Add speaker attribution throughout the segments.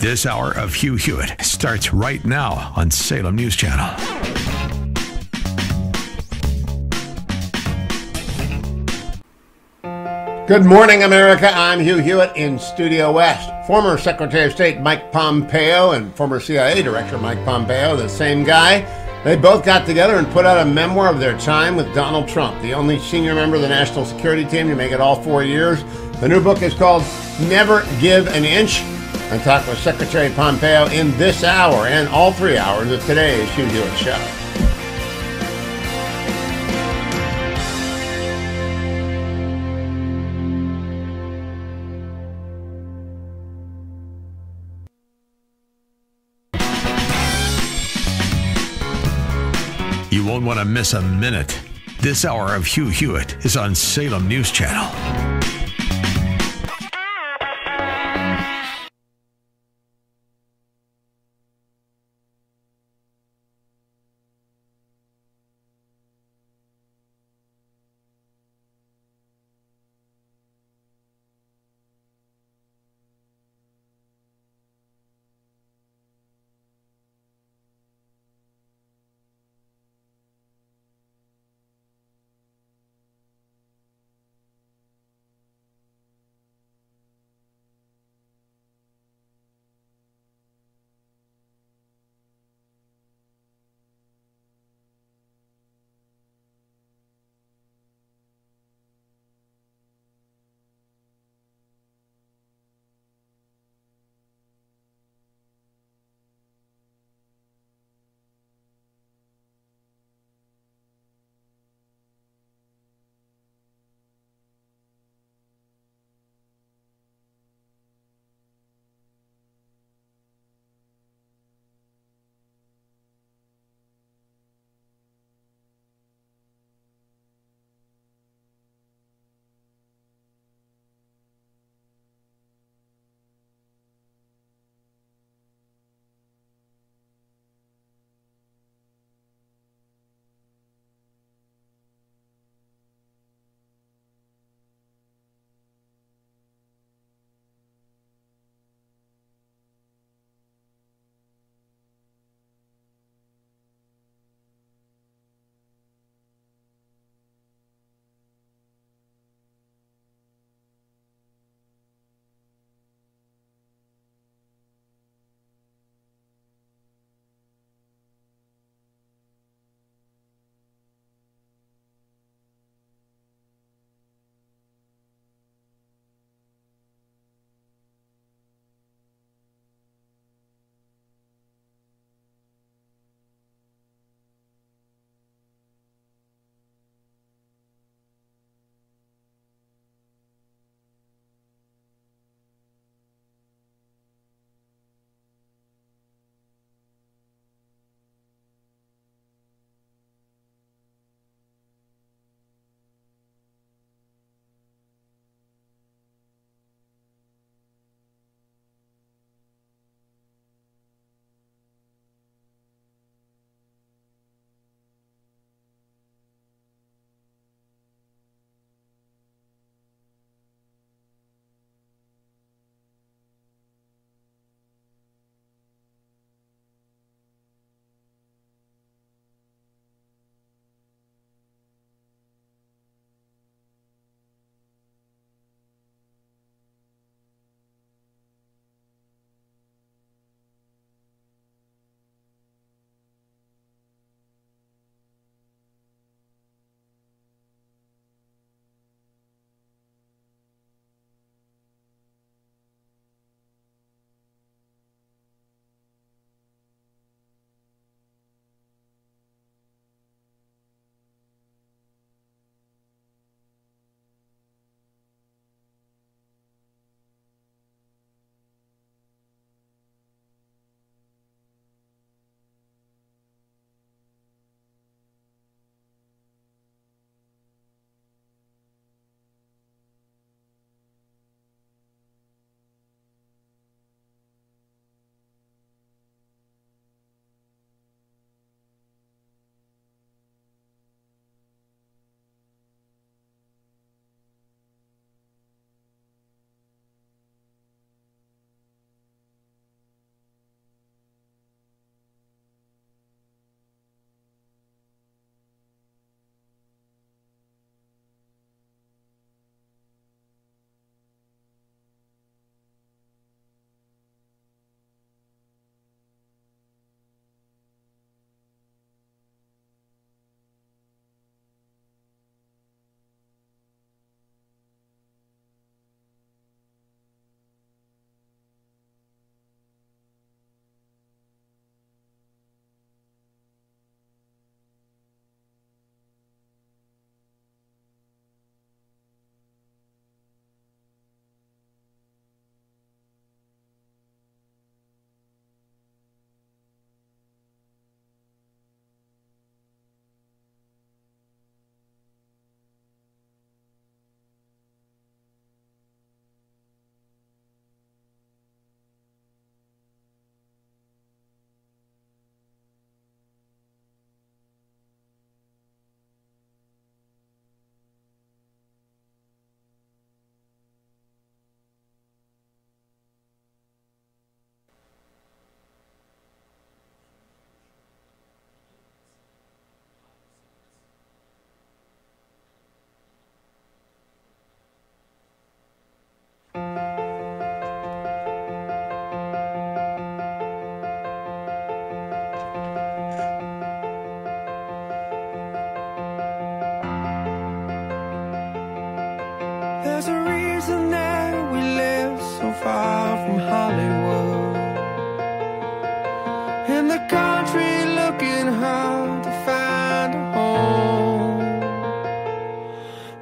Speaker 1: This hour of Hugh Hewitt starts right now on Salem News Channel.
Speaker 2: Good morning, America. I'm Hugh Hewitt in Studio West. Former Secretary of State Mike Pompeo and former CIA Director Mike Pompeo, the same guy, they both got together and put out a memoir of their time with Donald Trump, the only senior member of the national security team to make it all four years. The new book is called Never Give an Inch. I talked with Secretary Pompeo in this hour and all three hours of today's Hugh Hewitt Show.
Speaker 1: You won't want to miss a minute. This hour of Hugh Hewitt is on Salem News Channel.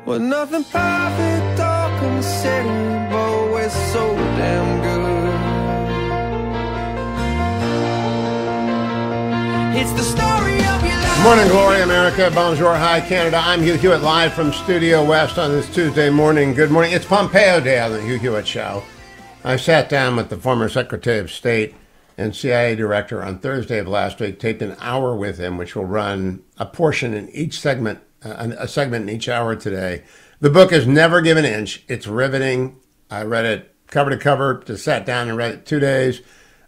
Speaker 3: With nothing perfect or considered, but we're so damn good. It's the story of your life.
Speaker 2: Morning, Glory, America. Bonjour, hi, Canada. I'm Hugh Hewitt live from Studio West on this Tuesday morning. Good morning. It's Pompeo Day on the Hugh Hewitt Show. I sat down with the former Secretary of State and CIA Director on Thursday of last week, taped an hour with him, which will run a portion in each segment, a segment in each hour today. The book is Never Give an Inch. It's riveting. I read it cover to cover, just sat down and read it two days.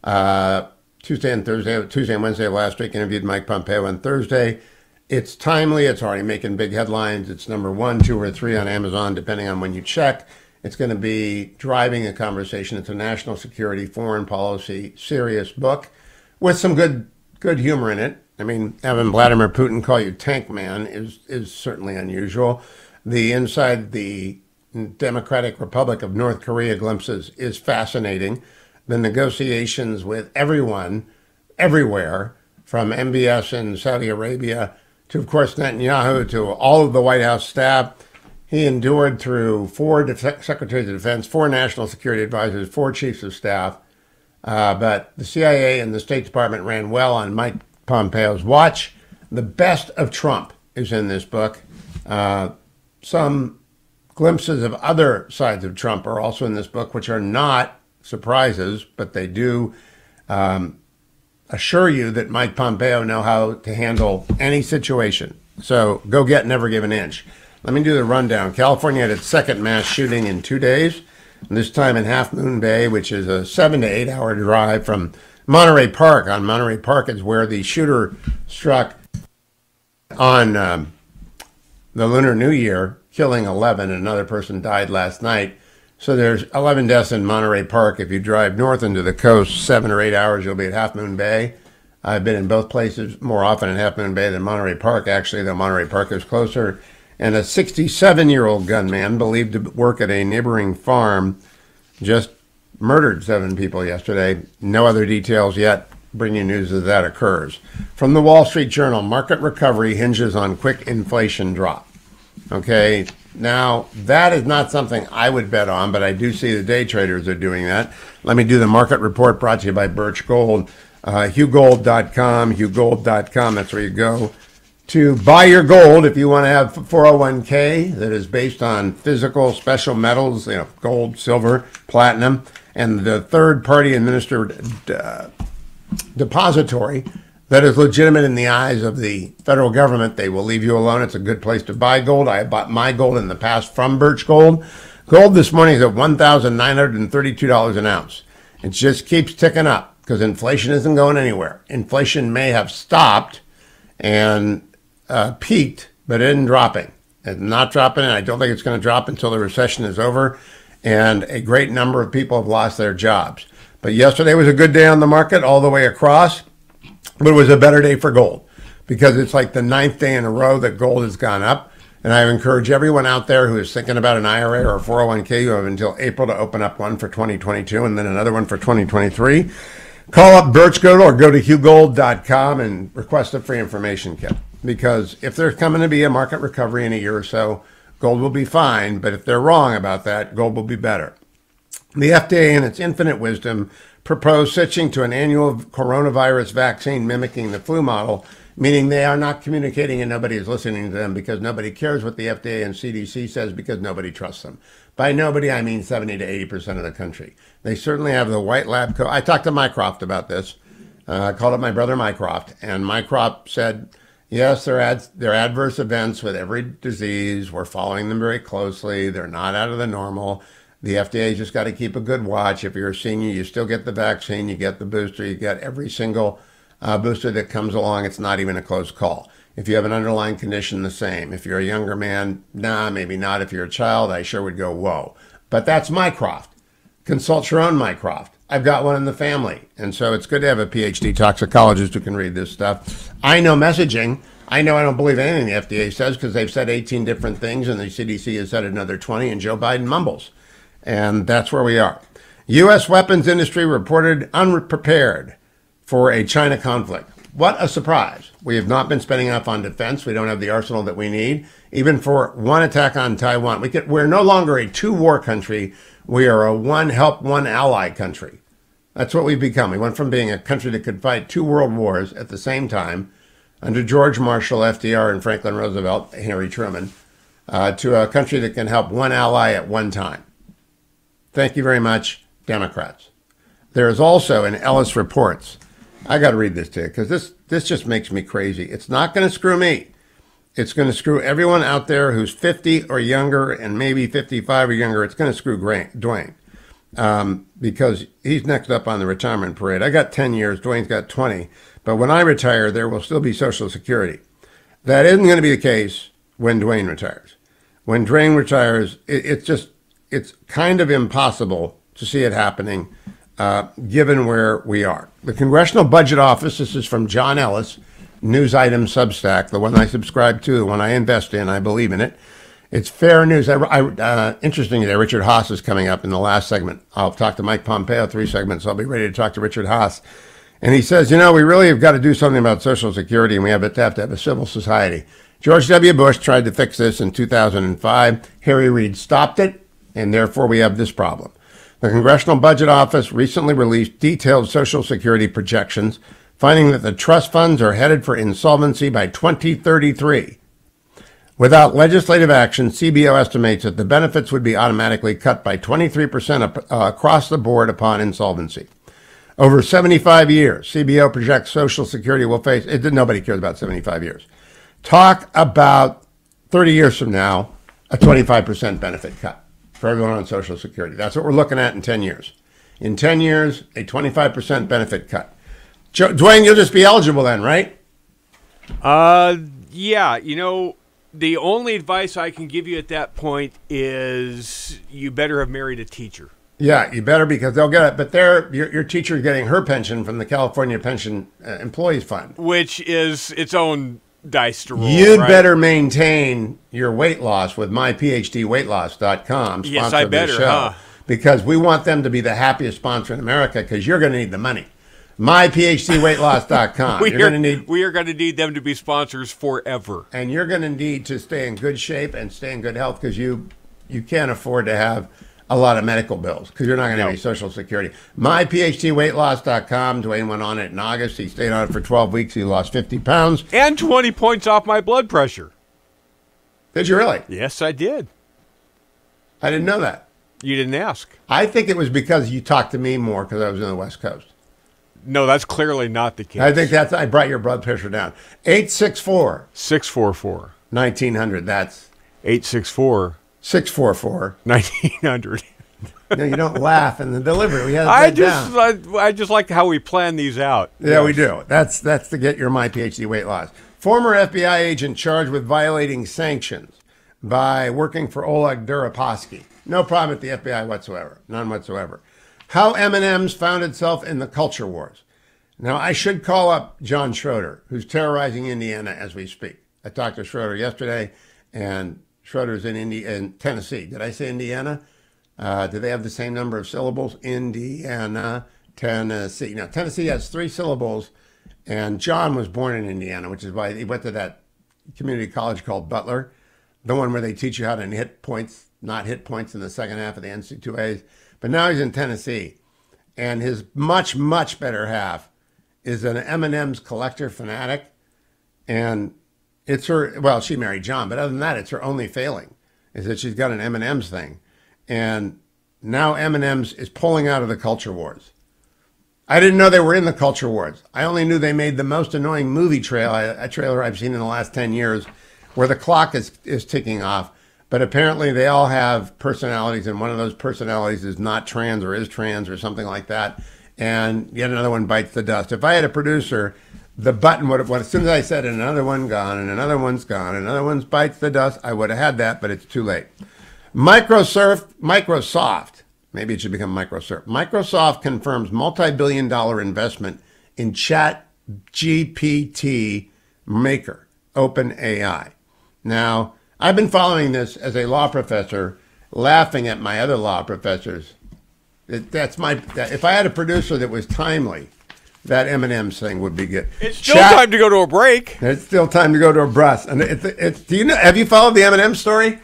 Speaker 2: Uh, Tuesday and Thursday, Tuesday and Wednesday last week, interviewed Mike Pompeo on Thursday. It's timely. It's already making big headlines. It's number one, two, or three on Amazon, depending on when you check. It's going to be driving a conversation. It's a national security, foreign policy, serious book with some good good humor in it. I mean, having Vladimir Putin call you Tank Man is is certainly unusual. The inside the Democratic Republic of North Korea glimpses is fascinating the negotiations with everyone, everywhere, from MBS in Saudi Arabia to, of course, Netanyahu to all of the White House staff. He endured through four def- secretaries of defense, four national security advisors, four chiefs of staff. Uh, but the CIA and the State Department ran well on Mike Pompeo's watch. The best of Trump is in this book. Uh, some glimpses of other sides of Trump are also in this book, which are not surprises, but they do um, assure you that Mike Pompeo know how to handle any situation. So go get Never Give an Inch. Let me do the rundown. California had its second mass shooting in two days, this time in Half Moon Bay, which is a seven to eight hour drive from Monterey Park. On Monterey Park is where the shooter struck on um, the Lunar New Year, killing 11. Another person died last night. So there's 11 deaths in Monterey Park. If you drive north into the coast, seven or eight hours, you'll be at Half Moon Bay. I've been in both places more often in Half Moon Bay than Monterey Park, actually, though Monterey Park is closer. And a 67 year old gunman believed to work at a neighboring farm just murdered seven people yesterday. No other details yet. Bring you news as that occurs. From the Wall Street Journal, market recovery hinges on quick inflation drop. Okay, now, that is not something I would bet on, but I do see the day traders are doing that. Let me do the market report brought to you by Birch Gold. Uh, HughGold.com, HughGold.com, that's where you go to buy your gold if you want to have 401k that is based on physical special metals, you know, gold, silver, platinum, and the third party administered uh, depository that is legitimate in the eyes of the federal government. They will leave you alone. It's a good place to buy gold. I bought my gold in the past from Birch Gold. Gold this morning is at $1,932 an ounce. It just keeps ticking up because inflation isn't going anywhere. Inflation may have stopped and uh, peaked, but it isn't dropping. It's not dropping, and I don't think it's going to drop until the recession is over. And a great number of people have lost their jobs. But yesterday was a good day on the market all the way across. But it was a better day for gold because it's like the ninth day in a row that gold has gone up. And I encourage everyone out there who is thinking about an IRA or a 401k, you have until April to open up one for 2022 and then another one for 2023. Call up Birch Gold or go to hughgold.com and request a free information kit. Because if there's coming to be a market recovery in a year or so, gold will be fine. But if they're wrong about that, gold will be better. The FDA, in its infinite wisdom, proposed switching to an annual coronavirus vaccine mimicking the flu model, meaning they are not communicating and nobody is listening to them because nobody cares what the FDA and CDC says because nobody trusts them. By nobody, I mean 70 to 80% of the country. They certainly have the white lab coat. I talked to Mycroft about this. Uh, I called up my brother Mycroft, and Mycroft said, yes, they're, there are adverse events with every disease. We're following them very closely. They're not out of the normal. The FDA just got to keep a good watch. If you're a senior, you still get the vaccine, you get the booster, you get every single uh, booster that comes along. It's not even a close call. If you have an underlying condition, the same. If you're a younger man, nah, maybe not. If you're a child, I sure would go, whoa. But that's Mycroft. Consult your own Mycroft. I've got one in the family. And so it's good to have a PhD toxicologist who can read this stuff. I know messaging. I know I don't believe anything the FDA says because they've said 18 different things and the CDC has said another 20 and Joe Biden mumbles. And that's where we are. U.S. weapons industry reported unprepared for a China conflict. What a surprise. We have not been spending enough on defense. We don't have the arsenal that we need. Even for one attack on Taiwan, we could, we're no longer a two war country. We are a one help, one ally country. That's what we've become. We went from being a country that could fight two world wars at the same time under George Marshall, FDR, and Franklin Roosevelt, Harry Truman, uh, to a country that can help one ally at one time. Thank you very much, Democrats. There is also in Ellis Reports, I got to read this to you because this, this just makes me crazy. It's not going to screw me. It's going to screw everyone out there who's 50 or younger and maybe 55 or younger. It's going to screw Duane um, because he's next up on the retirement parade. I got 10 years, Duane's got 20. But when I retire, there will still be Social Security. That isn't going to be the case when Duane retires. When Duane retires, it, it's just, it's kind of impossible to see it happening uh, given where we are. The Congressional Budget Office, this is from John Ellis, news item Substack, the one I subscribe to, the one I invest in, I believe in it. It's fair news. I, I, uh, interesting that Richard Haass is coming up in the last segment. I'll talk to Mike Pompeo three segments. I'll be ready to talk to Richard Haass. And he says, you know, we really have got to do something about Social Security and we have to have to have a civil society. George W. Bush tried to fix this in 2005. Harry Reid stopped it, and therefore we have this problem. The Congressional Budget Office recently released detailed Social Security projections, finding that the trust funds are headed for insolvency by 2033. Without legislative action, CBO estimates that the benefits would be automatically cut by 23% uh, across the board upon insolvency. Over 75 years, CBO projects Social Security will face, it, nobody cares about 75 years. Talk about 30 years from now, a 25% benefit cut for everyone on Social Security. That's what we're looking at in 10 years. In 10 years, a 25% benefit cut. Jo- Duane, you'll just be eligible then, right?
Speaker 4: Uh, yeah. You know, the only advice I can give you at that point is you better have married a teacher.
Speaker 2: Yeah, you better because they'll get it. But they're your, your teacher is getting her pension from the California Pension uh, Employees Fund,
Speaker 4: which is its own dice to roll.
Speaker 2: You'd
Speaker 4: right?
Speaker 2: better maintain your weight loss with myphdweightloss.com.
Speaker 4: Yes, I better, huh?
Speaker 2: Because we want them to be the happiest sponsor in America because you're going to need the money myphdweightloss.com.
Speaker 4: we, you're are, gonna need, we are going to need them to be sponsors forever.
Speaker 2: And you're going to need to stay in good shape and stay in good health because you you can't afford to have a lot of medical bills because you're not going to no. have Social Security. MyPHDWeightLoss.com. Duane went on it in August. He stayed on it for 12 weeks. He lost 50 pounds.
Speaker 4: And 20 points off my blood pressure.
Speaker 2: Did you really?
Speaker 4: Yes, I did.
Speaker 2: I didn't know that.
Speaker 4: You didn't ask.
Speaker 2: I think it was because you talked to me more because I was in the West Coast.
Speaker 4: No, that's clearly not the case.
Speaker 2: I think that's I brought your blood pressure down. 864
Speaker 4: 644
Speaker 2: 1900. That's
Speaker 4: 864
Speaker 2: 644
Speaker 4: 1900.
Speaker 2: no, you don't laugh in the delivery. We had
Speaker 4: I just I, I, just like how we plan these out.
Speaker 2: Yeah, yes. we do. That's that's to get your my PhD weight loss. Former FBI agent charged with violating sanctions by working for Oleg Deripaska. No problem at the FBI whatsoever. None whatsoever. How M&M's found itself in the culture wars. Now, I should call up John Schroeder, who's terrorizing Indiana as we speak. I talked to Schroeder yesterday, and Schroeder's in, Indi- in Tennessee. Did I say Indiana? Uh, do they have the same number of syllables? Indiana, Tennessee. Now, Tennessee has three syllables, and John was born in Indiana, which is why he went to that community college called Butler, the one where they teach you how to hit points, not hit points in the second half of the NC2As. But now he's in Tennessee, and his much much better half is an M&M's collector fanatic, and it's her. Well, she married John, but other than that, it's her only failing is that she's got an M&M's thing, and now M&M's is pulling out of the culture wars. I didn't know they were in the culture wars. I only knew they made the most annoying movie trail, a trailer I've seen in the last 10 years, where the clock is, is ticking off but apparently, they all have personalities, and one of those personalities is not trans or is trans or something like that. And yet another one bites the dust. If I had a producer, the button would have, as soon as I said another one gone and another one's gone, and another one's bites the dust, I would have had that, but it's too late. Microsoft, Microsoft, maybe it should become Microsoft. Microsoft confirms multi-billion dollar investment in Chat GPT Maker. OpenAI. Now, I've been following this as a law professor, laughing at my other law professors. It, that's my. That, if I had a producer that was timely, that M&M's thing would be good.
Speaker 4: It's still time to go to a break.
Speaker 2: It's still time to go to a breast. And it's, it's do you know? Have you followed the M&M story?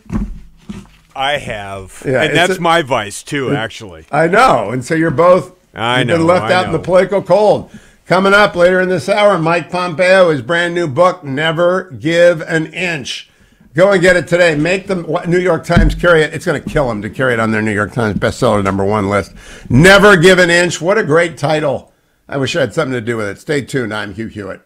Speaker 4: I have,
Speaker 2: Yeah,
Speaker 4: and that's
Speaker 2: a-
Speaker 4: my vice too. Actually,
Speaker 2: I know. And so you're both
Speaker 4: I
Speaker 2: you've been
Speaker 4: know,
Speaker 2: left
Speaker 4: I
Speaker 2: out in the political cold. Coming up later in this hour, Mike Pompeo, his brand new book, Never Give an Inch. Go and get it today. Make the New York Times carry it. It's going to kill them to carry it on their New York Times bestseller number one list. Never Give an Inch. What a great title. I wish I had something to do with it. Stay tuned. I'm Hugh Hewitt.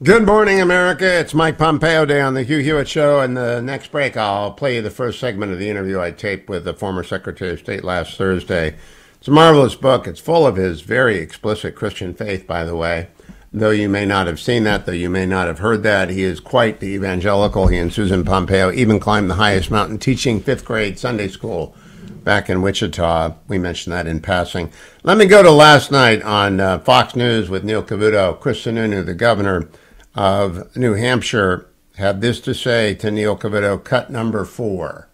Speaker 2: Good morning, America. It's Mike Pompeo Day on the Hugh Hewitt Show. And the next break, I'll play you the first segment of the interview I taped with the former Secretary of State last Thursday. It's a marvelous book. It's full of his very explicit Christian faith, by the way. Though you may not have seen that, though you may not have heard that, he is quite the evangelical. He and Susan Pompeo even climbed the highest mountain teaching fifth grade Sunday school back in Wichita. We mentioned that in passing. Let me go to last night on uh, Fox News with Neil Cavuto. Chris Sununu, the governor, of New Hampshire had this to say to Neil Cavuto, cut number four.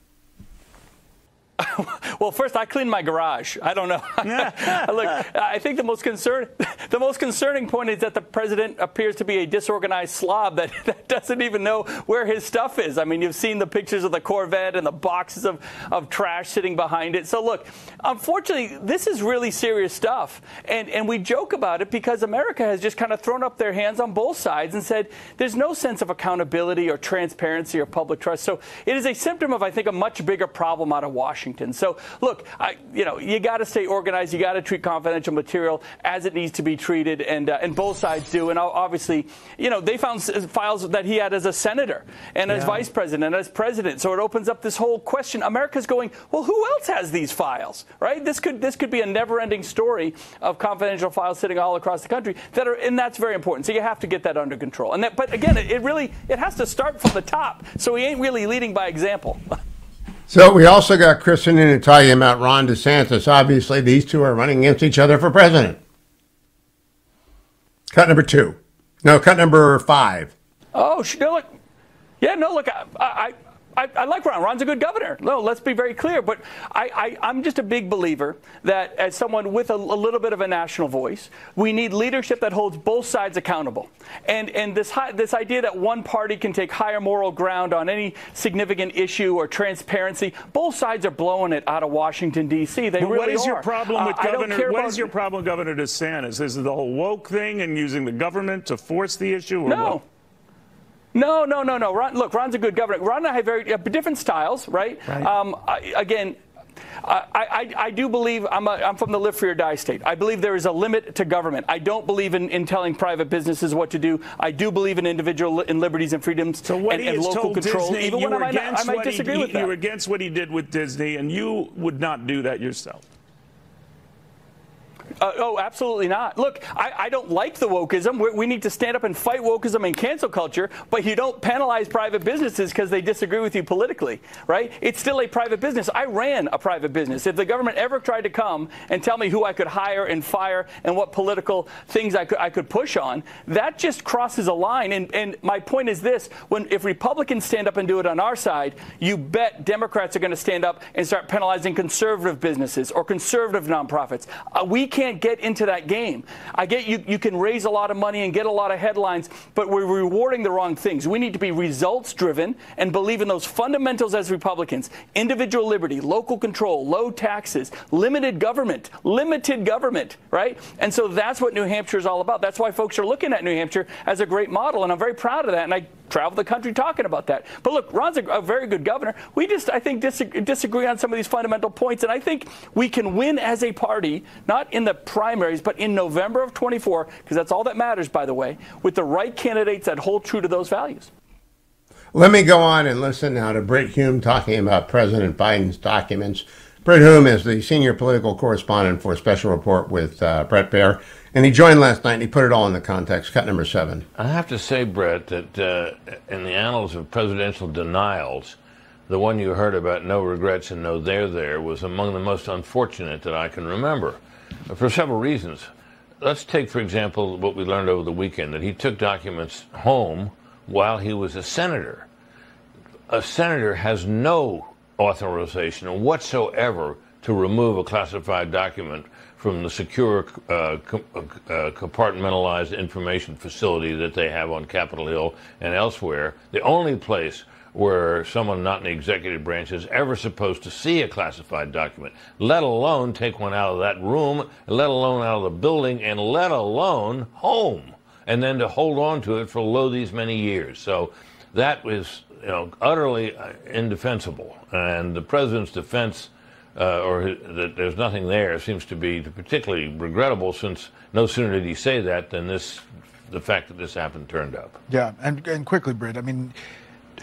Speaker 5: well, first, I cleaned my garage. I don't know. Look, I think the most concern, the most concerning point is that the president appears to be a disorganized slob that, that, doesn't even know where his stuff is. I mean, you've seen the pictures of the Corvette and the boxes of, of trash sitting behind it. So, look, unfortunately, this is really serious stuff, and and we joke about it because America has just kind of thrown up their hands on both sides and said there's no sense of accountability or transparency or public trust. So, it is a symptom of, I think, a much bigger problem out of Washington. Washington. So, look, I, you know, you got to stay organized. You got to treat confidential material as it needs to be treated, and uh, and both sides do. And obviously, you know, they found files that he had as a senator and as vice president and as president. So it opens up this whole question. America's going, well, who else has these files, right? This could this could be a never-ending story of confidential files sitting all across the country that are, and that's very important. So you have to get that under control. And that, but again, it, it really it has to start from the top. So he ain't really leading by example.
Speaker 2: So we also got Chris Sununu talking about Ron DeSantis. Obviously, these two are running against each other for president. Cut number two. No, cut number five.
Speaker 5: Oh, no, look. Yeah, no, look, I, I, I, I, like Ron. Ron's a good governor. No, let's be very clear. But I, am just a big believer that as someone with a, a, little bit of a national voice, we need leadership that holds both sides accountable. And and this high, this idea that one party can take higher moral ground on any significant issue or transparency, both sides are blowing it out of Washington D.C. They
Speaker 6: well,
Speaker 5: really
Speaker 6: What is
Speaker 5: are.
Speaker 6: your problem with uh, Governor? What is your problem Governor DeSantis? Is it the whole woke thing and using the government to force the issue?
Speaker 5: no.
Speaker 6: What?
Speaker 5: No, no, no, no. Ron, look, Ron's a good governor. Ron and I have very uh, different styles, right? right. Um, I, again, I, I, I, do believe I'm, a, I'm from the live free or die state. I believe there is a limit to government. I don't believe in, in telling private businesses what to do. I do believe in individual in liberties and freedoms
Speaker 6: so
Speaker 5: and, and local control.
Speaker 6: Disney,
Speaker 5: even when I might, I might disagree
Speaker 6: he,
Speaker 5: with that.
Speaker 6: You're against what he did with Disney, and you would not do that yourself.
Speaker 5: Uh, oh, absolutely not. Look, I, I don't like the wokeism. we we need to stand up and fight wokeism and cancel culture, but you don't penalize private businesses because they disagree with you politically, right? It's still a private business. I ran a private business. If the government ever tried to come and tell me who I could hire and fire and what political things I could, I could push on, that just crosses a line. And, and my point is this when if Republicans stand up and do it on our side, you bet Democrats are going to stand up and start penalizing conservative businesses or conservative nonprofits. Uh, we can't get into that game. I get you, you can raise a lot of money and get a lot of headlines, but we're rewarding the wrong things. We need to be results driven and believe in those fundamentals as Republicans individual liberty, local control, low taxes, limited government, limited government, right? And so that's what New Hampshire is all about. That's why folks are looking at New Hampshire as a great model, and I'm very proud of that. And I travel the country talking about that. But look, Ron's a, a very good governor. We just, I think, disagree, disagree on some of these fundamental points, and I think we can win as a party, not in the primaries, but in November of 24, because that's all that matters, by the way, with the right candidates that hold true to those values.
Speaker 2: Let me go on and listen now to Brit Hume talking about President Biden's documents. Brit Hume is the senior political correspondent for Special Report with uh, Bret Baier. And he joined last night and he put it all in the context. Cut number seven.
Speaker 7: I have to say, Bret, that uh, in the annals of presidential denials, the one you heard about no regrets and no there there was among the most unfortunate that I can remember for several reasons. Let's take, for example, what we learned over the weekend that he took documents home while he was a senator. A senator has no authorization whatsoever to remove a classified document from the secure uh, uh, compartmentalized information facility that they have on Capitol Hill and elsewhere. The only place where someone not in the executive branch is ever supposed to see a classified document, let alone take one out of that room, let alone out of the building, and let alone home, and then to hold on to it for lo these many years. So that was you know utterly uh, indefensible, and the president's defense uh, or that there's nothing there seems to be particularly regrettable since no sooner did he say that than this the fact that this happened turned up.
Speaker 8: Yeah, and and quickly, Brit. I mean,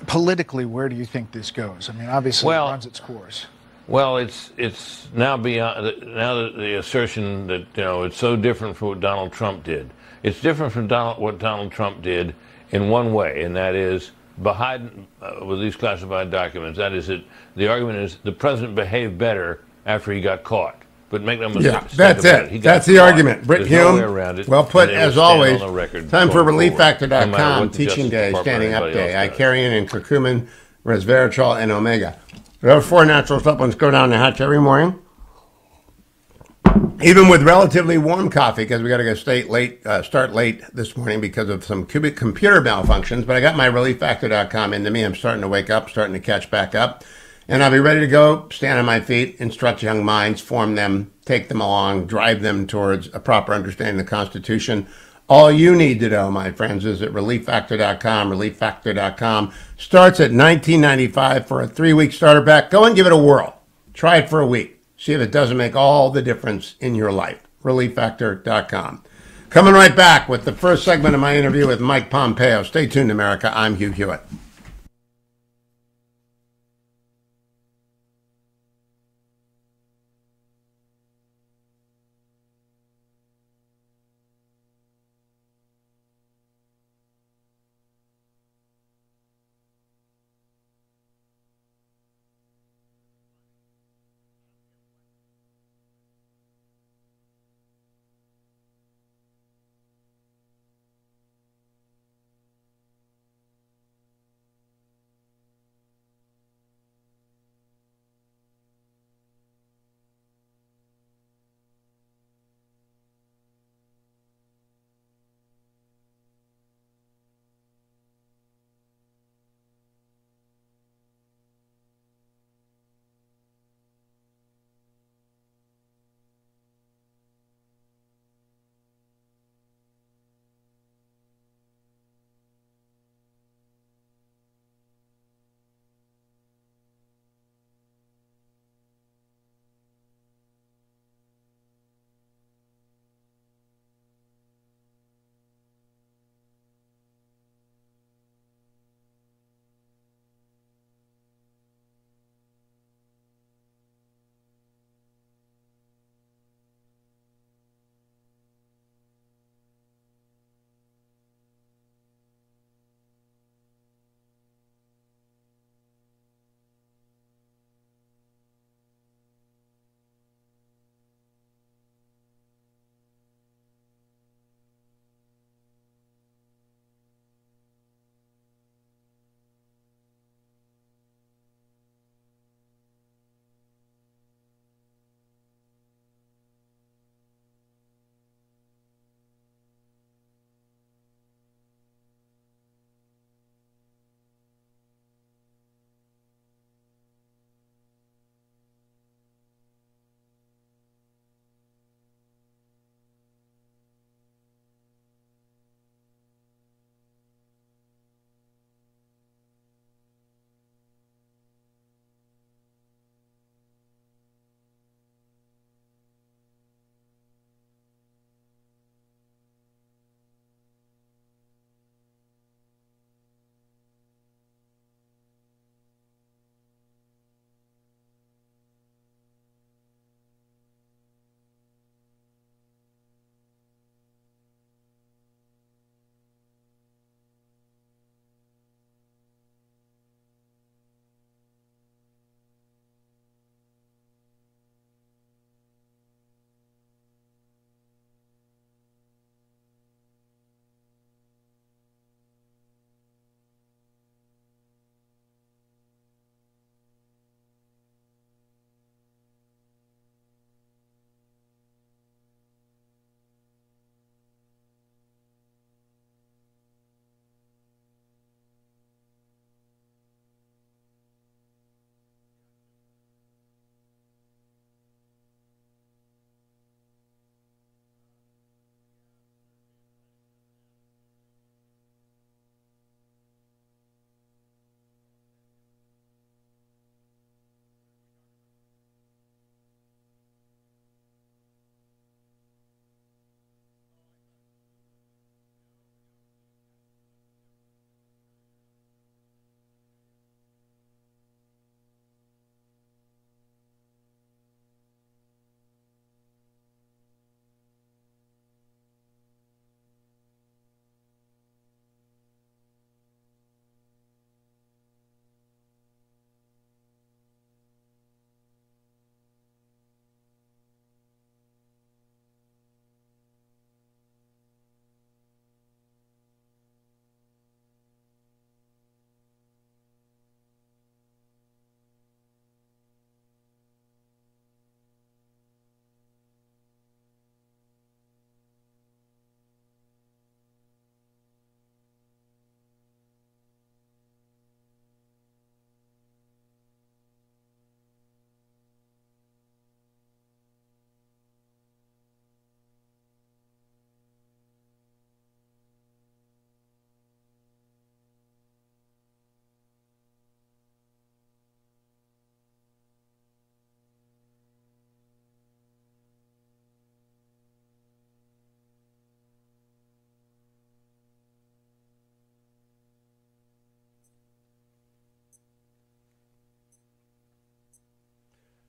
Speaker 8: politically, where do you think this goes? I mean, obviously, well, it runs its course.
Speaker 7: Well, it's it's now beyond now that the assertion that you know it's so different from what Donald Trump did. It's different from Donald, what Donald Trump did in one way, and that is behind uh, with these classified documents. That is it. The argument is the president behaved better after he got caught. But make no mistake.
Speaker 2: Yeah, that's it. it. That's the caught. argument. Brit Hume. No well put, as always. Time for ReliefFactor.com, no Teaching Day, Standing Up Day, icariin and curcumin, resveratrol, and omega. Are four natural supplements go down the hatch every morning. Even with relatively warm coffee, because we got to go stay late, uh, start late this morning because of some cubic computer malfunctions. But I got my ReliefFactor.com into me. I'm starting to wake up, starting to catch back up. And I'll be ready to go, stand on my feet, instruct young minds, form them, take them along, drive them towards a proper understanding of the Constitution. All you need to know, my friends, is at relieffactor.com. Relieffactor.com starts at 19.95 for a three-week starter pack. Go and give it a whirl. Try it for a week. See if it doesn't make all the difference in your life. Relieffactor.com. Coming right back with the first segment of my interview with Mike Pompeo. Stay tuned, America. I'm Hugh Hewitt.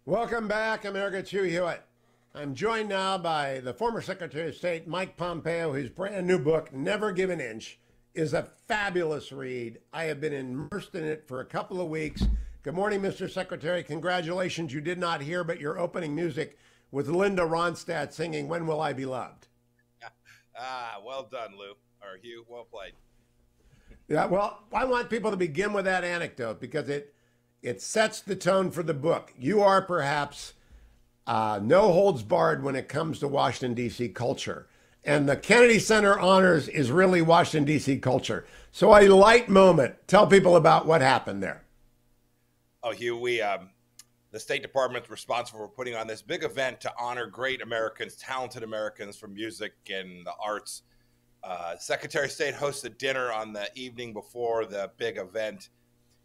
Speaker 2: Welcome back, America. It's Hugh Hewitt. I'm joined now by the former Secretary of State, Mike Pompeo, whose brand new book, Never Give an Inch, is a fabulous read. I have been immersed in it for a couple of weeks. Good morning, Mr. Secretary. Congratulations. You did not hear, but your opening music with Linda Ronstadt singing When Will I Be Loved?
Speaker 9: Ah, well done, Lou. Or Hugh, well played.
Speaker 2: Yeah, well, I want people to begin with that anecdote because it it sets the tone for the book. You are perhaps uh, no holds barred when it comes to Washington D.C. culture, and the Kennedy Center Honors is really Washington D.C. culture. So, a light moment. Tell people about what happened there.
Speaker 9: Oh, Hugh, we um, the State Department's responsible for putting on this big event to honor great Americans, talented Americans from music and the arts. Uh, Secretary of State hosted dinner on the evening before the big event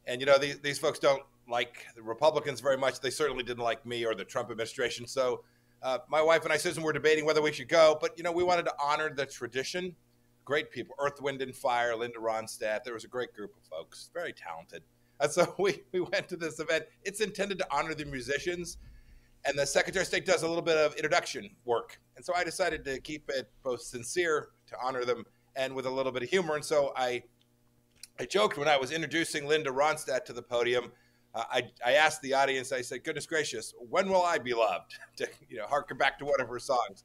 Speaker 9: and you know, these, these folks don't like the Republicans very much. They certainly didn't like me or the Trump administration. So uh, my wife and I, Susan, were debating whether we should go. But you know, we wanted to honor the tradition. Great people, Earth, Wind, and Fire, Linda Ronstadt. There was a great group of folks, very talented. And so we, we went to this event. It's intended to honor the musicians. And the Secretary of State does a little bit of introduction work. And so I decided to keep it both sincere to honor them and with a little bit of humor. And so I I joked when I was introducing Linda Ronstadt to the podium. Uh, I, I asked the audience, I said, goodness gracious, when will I be loved? to, you know, harken back to one of her songs.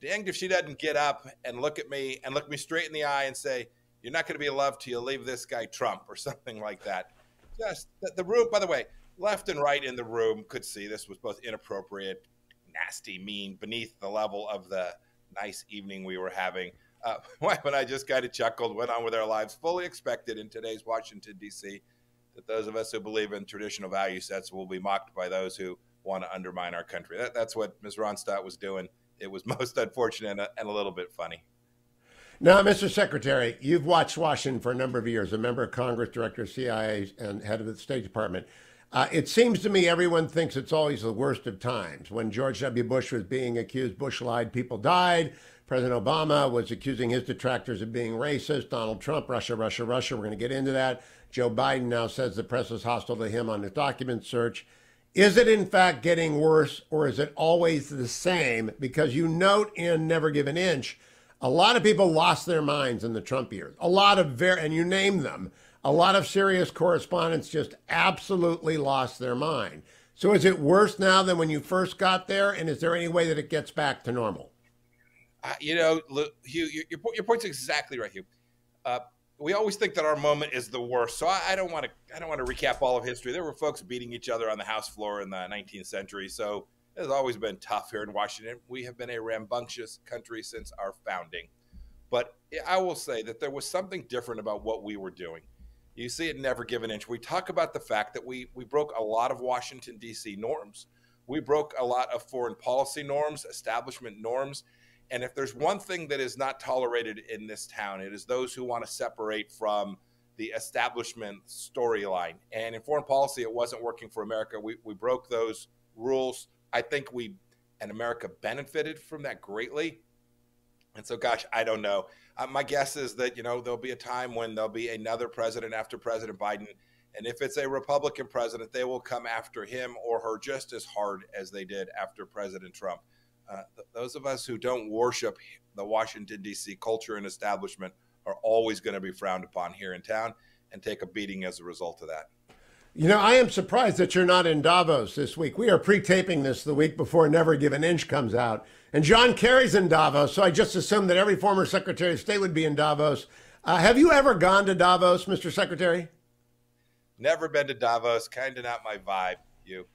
Speaker 9: Danged if she doesn't get up and look at me and look me straight in the eye and say, you're not going to be loved till you leave this guy Trump or something like that. Just the, the room, by the way, left and right in the room could see this was both inappropriate, nasty, mean, beneath the level of the nice evening we were having. Uh, wife and I just kind of chuckled, went on with our lives, fully expected in today's Washington, D.C., that those of us who believe in traditional value sets will be mocked by those who want to undermine our country. That, that's what Ms. Ronstadt was doing. It was most unfortunate and a, and a little bit funny.
Speaker 2: Now, Mr. Secretary, you've watched Washington for a number of years, a member of Congress, director of CIA, and head of the State Department. Uh, it seems to me everyone thinks it's always the worst of times. When George W. Bush was being accused, Bush lied, people died. President Obama was accusing his detractors of being racist. Donald Trump, Russia, Russia, Russia. We're going to get into that. Joe Biden now says the press is hostile to him on the document search. Is it in fact getting worse or is it always the same? Because you note in Never Give an Inch, a lot of people lost their minds in the Trump years. A lot of very, and you name them, a lot of serious correspondents just absolutely lost their mind. So is it worse now than when you first got there? And is there any way that it gets back to normal?
Speaker 9: Uh, you know, Hugh, your, your, point's exactly right, Hugh. Uh, we always think that our moment is the worst. So I, I don't want to. I don't want to recap all of history. There were folks beating each other on the House floor in the 19th century. So it has always been tough here in Washington. We have been a rambunctious country since our founding. But I will say that there was something different about what we were doing. You see it never give an inch. We talk about the fact that we we broke a lot of Washington D.C. norms. We broke a lot of foreign policy norms, establishment norms and if there's one thing that is not tolerated in this town, it is those who want to separate from the establishment storyline. And in foreign policy, it wasn't working for America. We, we broke those rules. I think we and America benefited from that greatly. And so, gosh, I don't know. Uh, my guess is that, you know, there'll be a time when there'll be another president after President Biden. And if it's a Republican president, they will come after him or her just as hard as they did after President Trump. Uh, th- those of us who don't worship the Washington, D.C. culture and establishment are always going to be frowned upon here in town and take a beating as a result of that.
Speaker 2: You know, I am surprised that you're not in Davos this week. We are pre taping this the week before Never Give an Inch comes out. And John Kerry's in Davos, so I just assumed that every former Secretary of State would be in Davos. Uh, have you ever gone to Davos, Mr. Secretary?
Speaker 9: Never been to Davos. Kind of not my vibe, you.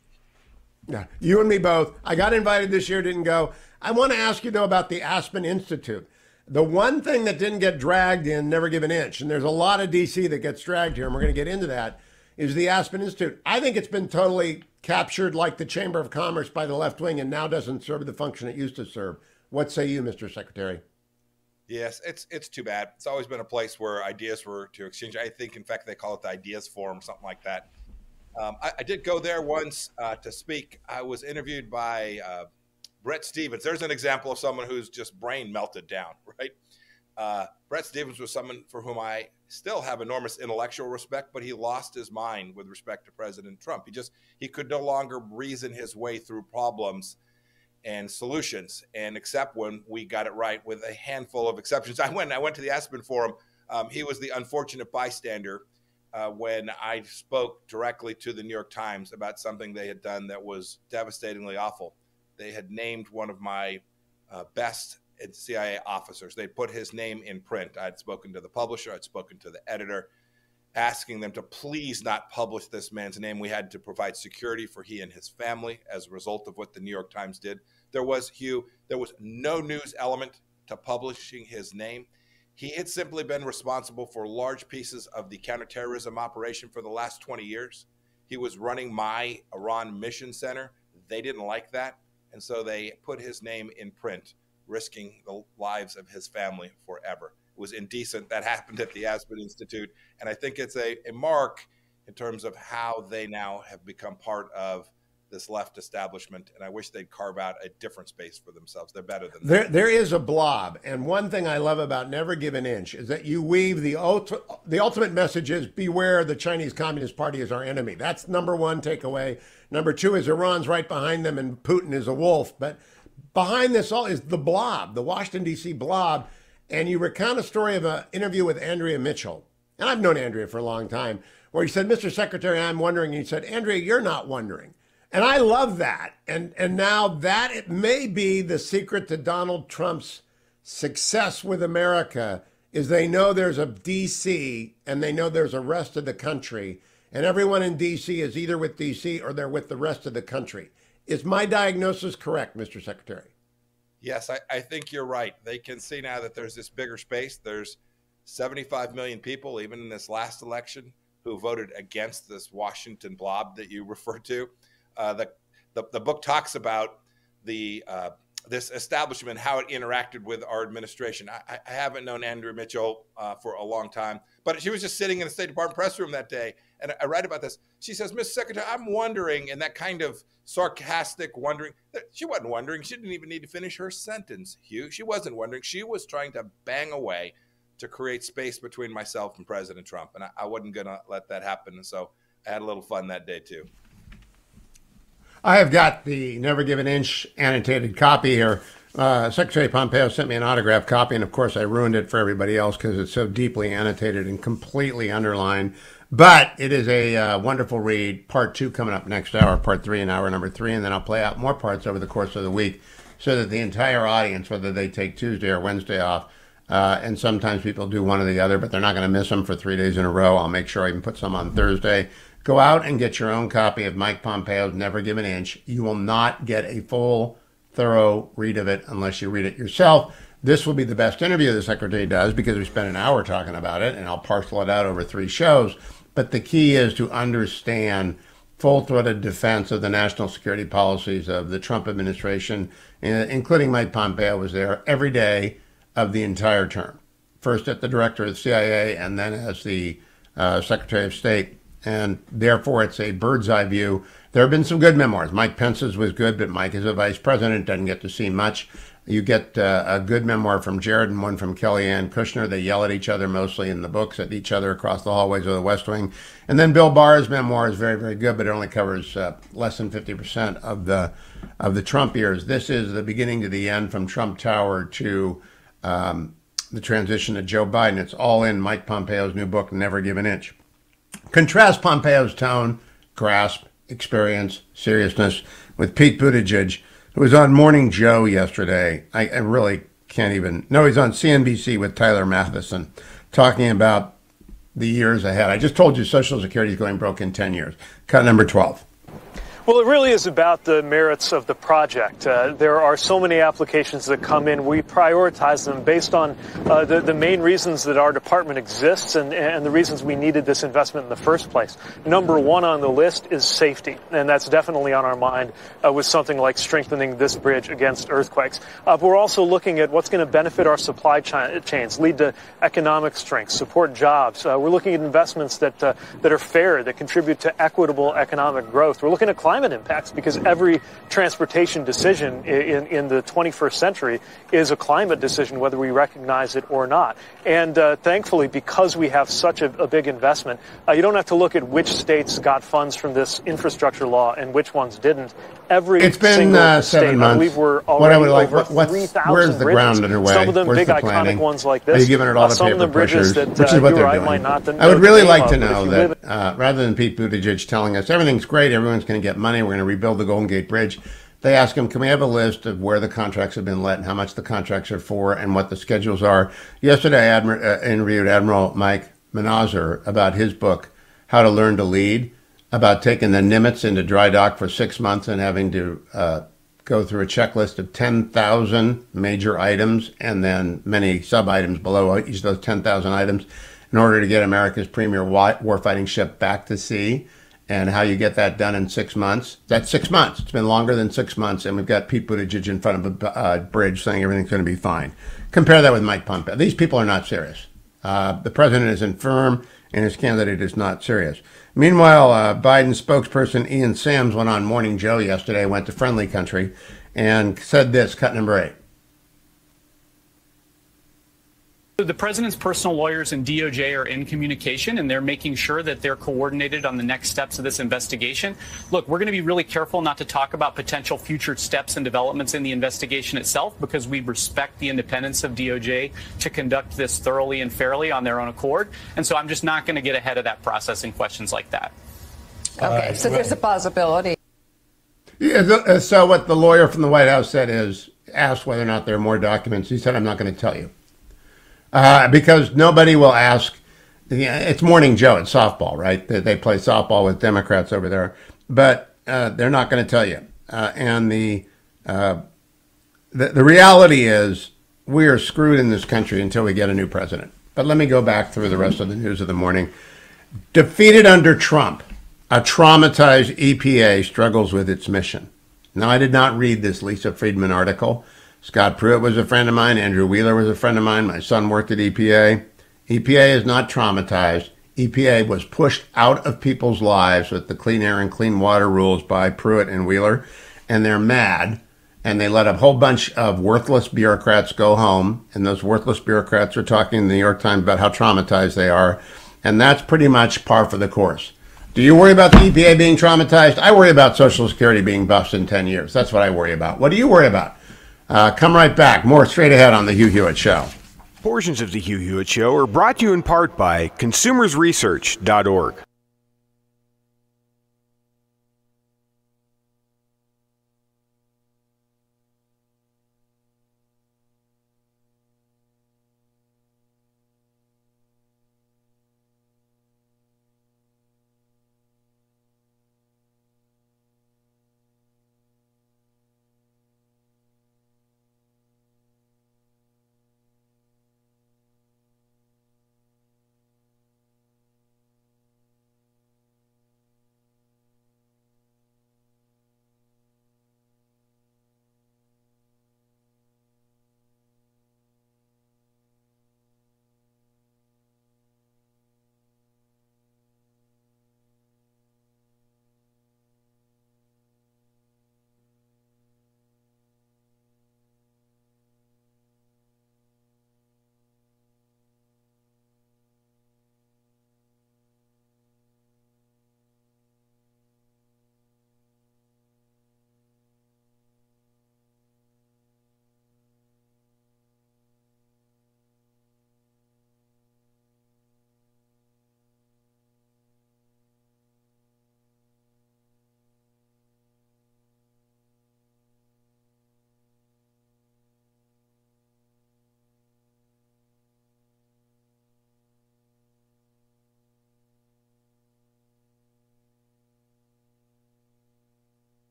Speaker 2: Yeah, you and me both. I got invited this year, didn't go. I want to ask you though about the Aspen Institute. The one thing that didn't get dragged in, never give an inch, and there's a lot of DC that gets dragged here, and we're going to get into that, is the Aspen Institute. I think it's been totally captured like the Chamber of Commerce by the left wing and now doesn't serve the function it used to serve. What say you, Mr. Secretary?
Speaker 9: Yes, it's it's too bad. It's always been a place where ideas were to exchange. I think, in fact, they call it the Ideas Forum, something like that. Um, I, I, did go there once uh, to speak. I was interviewed by uh, Bret Stephens. There's an example of someone who's just brain melted down, right? Uh, Bret Stephens was someone for whom I still have enormous intellectual respect, but he lost his mind with respect to President Trump. He just he could no longer reason his way through problems and solutions and except when we got it right with a handful of exceptions. I went I went to the Aspen Forum. Um, he was the unfortunate bystander uh, when I spoke directly to the New York Times about something they had done that was devastatingly awful. They had named one of my uh, best CIA officers. They put his name in print. I'd spoken to the publisher, I'd spoken to the editor, asking them to please not publish this man's name. We had to provide security for he and his family as a result of what the New York Times did. There was, Hugh, there was no news element to publishing his name. He had simply been responsible for large pieces of the counterterrorism operation for the last 20 years. He was running my Iran Mission Center. They didn't like that. And so they put his name in print risking the lives of his family forever. It was indecent. That happened at the Aspen Institute. And I think it's a, a mark in terms of how they now have become part of this left establishment, and I wish they'd carve out a different space for themselves. They're better than
Speaker 2: there. That. There is a blob, and one thing I love about Never Give an Inch is that you weave the ulti- the ultimate message is beware the Chinese Communist Party is our enemy. That's number one takeaway. Number two is Iran's right behind them, and Putin is a wolf. But behind this all is the blob, the Washington, D.C. blob. And you recount a story of an interview with Andrea Mitchell. And I've known Andrea for a long time, where he said, Mr. Secretary, I'm wondering. And he said, Andrea, you're not wondering. And I love that. And, and now that it may be the secret to Donald Trump's success with America is they know there's a DC and they know there's a rest of the country. And everyone in DC is either with DC or they're with the rest of the country. Is my diagnosis correct, Mr. Secretary?
Speaker 9: Yes, I, I, think you're right. They can see now that there's this bigger space. There's 75 million people, even in this last election, who voted against this Washington blob that you referred to. Uh, the, the, the book talks about the uh, this establishment, how it interacted with our administration. I, I haven't known Andrea Mitchell uh, for a long time, but she was just sitting in the State Department press room that day, and I write about this. She says, "Mr. Secretary, I'm wondering," and that kind of sarcastic wondering. She wasn't wondering. She didn't even need to finish her sentence, Hugh. She wasn't wondering. She was trying to bang away to create space between myself and President Trump, and I, I wasn't going to let that happen. And so I had a little fun that day too.
Speaker 2: I have got the Never Give an Inch annotated copy here. Uh, Secretary Pompeo sent me an autographed copy, and of course, I ruined it for everybody else because it's so deeply annotated and completely underlined. But it is a uh, wonderful read. Part two coming up next hour, part three in hour number three, and then I'll play out more parts over the course of the week so that the entire audience, whether they take Tuesday or Wednesday off, uh, and sometimes people do one or the other, but they're not going to miss them for three days in a row. I'll make sure I even put some on Thursday Go out and get your own copy of Mike Pompeo's Never Give an Inch. You will not get a full, thorough read of it unless you read it yourself. This will be the best interview the secretary does because we spent an hour talking about it, and I'll parcel it out over three shows. But the key is to understand full throated defense of the national security policies of the Trump administration, including Mike Pompeo, was there every day of the entire term. First at the director of the CIA, and then as the uh, Secretary of State and therefore it's a bird's eye view. There have been some good memoirs. Mike Pence's was good, but Mike is a vice president, doesn't get to see much. You get uh, a good memoir from Jared and one from Kellyanne Kushner. They yell at each other mostly in the books, at each other across the hallways of the West Wing. And then Bill Barr's memoir is very, very good, but it only covers uh, less than 50% of the of the Trump years. This is the beginning to the end from Trump Tower to um, the transition to Joe Biden. It's all in Mike Pompeo's new book, Never Give an Inch. Contrast Pompeo's tone, grasp, experience, seriousness with Pete Buttigieg, who was on Morning Joe yesterday. I, I really can't even. No, he's on CNBC with Tyler Mathisen talking about the years ahead. I just told you Social Security is going broke in 10 years. Cut number 12.
Speaker 10: Well, it really is about the merits of the project. Uh, there are so many applications that come in. We prioritize them based on uh, the, the main reasons that our department exists and, and the reasons we needed this investment in the first place. Number one on the list is safety, and that's definitely on our mind uh, with something like strengthening this bridge against earthquakes. Uh, but we're also looking at what's going to benefit our supply chains, lead to economic strength, support jobs. Uh, we're looking at investments that, uh, that are fair, that contribute to equitable economic growth. We're looking at climate climate impacts because every transportation decision in, in the 21st century is a climate decision, whether we recognize it or not. And uh, thankfully, because we have such a, a big investment, uh, you don't have to look at which states got funds from this infrastructure law and which ones didn't. Every
Speaker 2: it's been
Speaker 10: single
Speaker 2: uh,
Speaker 10: state,
Speaker 2: seven months.
Speaker 10: I believe we're already
Speaker 2: what I would like,
Speaker 10: over
Speaker 2: what,
Speaker 10: 3,000
Speaker 2: where's the
Speaker 10: bridges.
Speaker 2: ground underway?
Speaker 10: Some of them
Speaker 2: where's
Speaker 10: big
Speaker 2: the
Speaker 10: iconic
Speaker 2: planning?
Speaker 10: ones like this.
Speaker 2: Are you giving it all
Speaker 10: Uh, some of
Speaker 2: paper
Speaker 10: them bridges
Speaker 2: pushers?
Speaker 10: that,
Speaker 2: which
Speaker 10: uh,
Speaker 2: is what
Speaker 10: you
Speaker 2: they're
Speaker 10: or I
Speaker 2: doing.
Speaker 10: might not
Speaker 2: I would really like to
Speaker 10: of, but if
Speaker 2: know that uh, rather than Pete Buttigieg telling us everything's great, everyone's going to get money, we're going to rebuild the Golden Gate Bridge. They ask him, can we have a list of where the contracts have been let and how much the contracts are for and what the schedules are? Yesterday, I admir- uh, interviewed Admiral Mike Manazir about his book, How to Learn to Lead, about taking the Nimitz into dry dock for six months and having to uh, go through a checklist of 10,000 major items and then many sub items below each of those 10,000 items in order to get America's premier wa- warfighting ship back to sea and how you get that done in six months. That's six months. It's been longer than six months, and we've got Pete Buttigieg in front of a uh, bridge saying everything's going to be fine. Compare that with Mike Pompeo. These people are not serious. Uh, the president is infirm, and his candidate is not serious. Meanwhile, uh, Biden spokesperson Ian Sams went on Morning Joe yesterday, went to friendly country, and said this, cut number eight.
Speaker 11: The president's personal lawyers and DOJ are in communication and they're making sure that they're coordinated on the next steps of this investigation. Look, we're going to be really careful not to talk about potential future steps and developments in the investigation itself because we respect the independence of DOJ to conduct this thoroughly and fairly on their own accord. And so I'm just not going to get ahead of that process in questions like that.
Speaker 12: Okay, so there's a possibility.
Speaker 2: Yeah, the, uh, so what the lawyer from the White House said is asked whether or not there are more documents. He said, "I'm not going to tell you." Uh, because nobody will ask. It's Morning Joe. It's softball, right? They, they play softball with Democrats over there, but uh, they're not going to tell you. Uh, and the, uh, the the reality is we are screwed in this country until we get a new president. But let me go back through the rest of the news of the morning. Defeated under Trump, a traumatized EPA struggles with its mission. Now, I did not read this Lisa Friedman article. Scott Pruitt was a friend of mine. Andrew Wheeler was a friend of mine. My son worked at EPA. EPA is not traumatized. EPA was pushed out of people's lives with the clean air and clean water rules by Pruitt and Wheeler, and they're mad. And they let a whole bunch of worthless bureaucrats go home. And those worthless bureaucrats are talking in the New York Times about how traumatized they are. And that's pretty much par for the course. Do you worry about the EPA being traumatized? I worry about Social Security being bust in 10 years. That's what I worry about. What do you worry about? Uh, come right back. More straight ahead on The Hugh Hewitt Show.
Speaker 4: Portions of The Hugh Hewitt Show are brought to you in part by consumersresearch.org.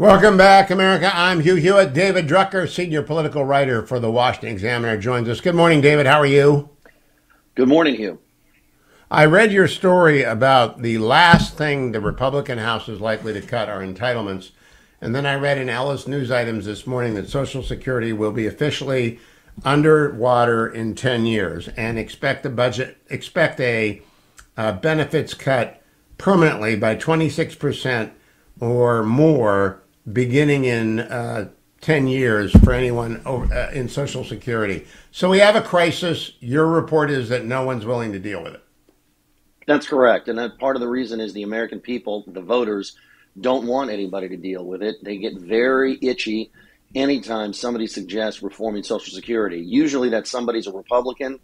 Speaker 2: Welcome back, America. I'm Hugh Hewitt. David Drucker, senior political writer for the Washington Examiner, joins us. Good morning, David. How are you?
Speaker 13: Good morning, Hugh.
Speaker 2: I read your story about the last thing the Republican House is likely to cut are entitlements. And then I read in Ellis News Items this morning that Social Security will be officially underwater in 10 years and expect the budget, expect a uh, benefits cut permanently by 26% or more beginning in uh, 10 years for anyone over, uh, in Social Security. So we have a crisis. Your report is that no one's willing to deal with it.
Speaker 13: That's correct. And that part of the reason is the American people, the voters, don't want anybody to deal with it. They get very itchy anytime somebody suggests reforming Social Security. Usually that somebody's a Republican.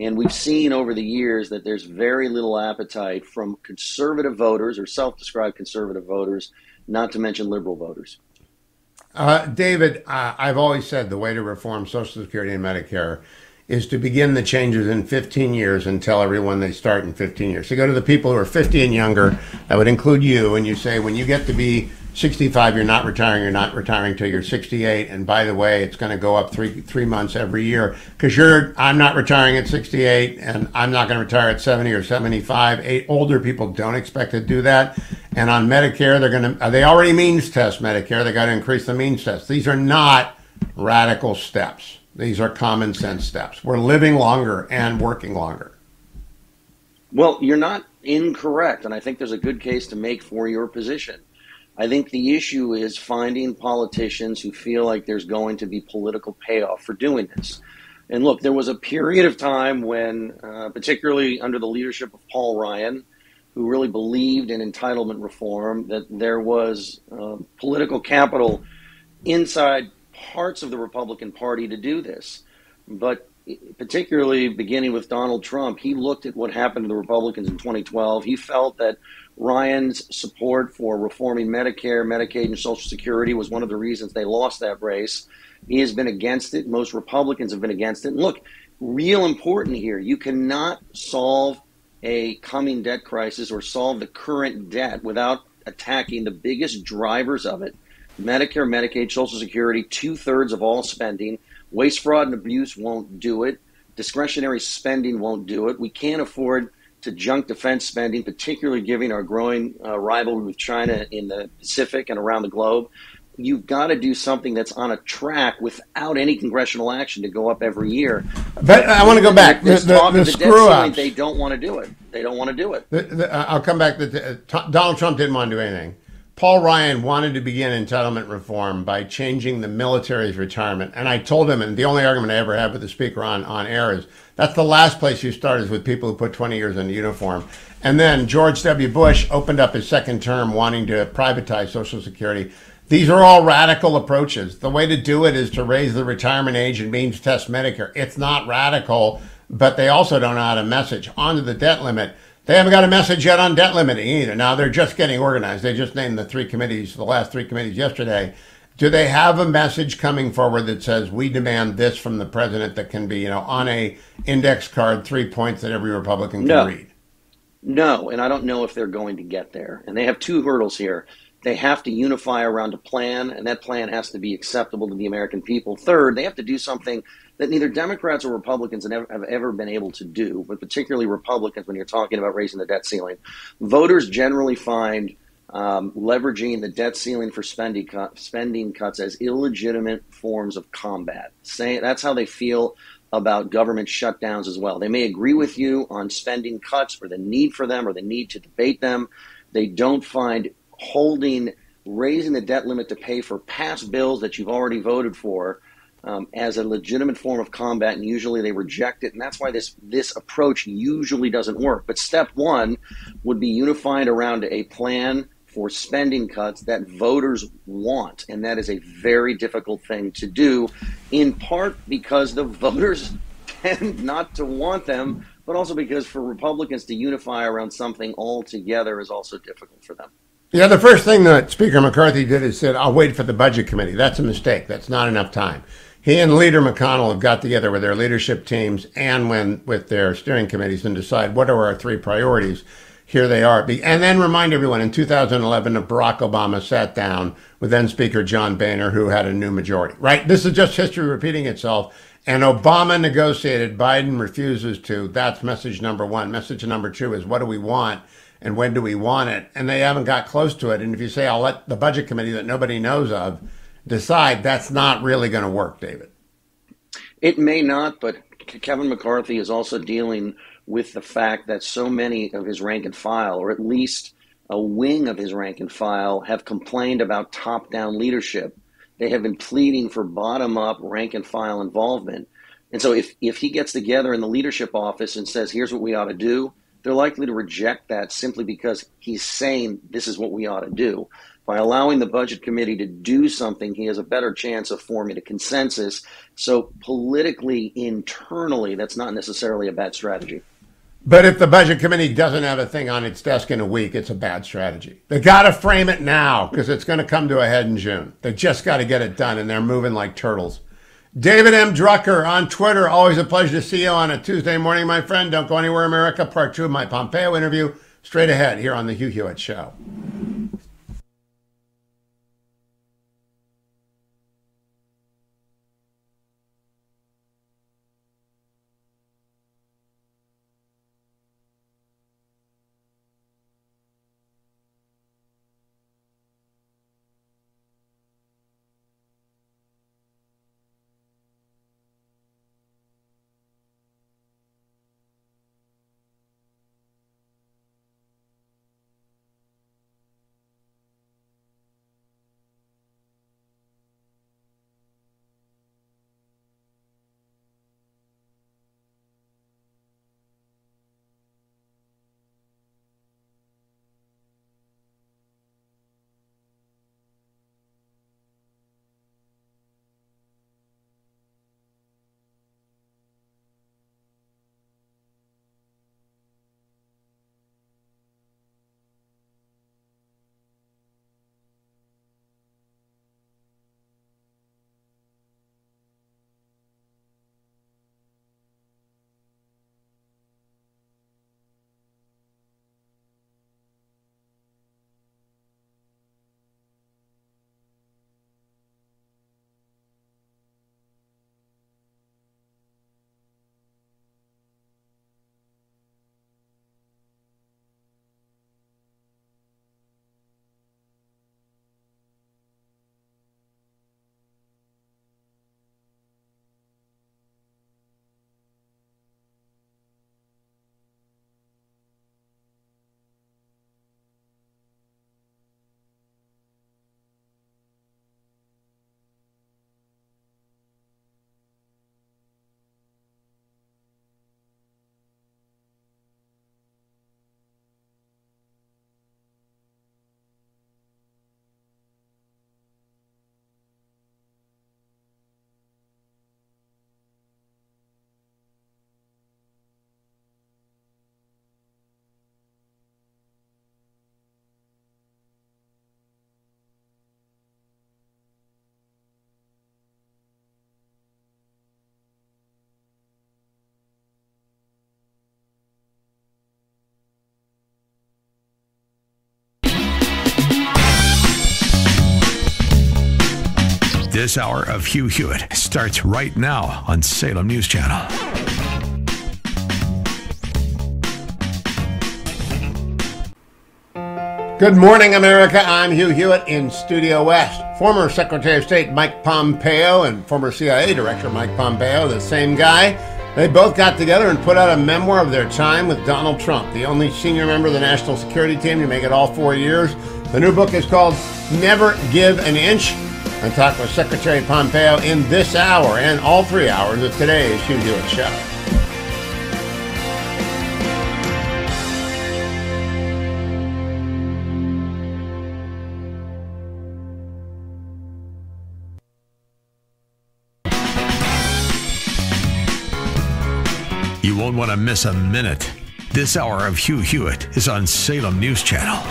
Speaker 13: And we've seen over the years that there's very little appetite from conservative voters or self described conservative voters, not to mention liberal voters.
Speaker 2: Uh, David, uh, I've always said the way to reform Social Security and Medicare is to begin the changes in 15 years and tell everyone they start in 15 years. So go to the people who are 50 and younger, that would include you, and you say, when you get to be 65, you're not retiring. You're not retiring till you're 68. And by the way, it's going to go up three three months every year because you're. I'm not retiring at 68, and I'm not going to retire at 70 or 75. Eight older people don't expect to do that. And on Medicare, they're going to. Uh, they already means test Medicare. They got to increase the means test. These are not radical steps. These are common sense steps. We're living longer and working longer.
Speaker 13: Well, you're not incorrect, and I think there's a good case to make for your position. I think the issue is finding politicians who feel like there's going to be political payoff for doing this. And look, there was a period of time when, uh, particularly under the leadership of Paul Ryan, who really believed in entitlement reform, that there was uh, political capital inside parts of the Republican Party to do this. But particularly beginning with Donald Trump, he looked at what happened to the Republicans in 2012. He felt that Ryan's support for reforming Medicare, Medicaid, and Social Security was one of the reasons they lost that race. He has been against it. Most Republicans have been against it. And look, real important here you cannot solve a coming debt crisis or solve the current debt without attacking the biggest drivers of it Medicare, Medicaid, Social Security, two thirds of all spending. Waste, fraud, and abuse won't do it. Discretionary spending won't do it. We can't afford to junk defense spending, particularly given our growing uh, rivalry with China in the Pacific and around the globe. You've got to do something that's on a track without any congressional action to go up every year.
Speaker 2: But I want to go back. The, the, the, the screw ups.
Speaker 13: They don't want to do it. They don't want to do it.
Speaker 2: Uh, I'll come back. To, uh, Donald Trump didn't want to do anything. Paul Ryan wanted to begin entitlement reform by changing the military's retirement. And I told him, and the only argument I ever had with the speaker on, on air is that's the last place you start is with people who put 20 years in uniform. And then George W. Bush opened up his second term wanting to privatize Social Security. These are all radical approaches. The way to do it is to raise the retirement age and means test Medicare. It's not radical, but they also don't know how to message. On to the debt limit. They haven't got a message yet on debt limiting either. Now they're just getting organized. They just named the three committees, the last three committees yesterday. Do they have a message coming forward that says we demand this from the president that can be, you know, on a index card, three points that every Republican can
Speaker 13: no.
Speaker 2: read?
Speaker 13: No, and I don't know if they're going to get there. And they have two hurdles here. They have to unify around a plan, and that plan has to be acceptable to the American people. Third, they have to do something that neither Democrats or Republicans have ever, been able to do, but particularly Republicans when you're talking about raising the debt ceiling. Voters generally find um, leveraging the debt ceiling for spending, cut, spending cuts as illegitimate forms of combat. Say, that's how they feel about government shutdowns as well. They may agree with you on spending cuts or the need for them or the need to debate them. They don't find holding raising the debt limit to pay for past bills that you've already voted for um, as a legitimate form of combat, and usually they reject it, and that's why this this approach usually doesn't work. But step one would be unified around a plan for spending cuts that voters want, and that is a very difficult thing to do, in part because the voters tend not to want them, but also because for Republicans to unify around something altogether is also difficult for them.
Speaker 2: Yeah, the first thing that Speaker McCarthy did is said, I'll wait for the budget committee. That's a mistake. That's not enough time he and Leader McConnell have got together with their leadership teams and when with their steering committees and decide what are our three priorities. here they are. And then remind everyone in 2011 that Barack Obama sat down with then Speaker John Boehner, who had a new majority, right? This is just history repeating itself. And Obama negotiated, Biden refuses to. That's message number one. Message number two is what do we want and when do we want it? And they haven't got close to it. And if you say, I'll let the budget committee that nobody knows of decide, that's not really going to work, David.
Speaker 13: It may not, but Kevin McCarthy is also dealing with the fact that so many of his rank and file, or at least a wing of his rank and file, have complained about top down leadership. They have been pleading for bottom up rank and file involvement. And so if, if he gets together in the leadership office and says, here's what we ought to do, they're likely to reject that simply because he's saying this is what we ought to do. By allowing the budget committee to do something, he has a better chance of forming a consensus. So, politically, internally, that's not necessarily a bad strategy.
Speaker 2: But if the budget committee doesn't have a thing on its desk in a week, it's a bad strategy. They got to frame it now because it's going to come to a head in June. They just got to get it done, and they're moving like turtles. David M. Drucker on Twitter. Always a pleasure to see you on a Tuesday morning, my friend. Don't go anywhere, America. Part two of my Pompeo interview straight ahead here on the Hugh Hewitt Show. This hour of Hugh Hewitt starts right now on Salem News Channel. Good morning, America. I'm Hugh Hewitt in Studio West. Former Secretary of State Mike Pompeo and former CIA Director Mike Pompeo, the same guy, they both got together and put out a memoir of their time with Donald Trump, the only senior member of the national security team to make it all four years. The new book is called Never Give an Inch and talk with Secretary Pompeo in this hour and all three hours of today's Hugh Hewitt Show. You won't want to miss a minute. This hour of Hugh Hewitt is on Salem News Channel.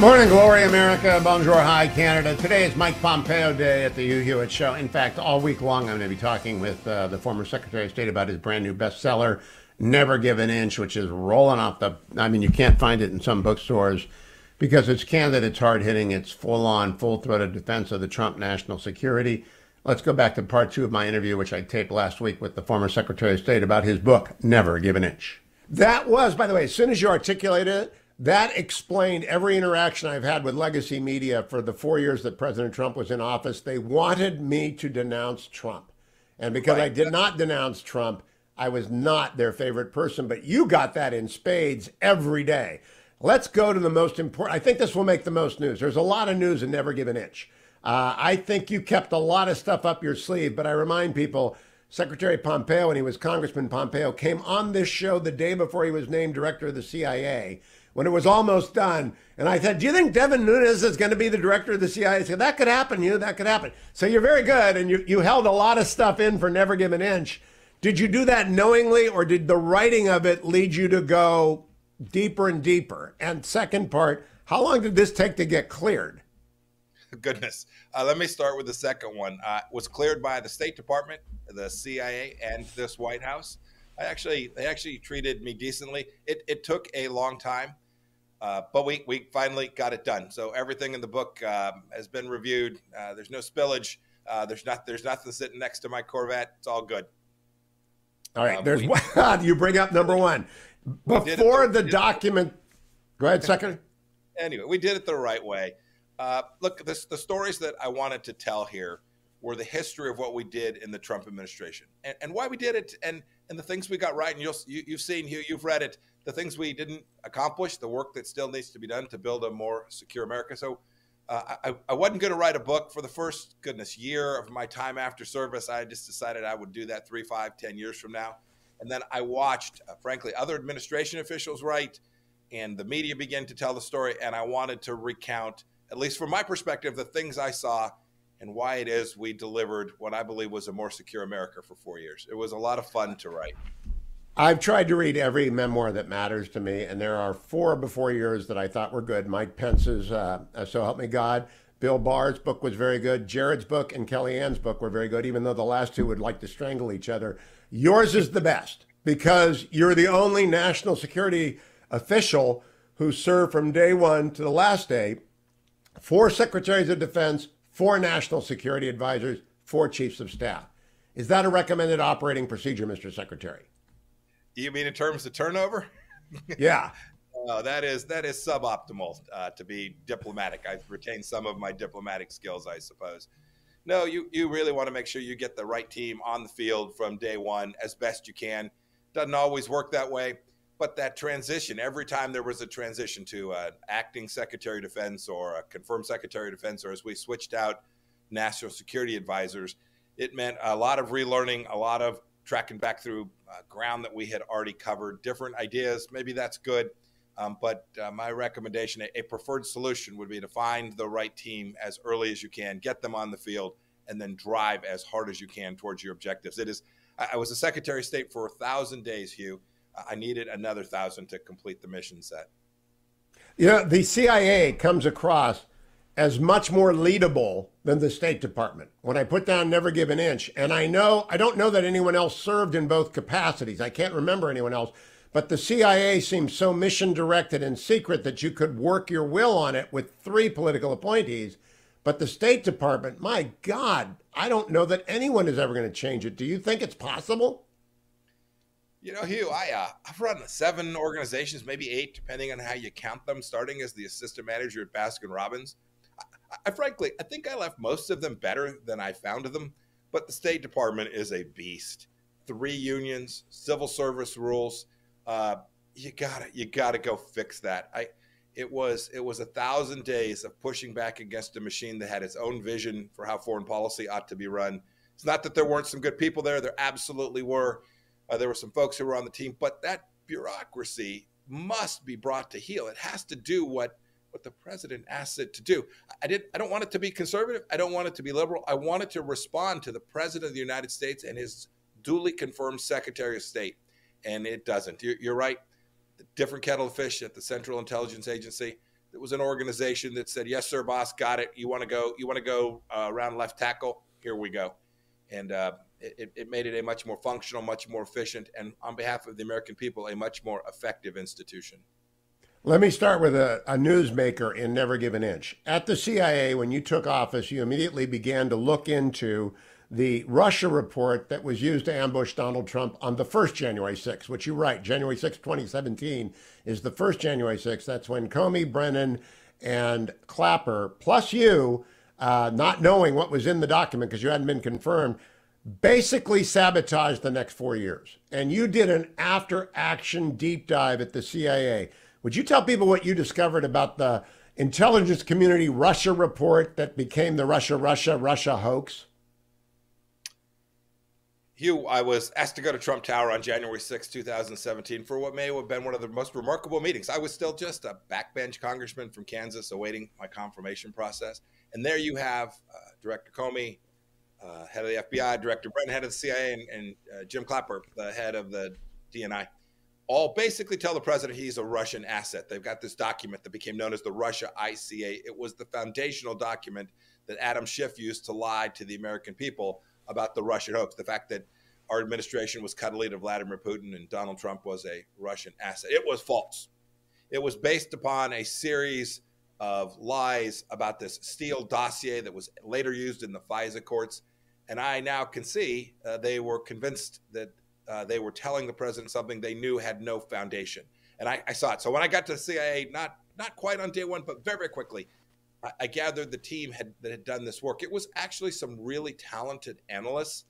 Speaker 2: Morning, glory, America. Bonjour, hi, Canada. Today is Mike Pompeo Day at the Hugh Hewitt Show. In fact, all week long, I'm going to be talking with uh, the former Secretary of State about his brand new bestseller, Never Give an Inch, which is rolling off the. I mean, you can't find it in some bookstores because it's candid, it's hard hitting, it's full on, full throated defense of the Trump national security. Let's go back to part two of my interview, which I taped last week with the former Secretary of State about his book, Never Give an Inch. That was, by the way, as soon as you articulated it, that explained every interaction I've had with legacy media for the four years that President Trump was in office. They wanted me to denounce Trump. And because right. I did not denounce Trump, I was not their favorite person. But you got that in spades every day. Let's go to the most important. I think this will make the most news. There's a lot of news and never give an inch. Uh, I think you kept a lot of stuff up your sleeve, but I remind people Secretary Pompeo, when he was Congressman Pompeo, came on this show the day before he was named director of the CIA when it was almost done. And I said, Do you think Devin Nunes is going to be the director of the CIA? He said, That could happen, you. That could happen. So you're very good. And you, you held a lot of stuff in for Never Give an Inch. Did you do that knowingly, or did the writing of it lead you to go deeper and deeper? And second part, how long did this take to get cleared?
Speaker 9: Goodness. Uh, let me start with the second one. Uh, was cleared by the State Department, the CIA, and this White House. I actually, they actually treated me decently. It, it took a long time. Uh, but we, we finally got it done. So everything in the book um, has been reviewed. Uh, there's no spillage. Uh, there's not there's nothing sitting next to my Corvette. It's all good.
Speaker 2: All right. Um, there's we, you bring up number one before the, the document. Go ahead, second.
Speaker 9: Anyway, we did it the right way. Uh, look, this, the stories that I wanted to tell here were the history of what we did in the Trump administration and, and why we did it and and the things we got right. And you'll you, you've seen you you've read it the things we didn't accomplish, the work that still needs to be done to build a more secure America. So uh, I, I, wasn't going to write a book for the first goodness year of my time after service. I just decided I would do that three, five, ten years from now. And then I watched, uh, frankly, other administration officials write, and the media began to tell the story. And I wanted to recount, at least from my perspective, the things I saw and why it is we delivered what I believe was a more secure America for four years. It was a lot of fun to write.
Speaker 2: I've tried to read every memoir that matters to me, and there are four before yours that I thought were good. Mike Pence's uh, "So Help Me God," Bill Barr's book was very good. Jared's book and Kellyanne's book were very good, even though the last two would like to strangle each other. Yours is the best because you're the only national security official who served from day one to the last day. Four secretaries of defense, four national security advisors, four chiefs of staff. Is that a recommended operating procedure, Mr. Secretary?
Speaker 9: You mean in terms of turnover?
Speaker 2: Yeah.
Speaker 9: uh, that is that is suboptimal uh, to be diplomatic. I've retained some of my diplomatic skills, I suppose. No, you you really want to make sure you get the right team on the field from day one as best you can. Doesn't always work that way, but that transition every time there was a transition to an acting Secretary of Defense or a confirmed Secretary of Defense, or as we switched out national security advisors, it meant a lot of relearning, a lot of tracking back through uh, ground that we had already covered, different ideas. Maybe that's good. Um, but uh, my recommendation, a, a, preferred solution would be to find the right team as early as you can, get them on the field, and then drive as hard as you can towards your objectives. It is. I, I was a Secretary of State for a thousand days, Hugh. I needed another thousand to complete the mission set.
Speaker 2: Yeah, the CIA comes across as much more leadable than the State Department. When I put down never give an inch, and I know I don't know that anyone else served in both capacities. I can't remember anyone else, but the CIA seems so mission directed and secret that you could work your will on it with three political appointees. But the State Department, my God, I don't know that anyone is ever going to change it. Do you think it's possible?
Speaker 9: You know, Hugh, I uh, I've run seven organizations, maybe eight, depending on how you count them. Starting as the assistant manager at Baskin Robbins, I frankly, I think I left most of them better than I found them. But the State Department is a beast. Three unions, civil service rules. Uh, you gotta, you gotta go fix that. I, it was, it was a thousand days of pushing back against a machine that had its own vision for how foreign policy ought to be run. It's not that there weren't some good people there. There absolutely were. Uh, there were some folks who were on the team, but that bureaucracy must be brought to heel. It has to do what what the president asks it to do. I did I don't want it to be conservative. I don't want it to be liberal. I want it to respond to the president of the United States and his duly confirmed Secretary of State. And it doesn't. You're, you're right. The different kettle of fish at the Central Intelligence Agency. It was an organization that said, "Yes, sir, boss, got it. You want to go? You want to go uh, around left tackle? Here we go." And uh, it, it made it a much more functional, much more efficient, and on behalf of the American people, a much more effective institution.
Speaker 2: Let me start with a, a, newsmaker in Never Give an Inch. At the CIA, when you took office, you immediately began to look into the Russia report that was used to ambush Donald Trump on the first January 6th, which you write, January 6, 2017 is the first January 6th. That's when Comey, Brennan, and Clapper, plus you, uh, not knowing what was in the document because you hadn't been confirmed, basically sabotaged the next four years. And you did an after action deep dive at the CIA. Would you tell people what you discovered about the intelligence community Russia report that became the Russia, Russia, Russia hoax?
Speaker 9: Hugh, I was asked to go to Trump Tower on January 6, 2017, for what may have been one of the most remarkable meetings. I was still just a backbench congressman from Kansas awaiting my confirmation process. And there you have uh, Director Comey, uh, head of the FBI, Director Brennan, head of the CIA, and, and uh, Jim Clapper, the head of the DNI all basically tell the president he's a Russian asset. They've got this document that became known as the Russia ICA. It was the foundational document that Adam Schiff used to lie to the American people about the Russian hoax, the fact that our administration was cuddly to Vladimir Putin and Donald Trump was a Russian asset. It was false. It was based upon a series of lies about this Steele dossier that was later used in the FISA courts. And I now can see uh, they were convinced that uh, they were telling the president something they knew had no foundation. And I, I, saw it. So when I got to the CIA, not not quite on day one, but very very quickly, I, I gathered the team had that had done this work. It was actually some really talented analysts,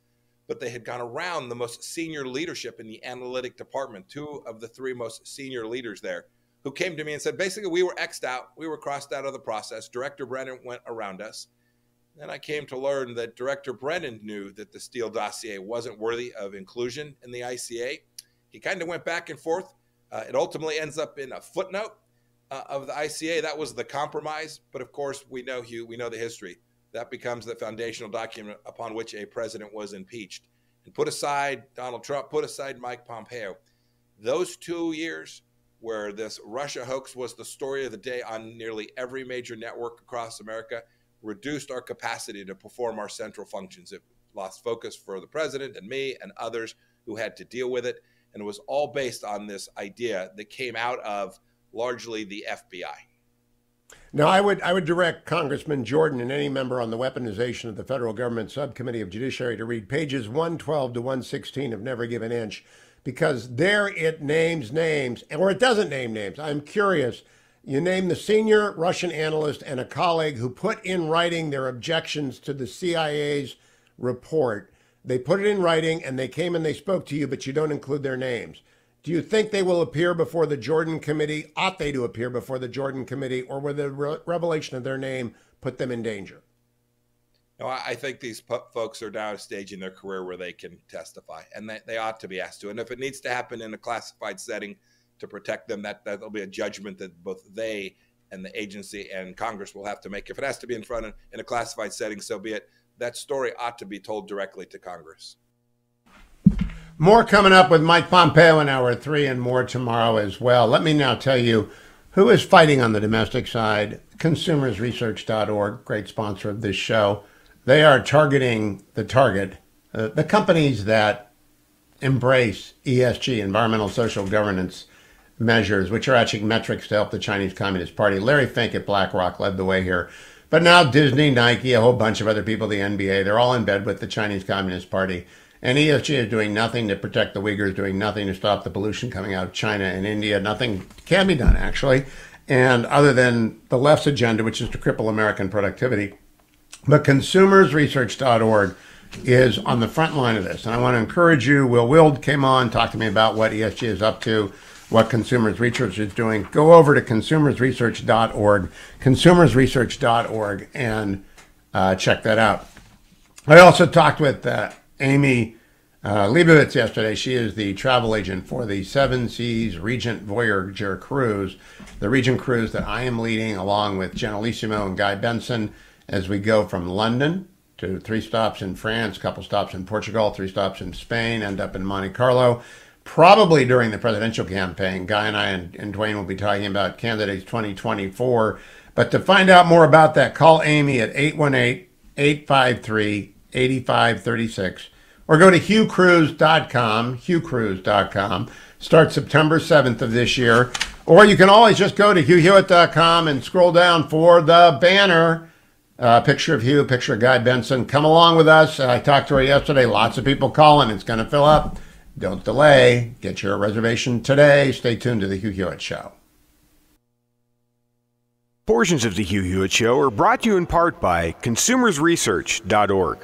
Speaker 9: but they had gone around the most senior leadership in the analytic department. Two of the three most senior leaders there, who came to me and said, basically, we were xed out, we were crossed out of the process. Director Brennan went around us. Then I came to learn that Director Brennan knew that the Steele dossier wasn't worthy of inclusion in the ICA. He kind of went back and forth. Uh, it ultimately ends up in a footnote uh, of the ICA. That was the compromise. But of course, we know, Hugh, we know the history. That becomes the foundational document upon which a president was impeached. And put aside Donald Trump, put aside Mike Pompeo. Those two years where this Russia hoax was the story of the day on nearly every major network across America reduced our capacity to perform our central functions. It lost focus for the president and me and others who had to deal with it. And it was all based on this idea that came out of largely the FBI.
Speaker 2: Now, I would I would direct Congressman Jordan and any member on the weaponization of the federal government subcommittee of judiciary to read pages 112 to 116 of Never Give an Inch, because there it names names, or it doesn't name names. I'm curious you name the senior Russian analyst and a colleague who put in writing their objections to the CIA's report. They put it in writing and they came and they spoke to you, but you don't include their names. Do you think they will appear before the Jordan Committee? Ought they to appear before the Jordan Committee, or will the re- revelation of their name put them in danger?
Speaker 9: No, I think these folks are now at a stage in their career where they can testify, and they, they ought to be asked to. And if it needs to happen in a classified setting, to protect them. That that'll be a judgment that both they and the agency and Congress will have to make. If it has to be in front of in a classified setting, so be it. That story ought to be told directly to Congress.
Speaker 2: More coming up with Mike Pompeo in hour three and more tomorrow as well. Let me now tell you who is fighting on the domestic side. Consumersresearch.org, great sponsor of this show. They are targeting the target, uh, the companies that embrace ESG, environmental social governance measures, which are actually metrics to help the Chinese Communist Party. Larry Fink at BlackRock led the way here. But now Disney, Nike, a whole bunch of other people, the NBA, they're all in bed with the Chinese Communist Party. And ESG is doing nothing to protect the Uyghurs, doing nothing to stop the pollution coming out of China and India. Nothing can be done, actually. And other than the left's agenda, which is to cripple American productivity. But consumersresearch.org is on the front line of this. And I want to encourage you. Will Hild came on, talked to me about what ESG is up to what Consumers Research is doing, go over to consumersresearch.org, consumersresearch.org, and uh, check that out. I also talked with uh, Amy uh, Leibovitz yesterday. She is the travel agent for the Seven Seas Regent Voyager cruise, the Regent cruise that I am leading along with Generalissimo and Guy Benson as we go from London to three stops in France, couple stops in Portugal, three stops in Spain, end up in Monte Carlo probably during the presidential campaign. Guy and I and, and Duane will be talking about candidates 2024. But to find out more about that, call Amy at 818 853 8536 or go to hughcruise.com, hughcruise.com. Start September 7th of this year. Or you can always just go to hughhewitt.com and scroll down for the banner. Uh, picture of Hugh, picture of Guy Benson. Come along with us. I talked to her yesterday. Lots of people calling. It's going to fill up. Don't delay. Get your reservation today. Stay tuned to the Hugh Hewitt Show.
Speaker 4: Portions of the Hugh Hewitt Show are brought to you in part by consumersresearch.org.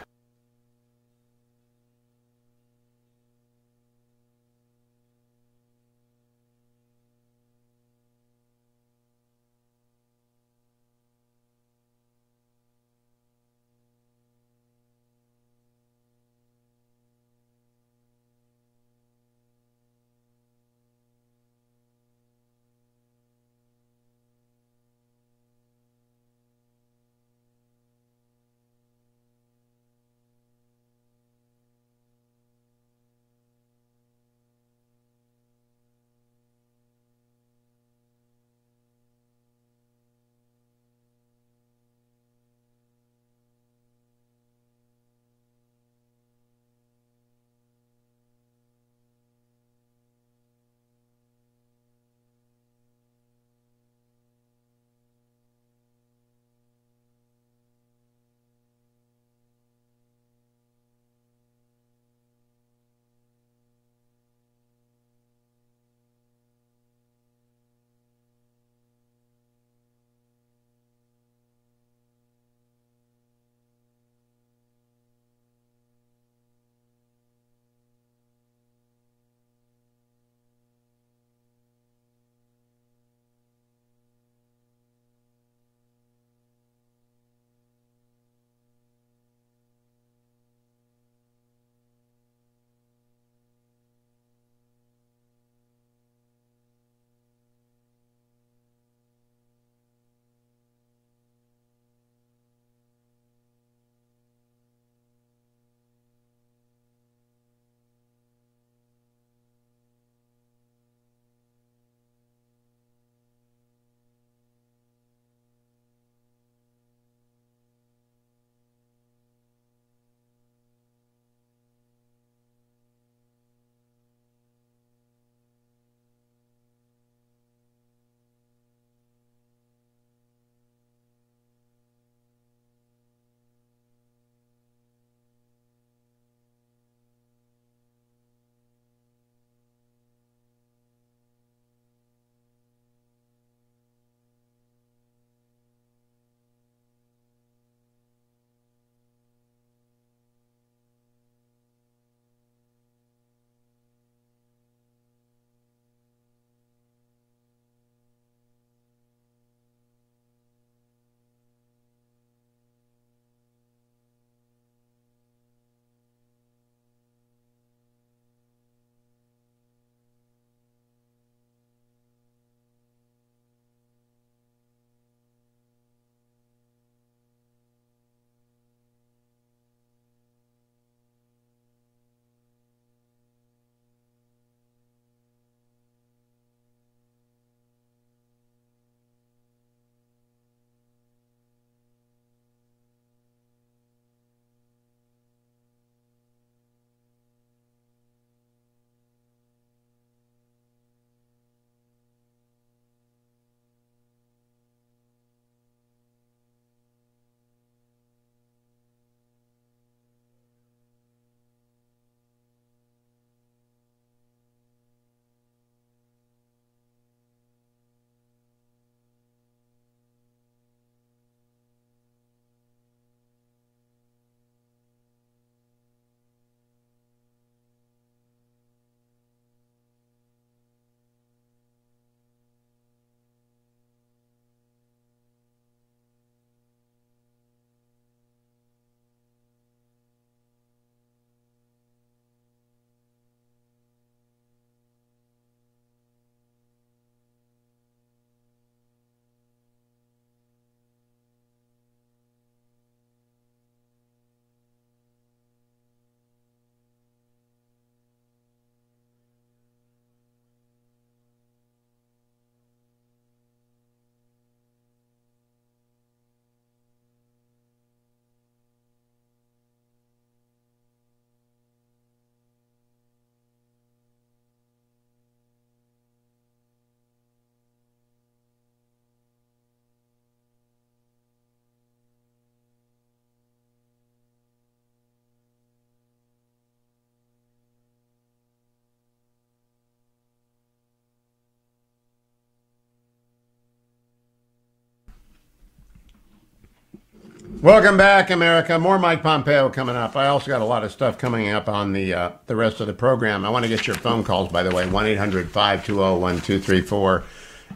Speaker 2: Welcome back, America. More Mike Pompeo coming up. I also got a lot of stuff coming up on the uh, the rest of the program. I want to get your phone calls, by the way, 1 800 520 1234.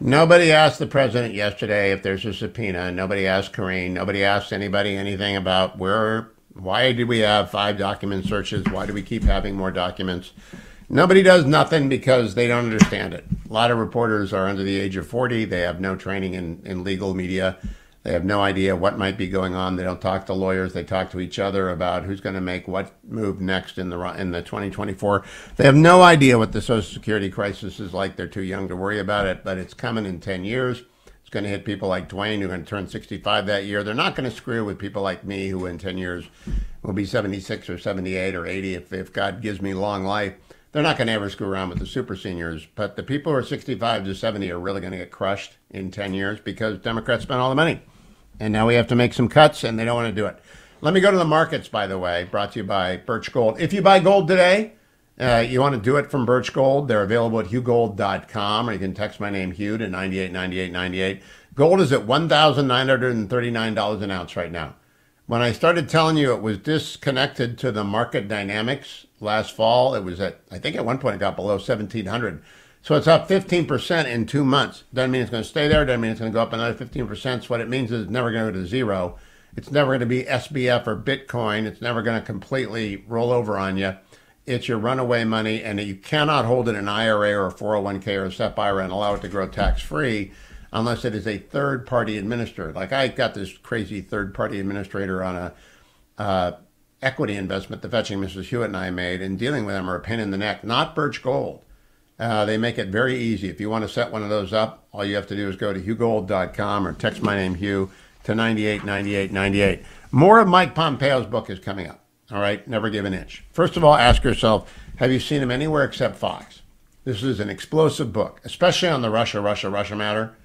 Speaker 2: Nobody asked the president yesterday if there's a subpoena. Nobody asked Karine. Nobody asked anybody anything about where, why did we have five document searches? Why do we keep having more documents? Nobody does nothing because they don't understand it. A lot of reporters are under the age of 40. They have no training in, in legal media. They have no idea what might be going on. They don't talk to lawyers. They talk to each other about who's going to make what move next in the in the 2024. They have no idea what the Social Security crisis is like. They're too young to worry about it, but it's coming in 10 years. It's going to hit people like Duane, who are going to turn 65 that year. They're not going to screw with people like me, who in 10 years will be 76 or 78 or 80 if, if God gives me long life. They're not going to ever screw around with the super seniors, but the people who are 65 to 70 are really going to get crushed in 10 years because Democrats spent all the money and now we have to make some cuts, and they don't want to do it. Let me go to the markets, by the way, brought to you by Birch Gold. If you buy gold today, uh, you want to do it from Birch Gold. They're available at hughgold.com, or you can text my name, Hugh, to 989898. Gold is at $1,939 an ounce right now. When I started telling you it was disconnected to the market dynamics last fall, it was at, I think at one point it got below 1700 so it's up 15% in two months. Doesn't mean it's going to stay there. Doesn't mean it's going to go up another 15%. So what it means is it's never going to go to zero. It's never going to be SBF or Bitcoin. It's never going to completely roll over on you. It's your runaway money, and you cannot hold it in an IRA or a 401k or a SEP IRA and allow it to grow tax free unless it is a third party administrator. Like I got this crazy third party administrator on a uh, equity investment the fetching Mrs. Hewitt and I made, and dealing with them are a pain in the neck. Not Birch Gold. Uh, they make it very easy. If you want to set one of those up, all you have to do is go to hughgold.com or text my name, Hugh, to 989898. More of Mike Pompeo's book is coming up. All right, never give an inch. First of all, ask yourself have you seen him anywhere except Fox? This is an explosive book, especially on the Russia, Russia, Russia matter.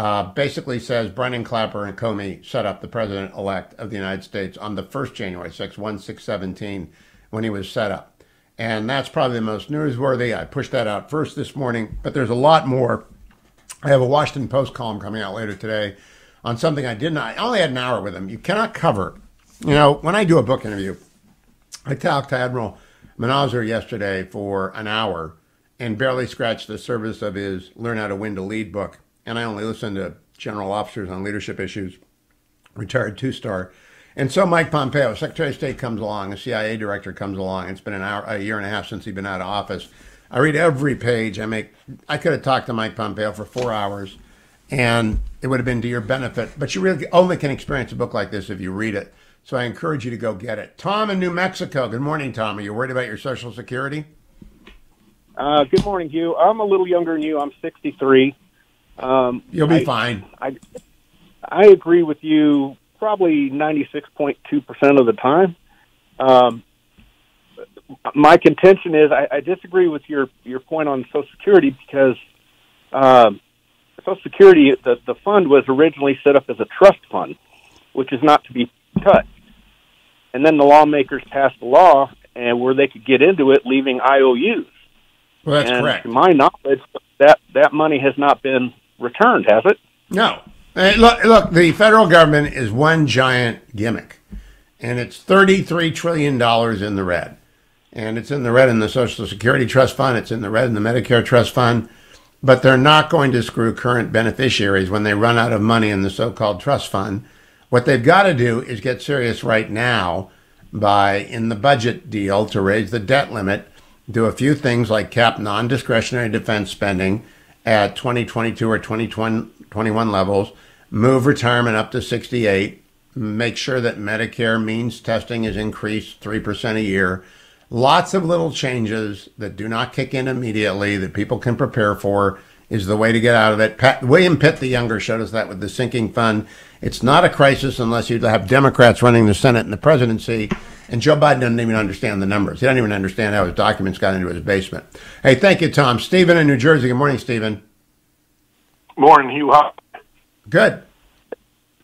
Speaker 2: Uh, basically says Brennan Clapper and Comey set up the president elect of the United States on the 1st January 6, 1617, when he was set up. And that's probably the most newsworthy. I pushed that out first this morning, but there's a lot more. I have a Washington Post column coming out later today on something I did not. I only had an hour with him. You cannot cover. You know, when I do a book interview, I talked to Admiral Manazir yesterday for an hour and barely scratched the surface of his Learn How to Win to Lead book. And I only listen to general officers on leadership issues, retired two star. And so Mike Pompeo, Secretary of State, comes along, the CIA director comes along. It's been an hour, a year and a half since he's been out of office. I read every page. I make. I could have talked to Mike Pompeo for four hours, and it would have been to your benefit. But you really only can experience a book like this if you read it. So I encourage you to go get it. Tom in New Mexico. Good morning, Tom. Are you worried about your Social Security?
Speaker 14: Uh, good morning, Hugh. I'm a little younger than you. I'm 63. Um,
Speaker 2: You'll be
Speaker 14: I,
Speaker 2: fine.
Speaker 14: I, I agree with you probably 96.2% of the time. Um, my contention is I, I disagree with your, your point on Social Security because um, Social Security, the, the fund was originally set up as a trust fund, which is not to be touched. And then the lawmakers passed a law and where they could get into it, leaving IOUs.
Speaker 2: Well, that's
Speaker 14: and
Speaker 2: correct.
Speaker 14: To my knowledge, that that money has not been returned, has it?
Speaker 2: No, look, look, the federal government is one giant gimmick, and it's $33 trillion in the red. And it's in the red in the Social Security Trust Fund, it's in the red in the Medicare Trust Fund, but they're not going to screw current beneficiaries when they run out of money in the so called trust fund. What they've got to do is get serious right now by, in the budget deal, to raise the debt limit, do a few things like cap non discretionary defense spending at 2022 or 2021 levels, move retirement up to 68, make sure that Medicare means testing is increased 3% a year. Lots of little changes that do not kick in immediately that people can prepare for is the way to get out of it. Pat, William Pitt the Younger showed us that with the sinking fund. It's not a crisis unless you have Democrats running the Senate and the presidency. And Joe Biden doesn't even understand the numbers. He doesn't even understand how his documents got into his basement. Hey, thank you, Tom. Stephen in New Jersey. Good morning, Stephen.
Speaker 15: Morning, Hugh.
Speaker 2: Good.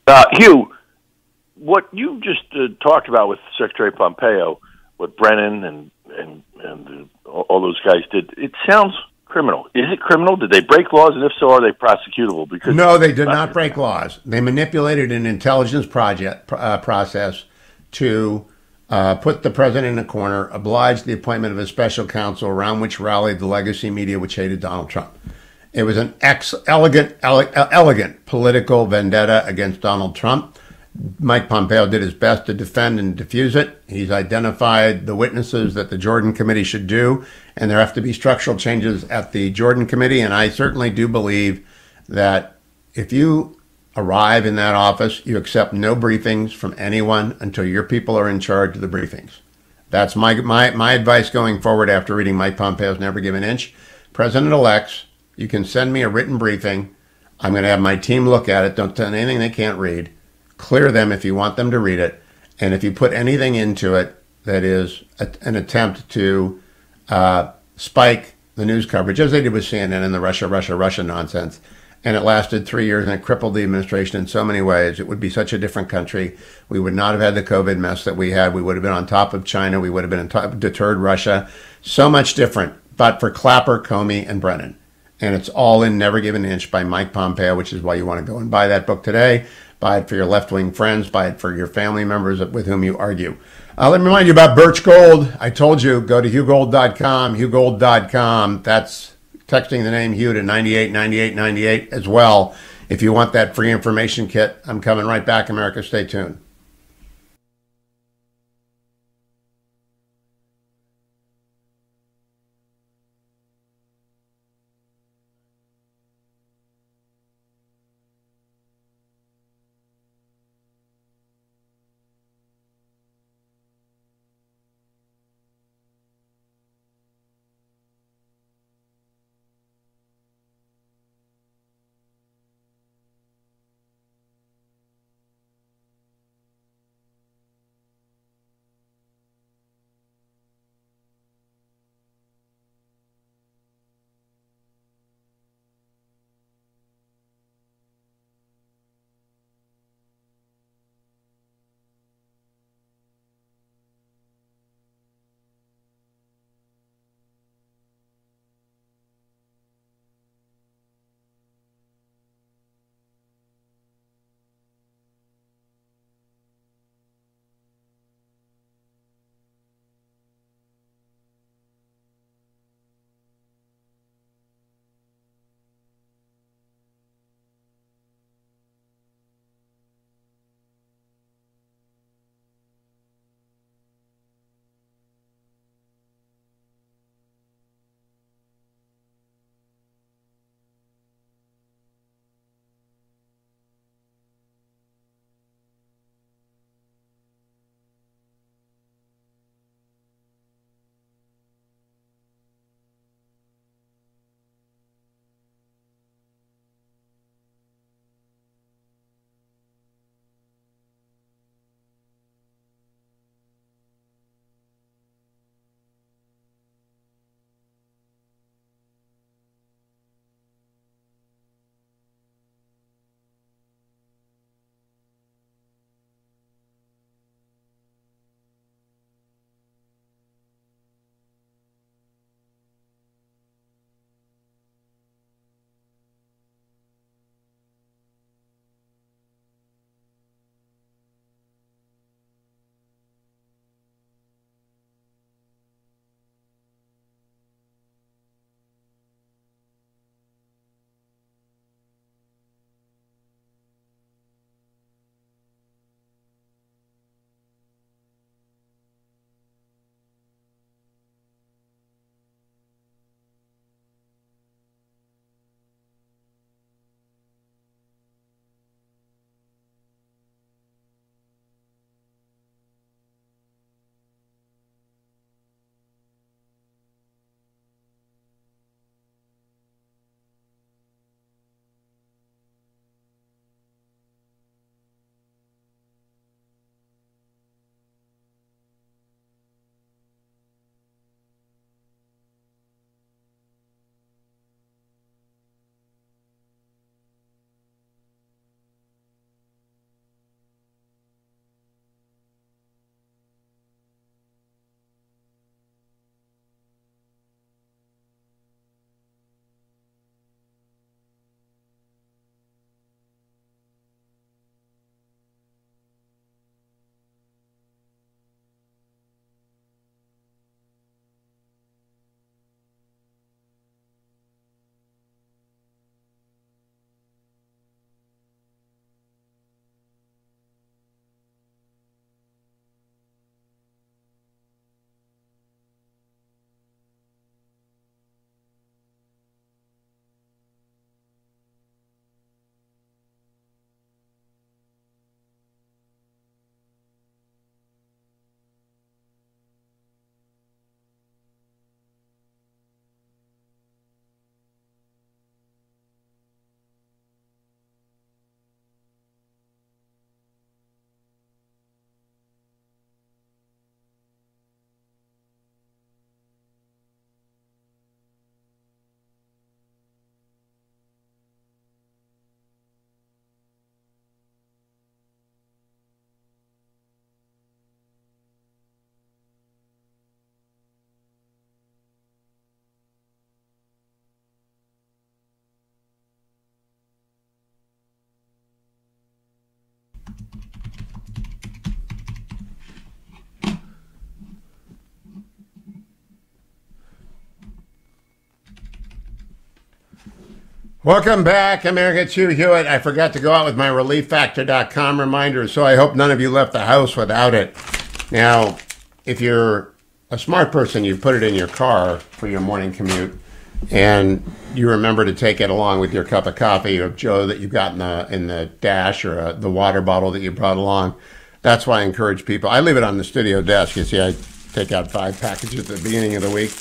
Speaker 15: Uh, Hugh, what you just uh, talked about with Secretary Pompeo, what Brennan and and and all those guys did, it sounds criminal. Is it criminal? Did they break laws, and if so, are they prosecutable?
Speaker 2: Because no, they did not break laws. They manipulated an intelligence project uh, process to uh, put the president in a corner, obliged the appointment of a special counsel around which rallied the legacy media, which hated Donald Trump. It was an ex- elegant, ele- elegant political vendetta against Donald Trump. Mike Pompeo did his best to defend and diffuse it. He's identified the witnesses that the Jordan Committee should do, and there have to be structural changes at the Jordan Committee. And I certainly do believe that if you arrive in that office, you accept no briefings from anyone until your people are in charge of the briefings. That's my, my, my advice going forward after reading Mike Pompeo's Never Give an Inch. President elects, you can send me a written briefing. I'm going to have my team look at it. Don't send anything they can't read clear them if you want them to read it. And if you put anything into it that is a, an attempt to uh, spike the news coverage, as they did with CNN and the Russia, Russia, Russia nonsense, and it lasted three years and it crippled the administration in so many ways. It would be such a different country. We would not have had the COVID mess that we had. We would have been on top of China. We would have been top, deterred Russia. So much different. But for Clapper, Comey, and Brennan. And it's all in Never Give an Inch by Mike Pompeo, which is why you want to go and buy that book today. Buy it for your left wing friends. Buy it for your family members with whom you argue. Uh, let me remind you about Birch Gold. I told you, go to hughgold.com, hughgold.com. That's texting the name Hugh to 989898 as well. If you want that free information kit, I'm coming right back, America. Stay tuned. Welcome back, America. Hugh Hewitt. I forgot to go out with my relieffactor.com reminder, so I hope none of you left the house without it. Now, if you're a smart person, you put it in your car for your morning commute, and you remember to take it along with your cup of coffee or Joe that you've got in the in the dash or uh, the water bottle that you brought along. That's why I encourage people. I leave it on the studio desk. You see, I take out five packages at the beginning of the week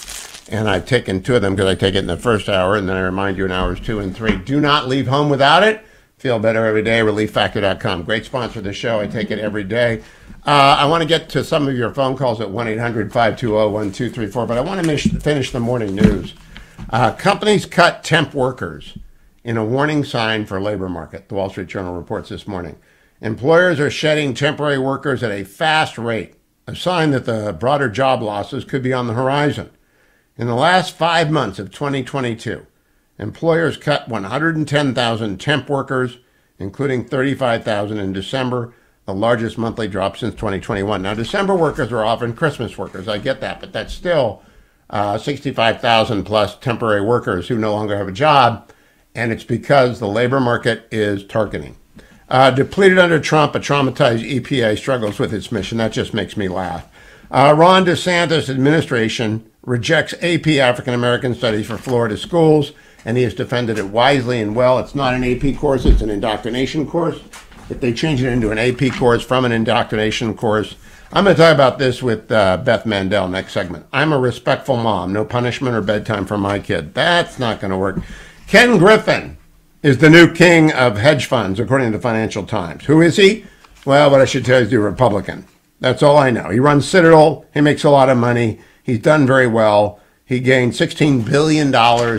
Speaker 2: and I've taken two of them because I take it in the first hour, and then I remind you in hours two and three. Do not leave home without it. Feel better every day. ReliefFactor.com. Great sponsor of the show. I take it every day. Uh, I want to get to some of your phone calls at 1 800 520 1234, but I want to finish the morning news. Uh, companies cut temp workers in a warning sign for labor market, the Wall Street Journal reports this morning. Employers are shedding temporary workers at a fast rate, a sign that the broader job losses could be on the horizon. In the last five months of 2022, employers cut 110,000 temp workers, including 35,000 in December, the largest monthly drop since 2021. Now, December workers are often Christmas workers. I get that, but that's still uh, 65,000 plus temporary workers who no longer have a job, and it's because the labor market is targeting. Uh, depleted under Trump, a traumatized EPA struggles with its mission. That just makes me laugh. Uh, Ron DeSantis administration rejects AP African American Studies for Florida schools, and he has defended it wisely and well. It's not an AP course, it's an indoctrination course. If they change it into an AP course from an indoctrination course, I'm going to talk about this with uh, Beth Mandel next segment. I'm a respectful mom, no punishment or bedtime for my kid. That's not going to work. Ken Griffin is the new king of hedge funds, according to the Financial Times. Who is he? Well, what I should tell you is a Republican. That's all I know. He runs Citadel. He makes a lot of money. He's done very well. He gained $16 billion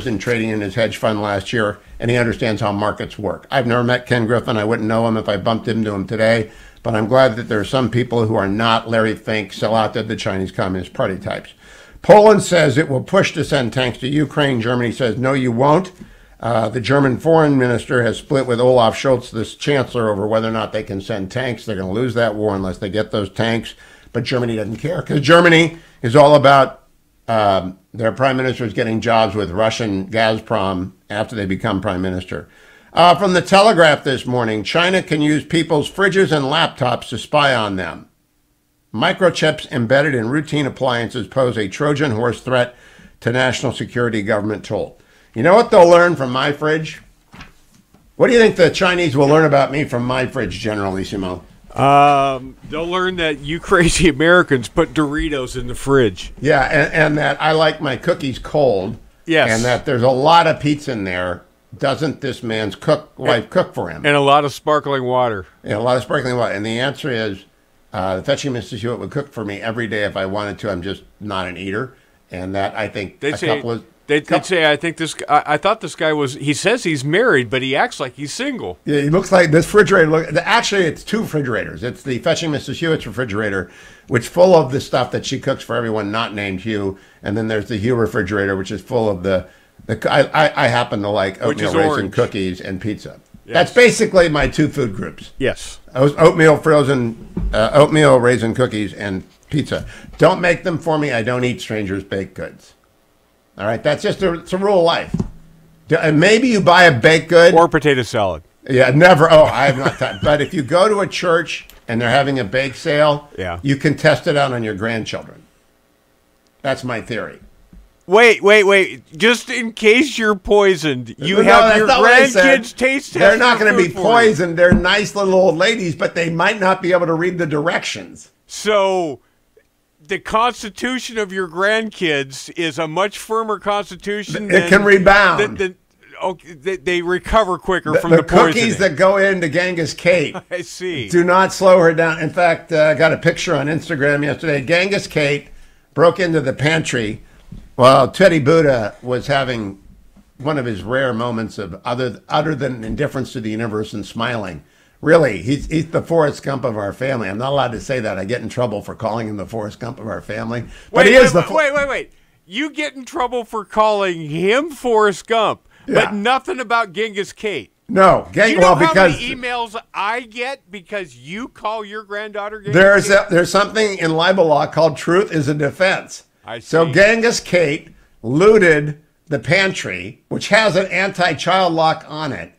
Speaker 2: in trading in his hedge fund last year, and he understands how markets work. I've never met Ken Griffin. I wouldn't know him if I bumped into him today, but I'm glad that there are some people who are not Larry Fink, sell out to the Chinese Communist Party types. Poland says it will push to send tanks to Ukraine. Germany says, no, you won't. Uh, the German foreign minister has split with Olaf Scholz, this chancellor, over whether or not they can send tanks. They're going to lose that war unless they get those tanks. But Germany doesn't care because Germany is all about um, their prime minister is getting jobs with Russian Gazprom after they become prime minister. Uh, from the Telegraph this morning, China can use people's fridges and laptops to spy on them. Microchips embedded in routine appliances pose a Trojan horse threat to national security, government told. You know what they'll learn from my fridge? What do you think the Chinese will learn about me from my fridge, Generalissimo?
Speaker 4: Um, they'll learn that you crazy Americans put Doritos in the fridge.
Speaker 2: Yeah, and, and that I like my cookies cold.
Speaker 4: Yes.
Speaker 2: And that there's a lot of pizza in there. Doesn't this man's cook wife
Speaker 4: and,
Speaker 2: cook for him?
Speaker 4: And a lot of sparkling water.
Speaker 2: Yeah, a lot of sparkling water. And the answer is uh, the fetching Mrs. Hewitt would cook for me every day if I wanted to. I'm just not an eater. And that I think
Speaker 4: They'd
Speaker 2: a
Speaker 4: say,
Speaker 2: couple of
Speaker 4: They'd, they'd, say, "I think this. I, I, thought this guy was. He says he's married, but he acts like he's single."
Speaker 2: Yeah, he looks like this refrigerator. Look, actually, it's two refrigerators. It's the fetching Mrs. Hewitt's refrigerator, which full of the stuff that she cooks for everyone not named Hugh, and then there's the Hugh refrigerator, which is full of the. the I, I, I happen to like oatmeal raisin cookies and pizza. Yes. That's basically my two food groups.
Speaker 4: Yes,
Speaker 2: oatmeal frozen, uh, oatmeal raisin cookies and pizza. Don't make them for me. I don't eat strangers' baked goods. All right, that's just a, it's a rule of life. And maybe you buy a baked good
Speaker 4: or potato salad.
Speaker 2: Yeah, never. Oh, I have not. Time. but if you go to a church and they're having a bake sale,
Speaker 4: yeah,
Speaker 2: you can test it out on your grandchildren. That's my theory.
Speaker 4: Wait, wait, wait! Just in case you're poisoned, you no, have your grandkids taste test.
Speaker 2: They're not going to be poisoned. They're nice little old ladies, but they might not be able to read the directions.
Speaker 4: So the constitution of your grandkids is a much firmer constitution.
Speaker 2: It can rebound.
Speaker 4: Than, than, okay, they, they, recover quicker
Speaker 2: the,
Speaker 4: from the,
Speaker 2: the cookies that go into Genghis Kate.
Speaker 4: I see.
Speaker 2: Do not slow her down. In fact, uh, I got a picture on Instagram yesterday. Genghis Kate broke into the pantry while Teddy Buddha was having one of his rare moments of other other than indifference to the universe and smiling. Really, he's he's the Forrest Gump of our family. I'm not allowed to say that. I get in trouble for calling him the Forrest Gump of our family. But
Speaker 4: wait,
Speaker 2: he is
Speaker 4: wait,
Speaker 2: the
Speaker 4: wait, wait, wait. You get in trouble for calling him Forrest Gump, yeah. but nothing about Genghis Kate.
Speaker 2: No,
Speaker 4: Gang-
Speaker 2: you know
Speaker 4: well,
Speaker 2: because
Speaker 4: how many emails I get because you call your granddaughter Genghis
Speaker 2: there's
Speaker 4: Kate?
Speaker 2: A, there's something in libel law called truth is a defense.
Speaker 4: I see.
Speaker 2: So Genghis Kate looted the pantry, which has an anti-child lock on it.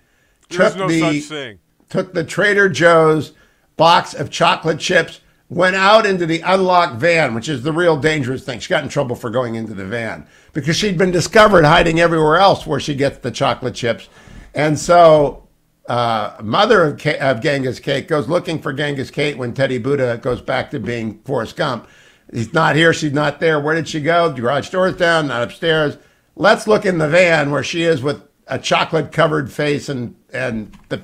Speaker 4: There's no
Speaker 2: the
Speaker 4: such thing.
Speaker 2: Took the Trader Joe's box of chocolate chips, went out into the unlocked van, which is the real dangerous thing. She got in trouble for going into the van because she'd been discovered hiding everywhere else where she gets the chocolate chips. And so, uh, mother of, Ka- of Genghis Kate goes looking for Genghis Kate when Teddy Buddha goes back to being Forrest Gump. He's not here. She's not there. Where did she go? The garage door's down, not upstairs. Let's look in the van where she is with a chocolate covered face and, and the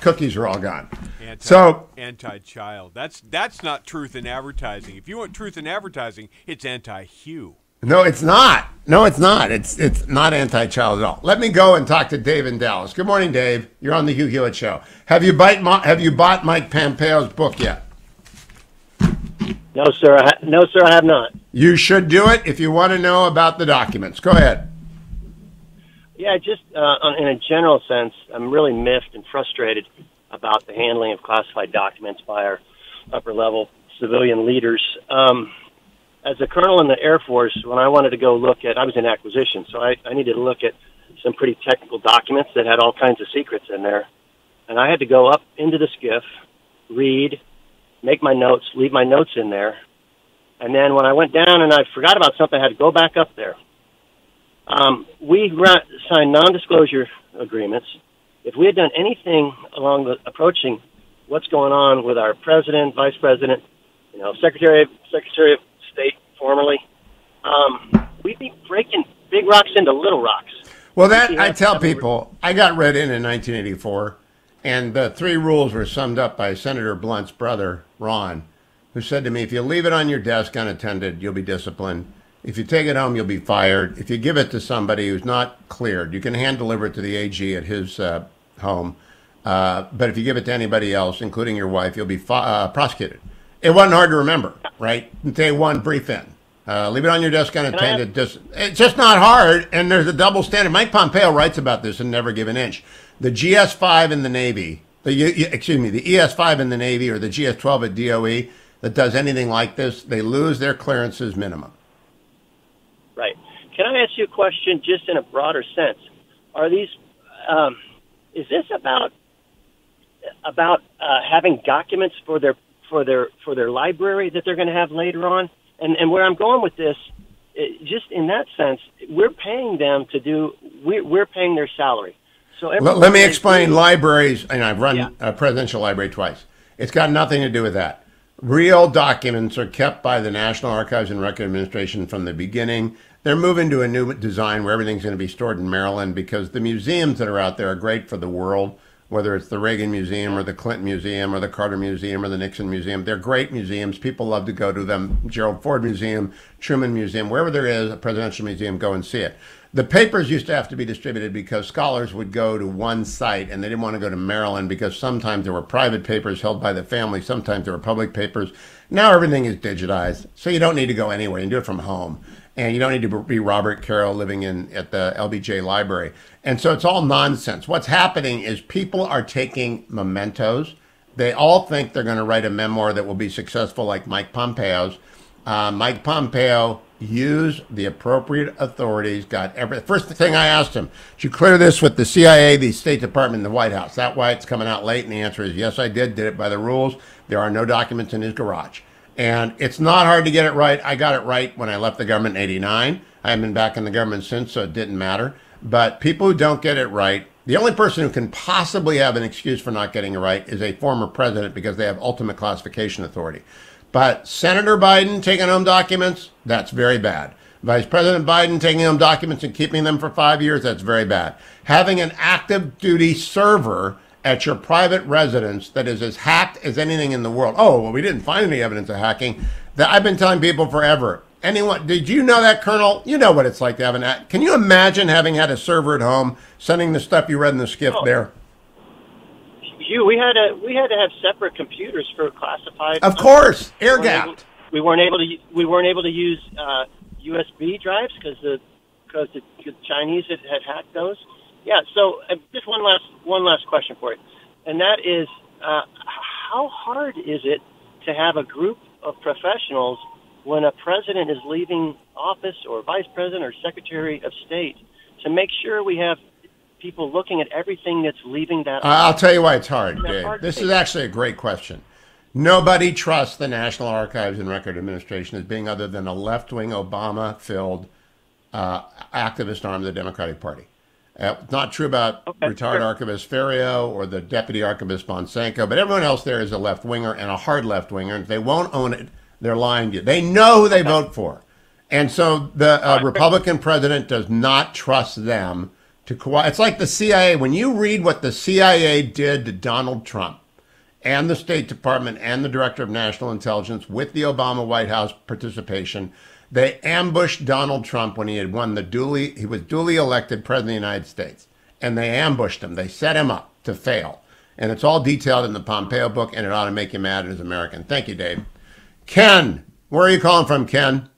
Speaker 2: cookies are all gone.
Speaker 4: Anti,
Speaker 2: So
Speaker 4: anti-child. That's that's not truth in advertising. If you want truth in advertising, it's anti-Hugh.
Speaker 2: No, it's not. No, it's not. It's it's not anti-child at all. Let me go and talk to Dave in Dallas. Good morning, Dave. You're on the Hugh Hewitt Show. Have you bite, Have you bought Mike Pompeo's book yet?
Speaker 16: No, sir. I ha- no, sir. I have not.
Speaker 2: You should do it if you want to know about the documents. Go ahead.
Speaker 16: Yeah, just uh, in a general sense, I'm really miffed and frustrated about the handling of classified documents by our upper level civilian leaders. Um, as a colonel in the Air Force, when I wanted to go look at, I was in acquisition, so I, I needed to look at some pretty technical documents that had all kinds of secrets in there. And I had to go up into the SCIF, read, make my notes, leave my notes in there. And then when I went down and I forgot about something, I had to go back up there. Um, we ra- signed non-disclosure agreements. If we had done anything along the approaching what's going on with our president, vice president, you know, secretary, secretary of state, formerly, um, we'd be breaking big rocks into little rocks.
Speaker 2: Well, that I tell people, I got read in in 1984, and the three rules were summed up by Senator Blunt's brother, Ron, who said to me, if you leave it on your desk unattended, you'll be disciplined. If you take it home, you'll be fired. If you give it to somebody who's not cleared, you can hand deliver it to the AG at his uh, home. Uh, but if you give it to anybody else, including your wife, you'll be fi- uh, prosecuted. It wasn't hard to remember, right? Day one, brief in. Uh, leave it on your desk unattended. Just, it's just not hard, and there's a double standard. Mike Pompeo writes about this and Never Give an Inch. The GS5 in the Navy, the excuse me, the ES5 in the Navy or the GS12 at DOE that does anything like this, they lose their clearances minimum.
Speaker 16: Right. Can I ask you a question just in a broader sense? Are these, um, is this about, about uh, having documents for their, for their, for their library that they're going to have later on? And, and where I'm going with this, it, just in that sense, we're paying them to do, we're, we're paying their salary. So
Speaker 2: Let, let me explain libraries, and I've run a presidential library twice. It's got nothing to do with that. Real documents are kept by the National Archives and Record Administration from the beginning. They're moving to a new design where everything's going to be stored in Maryland because the museums that are out there are great for the world, whether it's the Reagan Museum or the Clinton Museum or the Carter Museum or the Nixon Museum. They're great museums. People love to go to them. Gerald Ford Museum, Truman Museum, wherever there is a presidential museum, go and see it. The papers used to have to be distributed because scholars would go to one site and they didn't want to go to Maryland because sometimes there were private papers held by the family, sometimes there were public papers. Now everything is digitized, so you don't need to go anywhere. You do it from home. And you don't need to be Robert Caro living in at the LBJ library. And so it's all nonsense. What's happening is people are taking mementos. They all think they're going to write a memoir that will be successful, like Mike Pompeo's. Uh, Mike Pompeo used the appropriate authorities, got every. First thing I asked him, did you clear this with the CIA, the State Department, and the White House? That why it's coming out late? And the answer is yes, I did. Did it by the rules. There are no documents in his garage. And it's not hard to get it right. I got it right when I left the government in 89. I haven't been back in the government since, so it didn't matter. But people who don't get it right, the only person who can possibly have an excuse for not getting it right is a former president because they have ultimate classification authority. But Senator Biden taking home documents, that's very bad. Vice President Biden taking home documents and keeping them for five years, that's very bad. Having an active duty server at your private residence that is as hacked as anything in the world. Oh, well, we didn't find any evidence of hacking. That I've been telling people forever. Anyone, did you know that, Colonel? You know what it's like to have an. Can you imagine having had a server at home sending the stuff you read in the SCIF oh. there?
Speaker 16: You, we had to we had to have separate computers for classified.
Speaker 2: Of course,
Speaker 16: We
Speaker 2: air-gapped.
Speaker 16: We weren't able to we weren't able to use uh, USB drives because the because the, the Chinese had, had hacked those. Yeah. So uh, just one last one last question for you, and that is, uh, how hard is it to have a group of professionals when a president is leaving office or vice president or secretary of state to make sure we have people looking at everything that's leaving that.
Speaker 2: I'll tell you why it's hard, Dave. This is actually a great question. Nobody trusts the National Archives and Record Administration as being other than a left wing, Obama filled uh, activist arm of the Democratic Party. Uh, not true about retired archivist Ferrio or the deputy archivist Bonsenko, but everyone else there is a left winger and a hard left winger. And if they won't own it, they're lying to you. They know who they vote for. And so the uh, Republican president does not trust them to It's like the CIA. When you read what the CIA did to Donald Trump and the State Department and the Director of National Intelligence with the Obama White House participation, they ambushed Donald Trump when he had won the duly he was duly elected president of the United States. And they ambushed him. They set him up to fail. And it's all detailed in the Pompeo book, and it ought to make you mad as an American. Thank you, Dave. Ken, where are you calling from, Ken?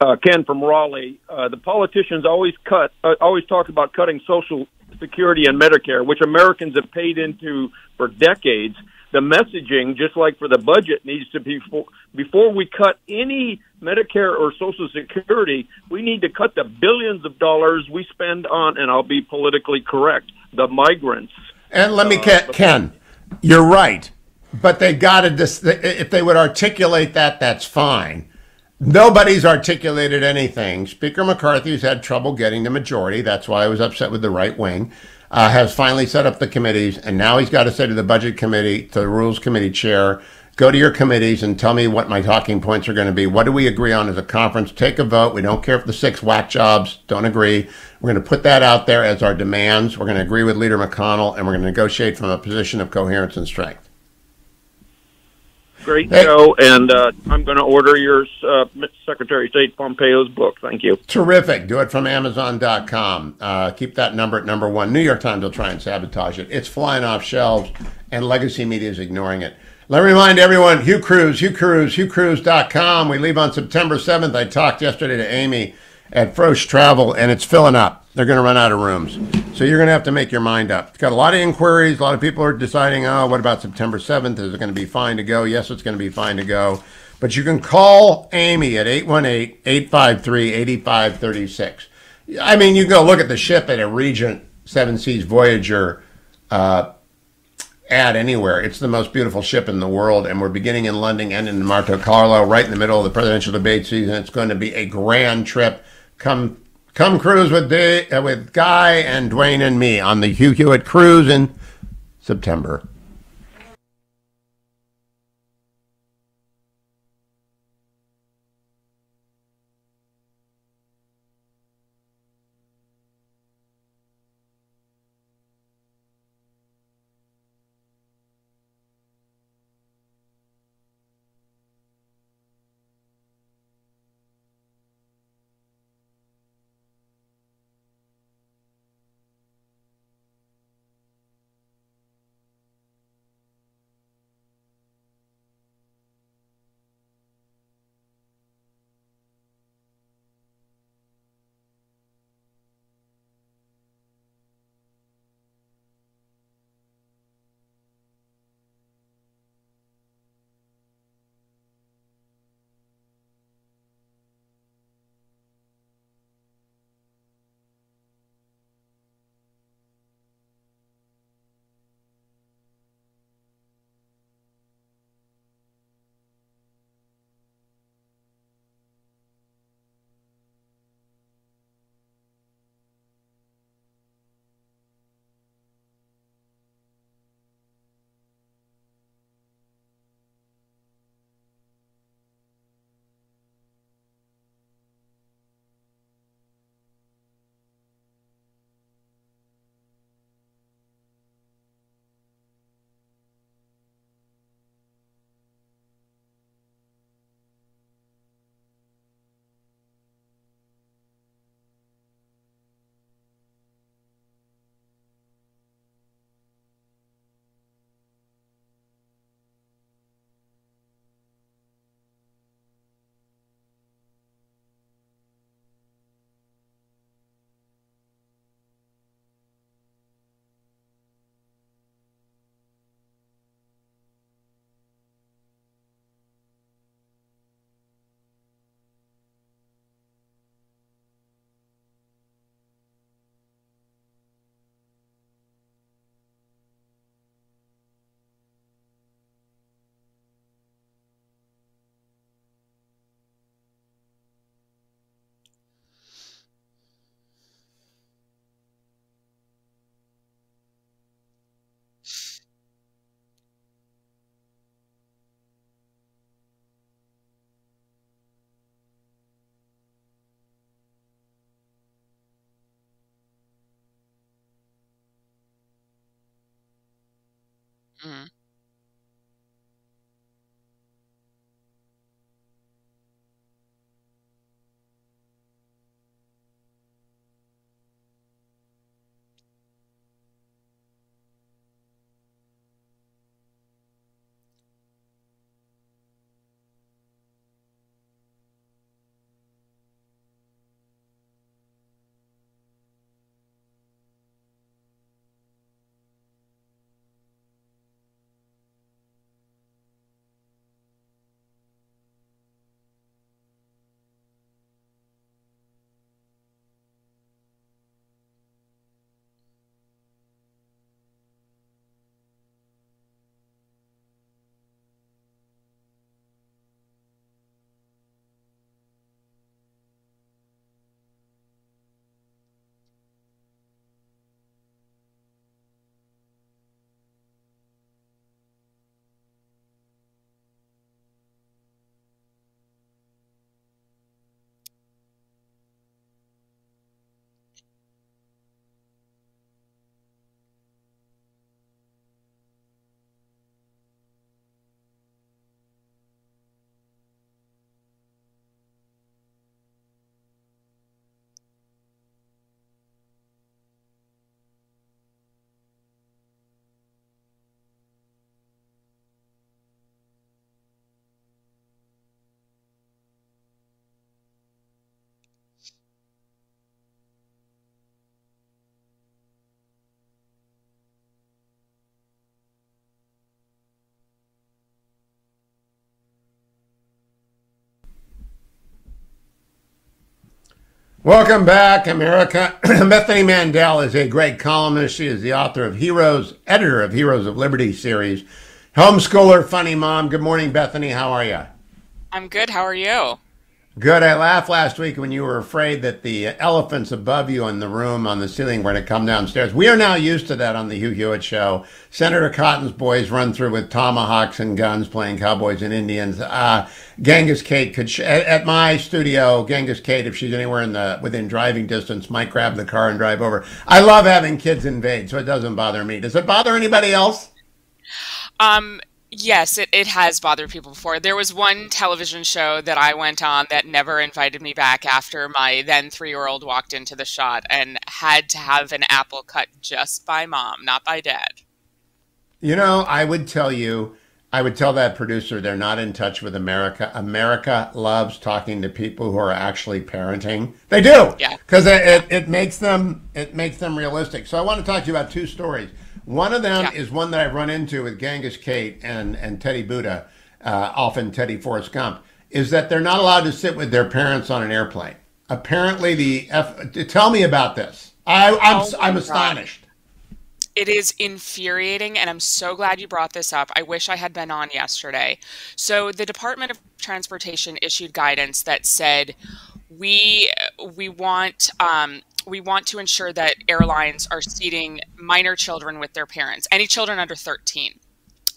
Speaker 17: Uh, Ken from Raleigh. Uh, the politicians always cut, uh, always talk about cutting Social Security and Medicare, which Americans have paid into for decades. The messaging, just like for the budget, needs to be for, before we cut any Medicare or Social Security, we need to cut the billions of dollars we spend on, and I'll be politically correct, the migrants.
Speaker 2: And let me, Ken, Ken you're right. But they got to, dis- if they would articulate that, that's fine. Nobody's articulated anything. Speaker McCarthy's had trouble getting the majority. That's why I was upset with the right wing. Uh, has finally set up the committees, and now he's got to say to the budget committee, to the rules committee chair, go to your committees and tell me what my talking points are going to be. What do we agree on as a conference? Take a vote. We don't care if the six whack jobs don't agree. We're going to put that out there as our demands. We're going to agree with Leader McConnell, and we're going to negotiate from a position of coherence and strength.
Speaker 17: Great show, and uh, I'm going to order your uh, Secretary of State Pompeo's book. Thank you.
Speaker 2: Terrific. Do it from Amazon.com. Uh, keep that number at number one. New York Times will try and sabotage it. It's flying off shelves, and legacy media is ignoring it. Let me remind everyone Hugh Cruz, Hugh Cruz, HughCruz.com. We leave on September 7th. I talked yesterday to Amy at Frosch Travel, and it's filling up. They're going to run out of rooms. So you're going to have to make your mind up. It's got a lot of inquiries. A lot of people are deciding, oh, what about September 7th? Is it going to be fine to go? Yes, it's going to be fine to go. But you can call Amy at 818 853 8536. I mean, you go look at the ship at a Regent Seven Seas Voyager uh, ad anywhere. It's the most beautiful ship in the world, and we're beginning in London and in Monte Carlo, right in the middle of the presidential debate season. It's going to be a grand trip. Come, come cruise with uh, with Guy and Duane and me on the Hugh Hewitt cruise in September.
Speaker 18: Mm-hmm.
Speaker 2: Welcome back, America. Bethany Mandel is a great columnist. She is the author of Heroes, editor of Heroes of Liberty series, homeschooler, funny mom. Good morning, Bethany. How are you?
Speaker 18: I'm good. How are you?
Speaker 2: Good. I laughed last week when you were afraid that the elephants above you in the room on the ceiling were going to come downstairs. We are now used to that on the Hugh Hewitt show. Senator Cotton's boys run through with tomahawks and guns playing cowboys and Indians. Uh, Genghis Kate could, sh- at, at, my studio, Genghis Kate, if she's anywhere in the within driving distance, might grab the car and drive over. I love having kids invade, so it doesn't bother me. Does it bother anybody else?
Speaker 18: Um, Yes, it, it has bothered people before. There was one television show that I went on that never invited me back after my then three year old walked into the shot and had to have an apple cut just by mom, not by dad.
Speaker 2: You know, I would tell you, I would tell that producer they're not in touch with America. America loves talking to people who are actually parenting. They do.
Speaker 18: Yeah.
Speaker 2: Because it, it, it makes them it makes them realistic. So I want to talk to you about two stories. One of them yeah. is one that I've run into with Genghis Kate and, and Teddy Buddha, uh, often Teddy Forrest Gump, is that they're not allowed to sit with their parents on an airplane. Apparently, the F. Tell me about this. I, I'm, oh I'm astonished.
Speaker 18: It is infuriating, and I'm so glad you brought this up. I wish I had been on yesterday. So, the Department of Transportation issued guidance that said we we want um, we want to ensure that airlines are seating minor children with their parents, any children under 13.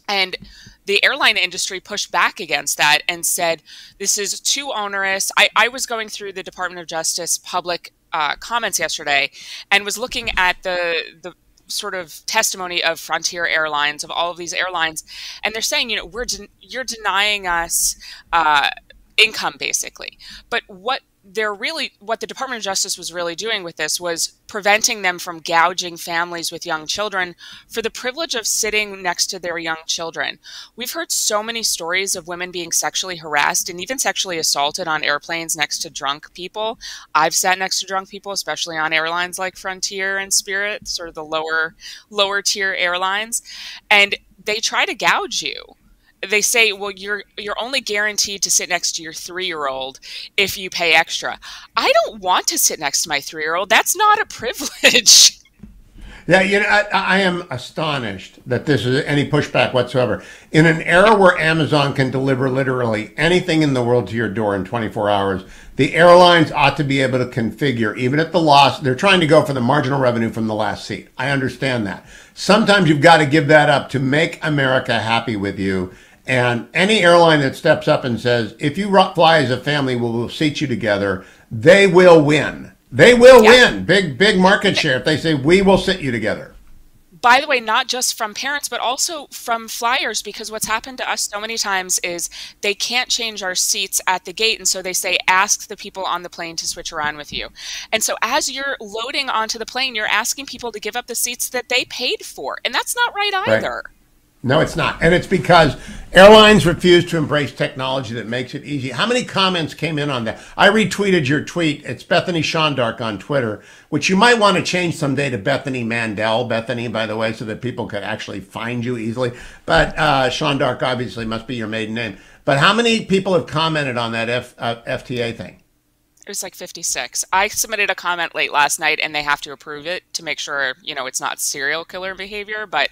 Speaker 18: And the airline industry pushed back against that and said, this is too onerous. I, I was going through the Department of Justice public uh, comments yesterday and was looking at the, the sort of testimony of Frontier Airlines, of all of these airlines, and they're saying, you know, we're de you're denying us uh, income basically. But what they're really what the Department of Justice was really doing with this was preventing them from gouging families with young children for the privilege of sitting next to their young children. We've heard so many stories of women being sexually harassed and even sexually assaulted on airplanes next to drunk people. I've sat next to drunk people, especially on airlines like Frontier and Spirit, sort of the lower lower tier airlines, and they try to gouge you they say, well, you're you're only guaranteed to sit next to your three year old if you pay extra. I don't want to sit next to my three year old. That's not a privilege.
Speaker 2: Yeah, you know, I, I, am astonished that this is any pushback whatsoever. In an era where Amazon can deliver literally anything in the world to your door in 24 hours, the airlines ought to be able to configure, even at the loss, they're trying to go for the marginal revenue from the last seat. I understand that. Sometimes you've got to give that up to make America happy with you and any airline that steps up and says, if you fly as a family, we'll, we'll seat you together, they will win. They will yeah. win. Big, big market share if they say, we will sit you together.
Speaker 18: by the way, not just from parents, but also from flyers, because what's happened to us so many times is they can't change our seats at the gate. And so they say, ask the people on the plane to switch around with you. And so as you're loading onto the plane, you're asking people to give up the seats that they paid for. And that's not right either.
Speaker 2: Right. No, it's not. And it's because airlines refuse to embrace technology that makes it easy. How many comments came in on that? I retweeted your tweet. It's Bethany Shondark on Twitter, which you might want to change someday to Bethany Mandel. Bethany, by the way, so that people could actually find you easily. But uh, Shondark obviously must be your maiden name. But how many people have commented on that F, uh, FTA thing?
Speaker 18: It was like 56. I submitted a comment late last night and they have to approve it to make sure, you know, it's not serial killer behavior, but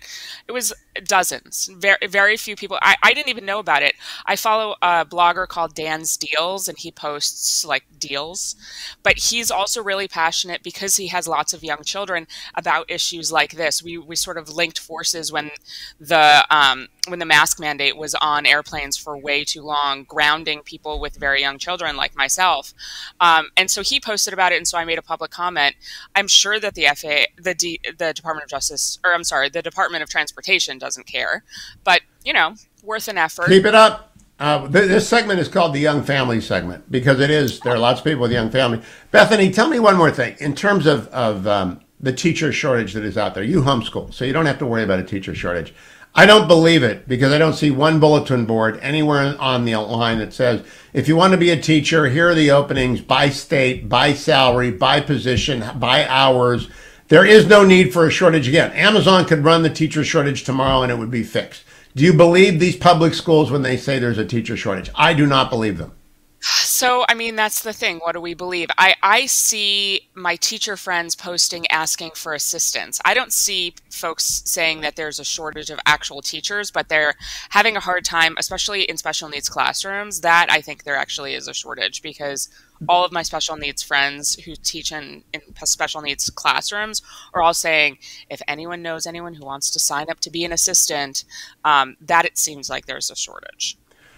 Speaker 18: it was dozens. Very, very few people. I, I didn't even know about it. I follow a blogger called Dan's Deals and he posts like deals, but he's also really passionate because he has lots of young children about issues like this. We, we sort of linked forces when the, um, when the mask mandate was on airplanes for way too long, grounding people with very young children like myself. Um, and so he posted about it, and so I made a public comment. I'm sure that the FAA, the D, the Department of Justice, or I'm sorry, the Department of Transportation doesn't care, but you know, worth an effort.
Speaker 2: Keep it up. Uh, th- this segment is called the Young Family segment because it is. There are lots of people with young family. Bethany, tell me one more thing in terms of of um, the teacher shortage that is out there. You homeschool, so you don't have to worry about a teacher shortage. I don't believe it because I don't see one bulletin board anywhere on the line that says if you want to be a teacher, here are the openings by state, by salary, by position, by hours. There is no need for a shortage again. Amazon could run the teacher shortage tomorrow and it would be fixed. Do you believe these public schools when they say there's a teacher shortage? I do not believe them.
Speaker 18: So, I mean, that's the thing. What do we believe? I, I see my teacher friends posting asking for assistance. I don't see folks saying that there's a shortage of actual teachers, but they're having a hard time, especially in special needs classrooms. That I think there actually is a shortage because all of my special needs friends who teach in, in special needs classrooms are all saying if anyone knows anyone who wants to sign up to be an assistant, um, that it seems like there's a shortage.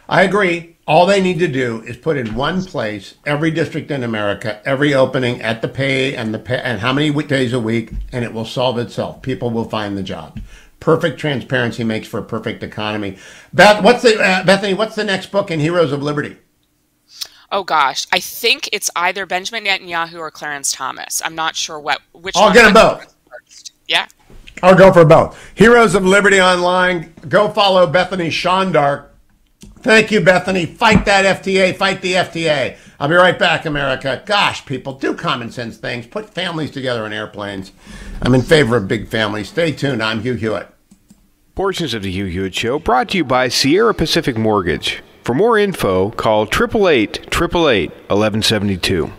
Speaker 2: I agree. All they need to do is put in one place every district in America, every opening at the pay and the pay, and how many days a week, and it will solve itself. People will find the job. Perfect transparency makes for a perfect economy. Beth, what's the uh, Bethany? What's the next book in Heroes of Liberty?
Speaker 18: Oh gosh, I think it's either Benjamin Netanyahu or Clarence Thomas. I'm not sure what which.
Speaker 2: I'll get them both.
Speaker 18: Yeah.
Speaker 2: I'll go for both. Heroes of Liberty online. Go follow Bethany Shondark Thank you, Bethany. Fight that FTA. Fight the FTA. I'll be right back, America. Gosh, people, do common sense things. Put families together in airplanes. I'm in favor of big families. Stay tuned. I'm Hugh Hewitt.
Speaker 19: Portions of the Hugh Hewitt Show brought to you by Sierra Pacific Mortgage. For more info, call 888 888 1172.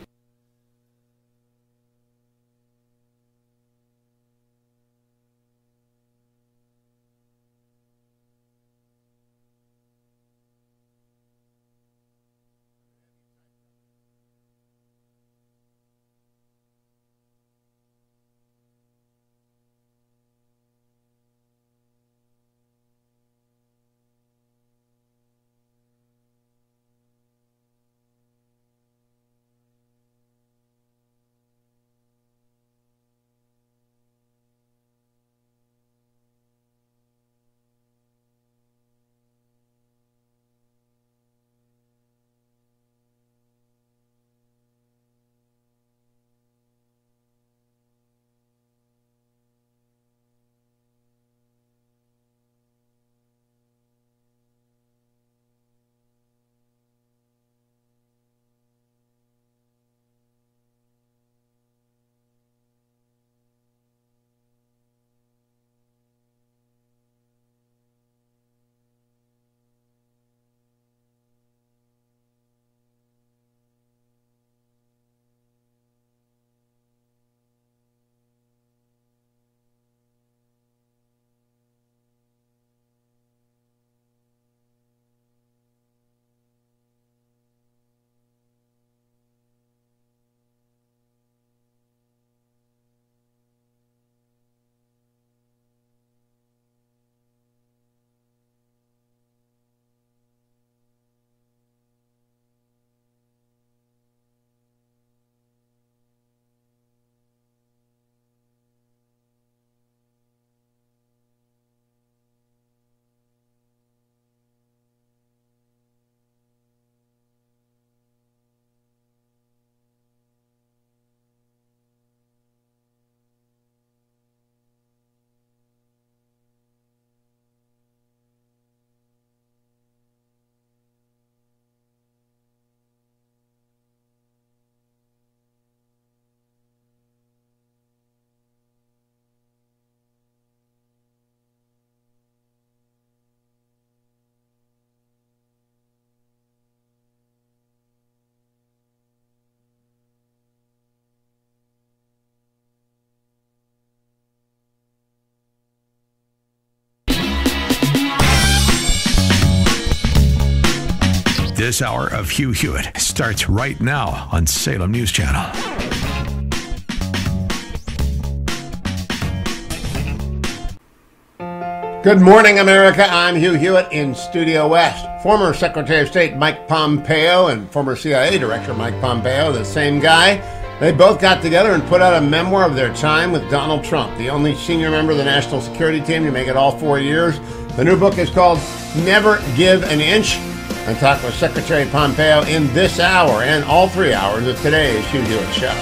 Speaker 1: This hour of Hugh Hewitt starts right now on Salem News Channel.
Speaker 2: Good morning, America. I'm Hugh Hewitt in Studio West. Former Secretary of State Mike Pompeo and former CIA Director Mike Pompeo, the same guy, they both got together and put out a memoir of their time with Donald Trump, the only senior member of the national security team to make it all four years. The new book is called Never Give an Inch. I talk with Secretary Pompeo in this hour and all three hours of today's Hugh Hewitt Show.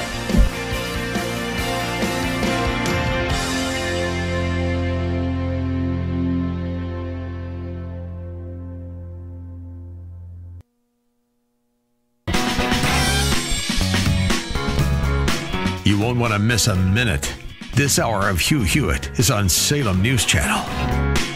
Speaker 1: You won't want to miss a minute. This hour of Hugh Hewitt is on Salem News Channel.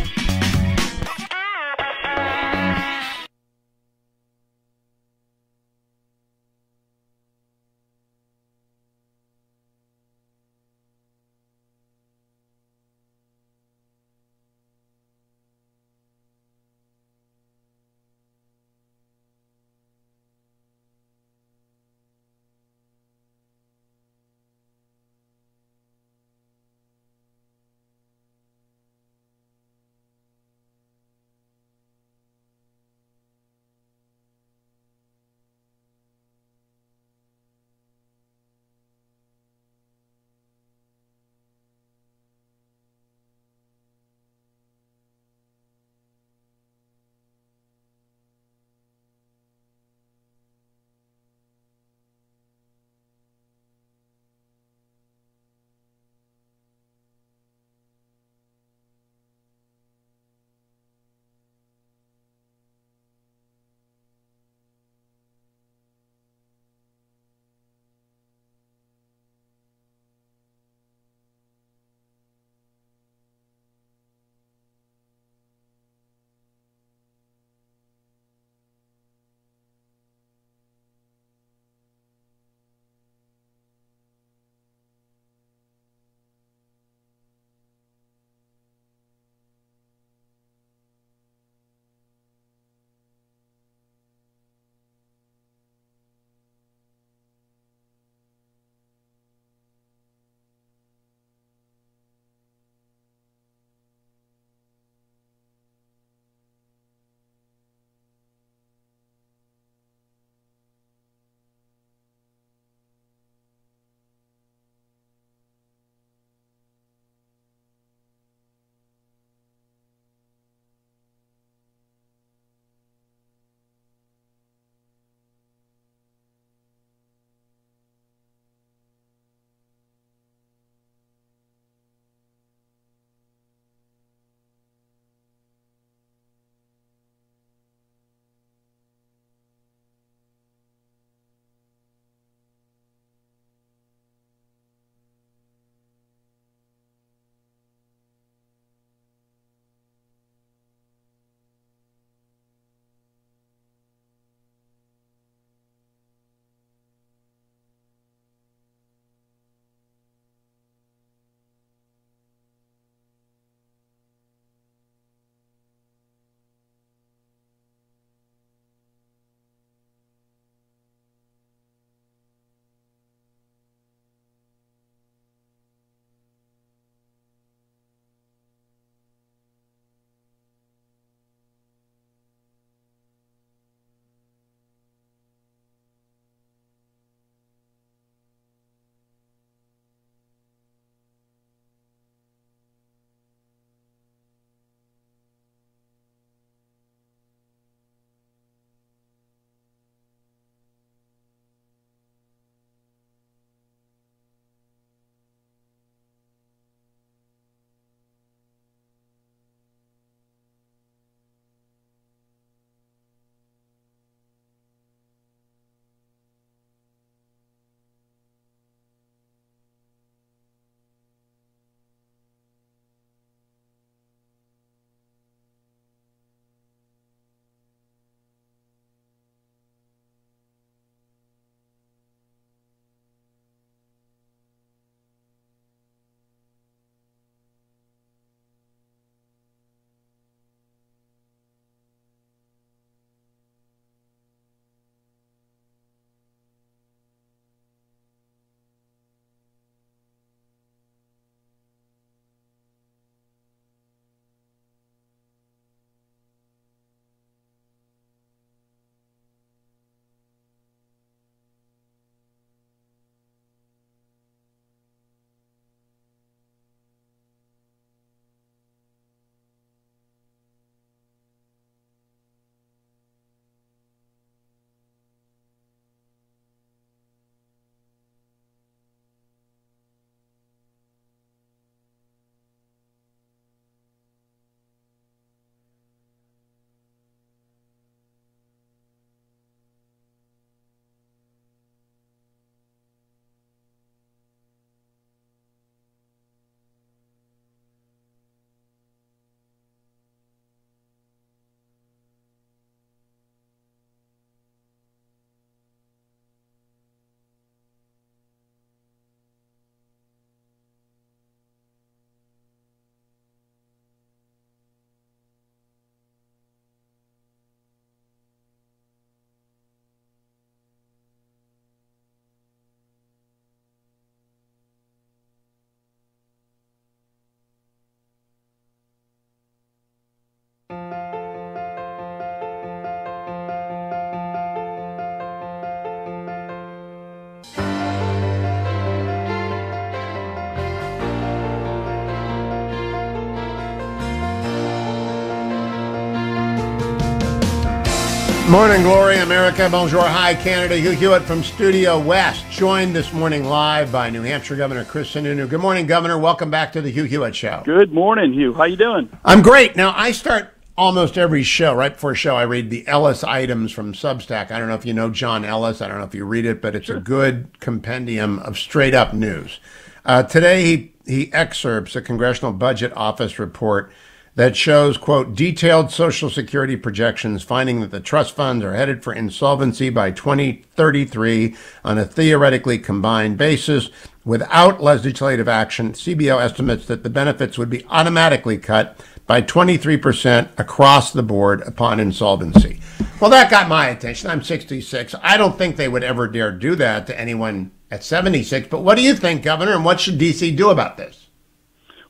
Speaker 2: Morning, Glory, America. Bonjour. Hi, Canada. Hugh Hewitt from Studio West, joined this morning live by New Hampshire Governor Chris Sununu. Good morning, Governor. Welcome back to the Hugh Hewitt Show.
Speaker 5: Good morning, Hugh. How you doing?
Speaker 2: I'm great. Now, I start almost every show, right before a show, I read the Ellis items from Substack. I don't know if you know John Ellis. I don't know if you read it, but it's sure. a good compendium of straight up news. Uh, today, he, he excerpts a Congressional Budget Office report that shows, quote, detailed Social Security projections finding that the trust funds are headed for insolvency by 2033 on a theoretically combined basis. Without legislative action, CBO estimates that the benefits would be automatically cut by 23% across the board upon insolvency. Well, that got my attention. I'm 66. I don't think they would ever dare do that to anyone at 76. But what do you think, Governor, and what should D.C. do about this?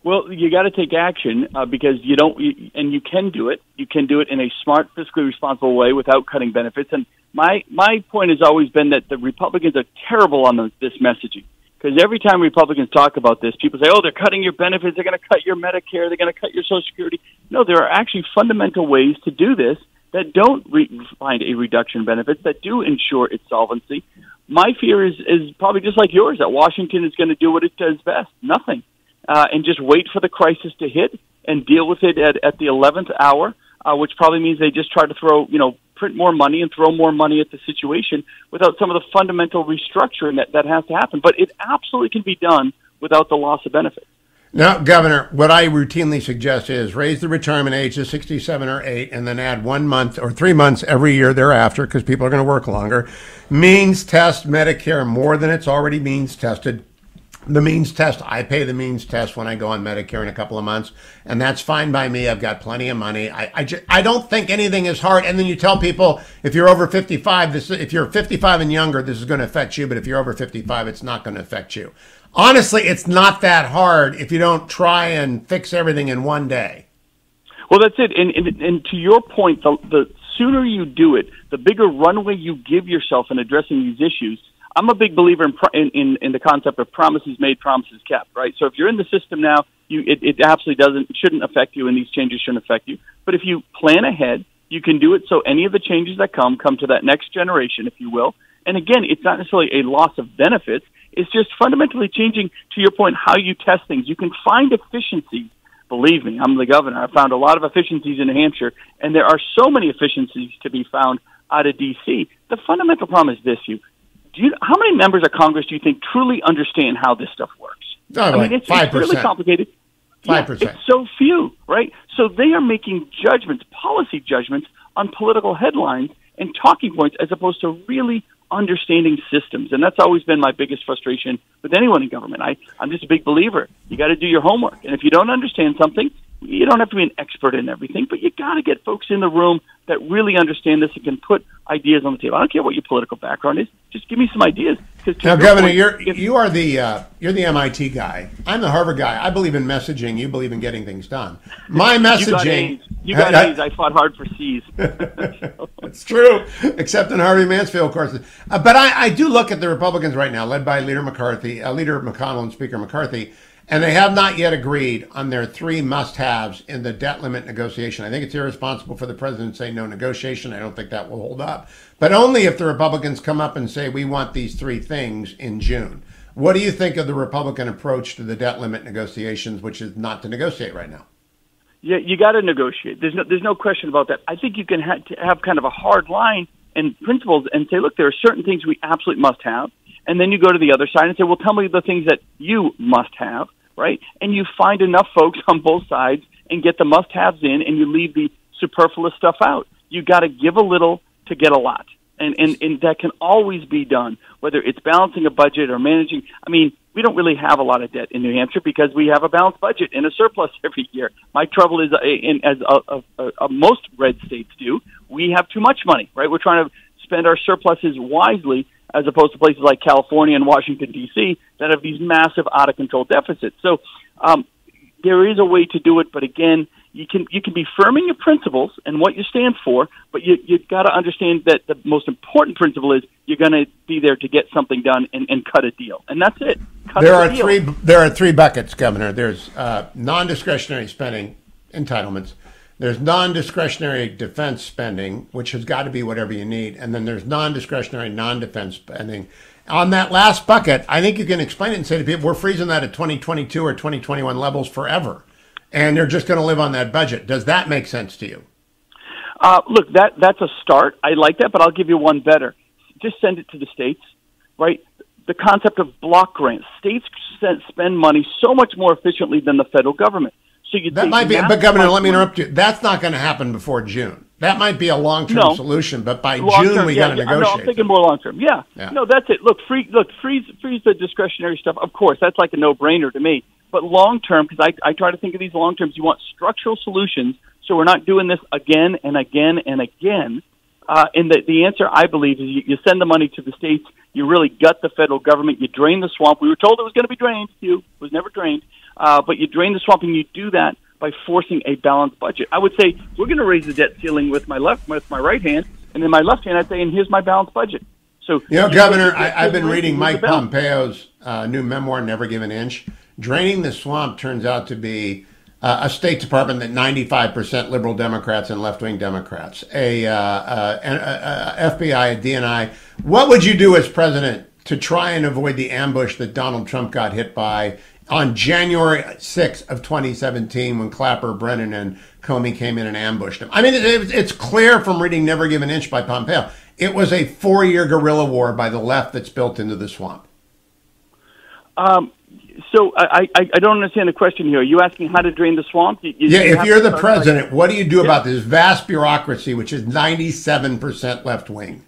Speaker 5: Well, you got to take action uh, because you don't, you, and you can do it. You can do it in a smart, fiscally responsible way without cutting benefits. And my my point has always been that the Republicans are terrible on the, this messaging because every time Republicans talk about this, people say, "Oh, they're cutting your benefits. They're going to cut your Medicare. They're going to cut your Social Security." No, there are actually fundamental ways to do this that don't re- find a reduction in benefits that do ensure its solvency. My fear is is probably just like yours that Washington is going to do what it does best, nothing uh, and just wait for the crisis to hit and deal with it at, at the 11th hour, uh, which probably means they just try to throw, you know, print more money and throw more money at the situation without some of the fundamental restructuring that, that has to happen. But it absolutely can be done without the loss of benefits.
Speaker 2: Now, Governor, what I routinely suggest is raise the retirement age to 67 or 8 and then add one month or three months every year thereafter because people are going to work longer. Means test Medicare more than it's already means tested the means test. I pay the means test when I go on Medicare in a couple of months, and that's fine by me. I've got plenty of money. I I, I don't think anything is hard. And then you tell people if you're over 55, this if you're 55 and younger, this is going to affect you. But if you're over 55, it's not going to affect you. Honestly, it's not that hard if you don't try and fix everything in one day.
Speaker 5: Well, that's it. And and, and to your point, the, the sooner you do it, the bigger runway you give yourself in addressing these issues I'm a big believer in, in, in, in the concept of promises made, promises kept, right? So if you're in the system now, you, it, it absolutely doesn't, shouldn't affect you and these changes shouldn't affect you. But if you plan ahead, you can do it so any of the changes that come come to that next generation, if you will. And again, it's not necessarily a loss of benefits. It's just fundamentally changing, to your point, how you test things. You can find efficiencies. Believe me, I'm the governor. I found a lot of efficiencies in New Hampshire, and there are so many efficiencies to be found out of D.C. The fundamental problem is this: you do you how many members of Congress do you think truly understand how this stuff works?
Speaker 2: Oh, I mean,
Speaker 5: it's, it's really complicated.
Speaker 2: Five percent.
Speaker 5: It's so few, right? So they are making judgments, policy judgments on political headlines and talking points, as opposed to really understanding systems. And that's always been my biggest frustration with anyone in government. I, I'm just a big believer. You got to do your homework, and if you don't understand something, you don't have to be an expert in everything, but you got to get folks in the room that really understand this and can put ideas on the table. I don't care what your political background is; just give me some ideas.
Speaker 2: Now, Governor, point, you're if, you are the uh, you're the MIT guy. I'm the Harvard guy. I believe in messaging. You believe in getting things done. My messaging.
Speaker 5: you got A's. You got A's. I fought hard for C's.
Speaker 2: it's true, except in Harvey Mansfield courses. Uh, but I, I, do look at the Republicans right now, led by Leader McCarthy, uh, Leader McConnell, and Speaker McCarthy and they have not yet agreed on their three must haves in the debt limit negotiation. I think it's irresponsible for the president to say no negotiation. I don't think that will hold up. But only if the Republicans come up and say, we want these three things in June. What do you think of the Republican approach to the debt limit negotiations, which is not to negotiate right now?
Speaker 5: Yeah, you got to negotiate. There's no, there's no question about that. I think you can ha- have kind of a hard line and principles and say, look, there are certain things we absolutely must have and then you go to the other side and say, well, tell me the things that you must have, right? And you find enough folks on both sides and get the must haves in, and you leave the superfluous stuff out. You got to give a little to get a lot. And, and, and that can always be done, whether it's balancing a budget or managing. I mean, we don't really have a lot of debt in New Hampshire because we have a balanced budget and a surplus every year. My trouble is, uh, in, as uh, uh, uh, most red states do, we have too much money, right? We're trying to spend our surpluses wisely as opposed to places like California and Washington D.C. that have these massive out of control deficits. So um, there is a way to do it, but again, you can you can be firm in your principles and what you stand for, but you you got to understand that the most important principle is you're going to be there to get something done and, and cut a deal, and that's it. Cut
Speaker 2: there are deal. three there are three buckets, Governor. There's uh, non-discretionary spending entitlements. There's non-discretionary defense spending, which has got to be whatever you need, and then there's non-discretionary non-defense spending. On that last bucket, I think you can explain it and say to people, we're freezing that at 2022 or 2021 levels forever, and they're just going to live on that budget. Does that make sense to you?
Speaker 5: Uh, look, that that's a start. I like that, but I'll give you one better. Just send it to the states, right? The concept of block grants. States spend money so much more efficiently than the federal government. So you
Speaker 2: that might be, but Governor, let me interrupt you. That's not going to happen before June. That might be a long-term
Speaker 5: No.
Speaker 2: solution, but by
Speaker 5: Long
Speaker 2: June we
Speaker 5: yeah,
Speaker 2: got to
Speaker 5: yeah, No, I'm
Speaker 2: negotiate.
Speaker 5: thinking more long term. Yeah.
Speaker 2: Yeah.
Speaker 5: No, that's it. Look, free. Look, freeze, freeze the discretionary stuff. Of course, that's like a no-brainer to me. But long term, because I, I try to think of these long terms. You want structural solutions, so we're not doing this again and again and again. Uh, and the the answer, I believe, is you, you send the money to the states. You really gut the federal government. You drain the swamp. We were told it was going to be drained. You it was never drained. Uh, but you drain the swamp, and you do that by forcing a balanced budget. I would say we're going to raise the debt ceiling with my left with my right hand, and then my left hand I'd say, and here's my balanced budget. So
Speaker 2: You know, Governor, I, I've been reading Mike. Pompeo's uh, new memoir, Never Give an Inch. Draining the Swamp turns out to be uh, a State Department that 95% liberal Democrats and left wing Democrats, a, uh, uh, an, uh, uh, FBI, a DNI. What would you do as president to try and avoid the ambush that Donald Trump got hit by on January 6th of 2017 when Clapper, Brennan, and Comey came in and ambushed him? I mean, it, it- it's clear from reading Never Give an Inch by Pompeo. It was a four year guerrilla war by the left that's built into the swamp.
Speaker 5: Um, so I, I, I don't understand the question here. Are you asking how to drain the swamp? You- you-
Speaker 2: Yeah, if you're the president, what do you do about this vast bureaucracy, which is 97% left wing?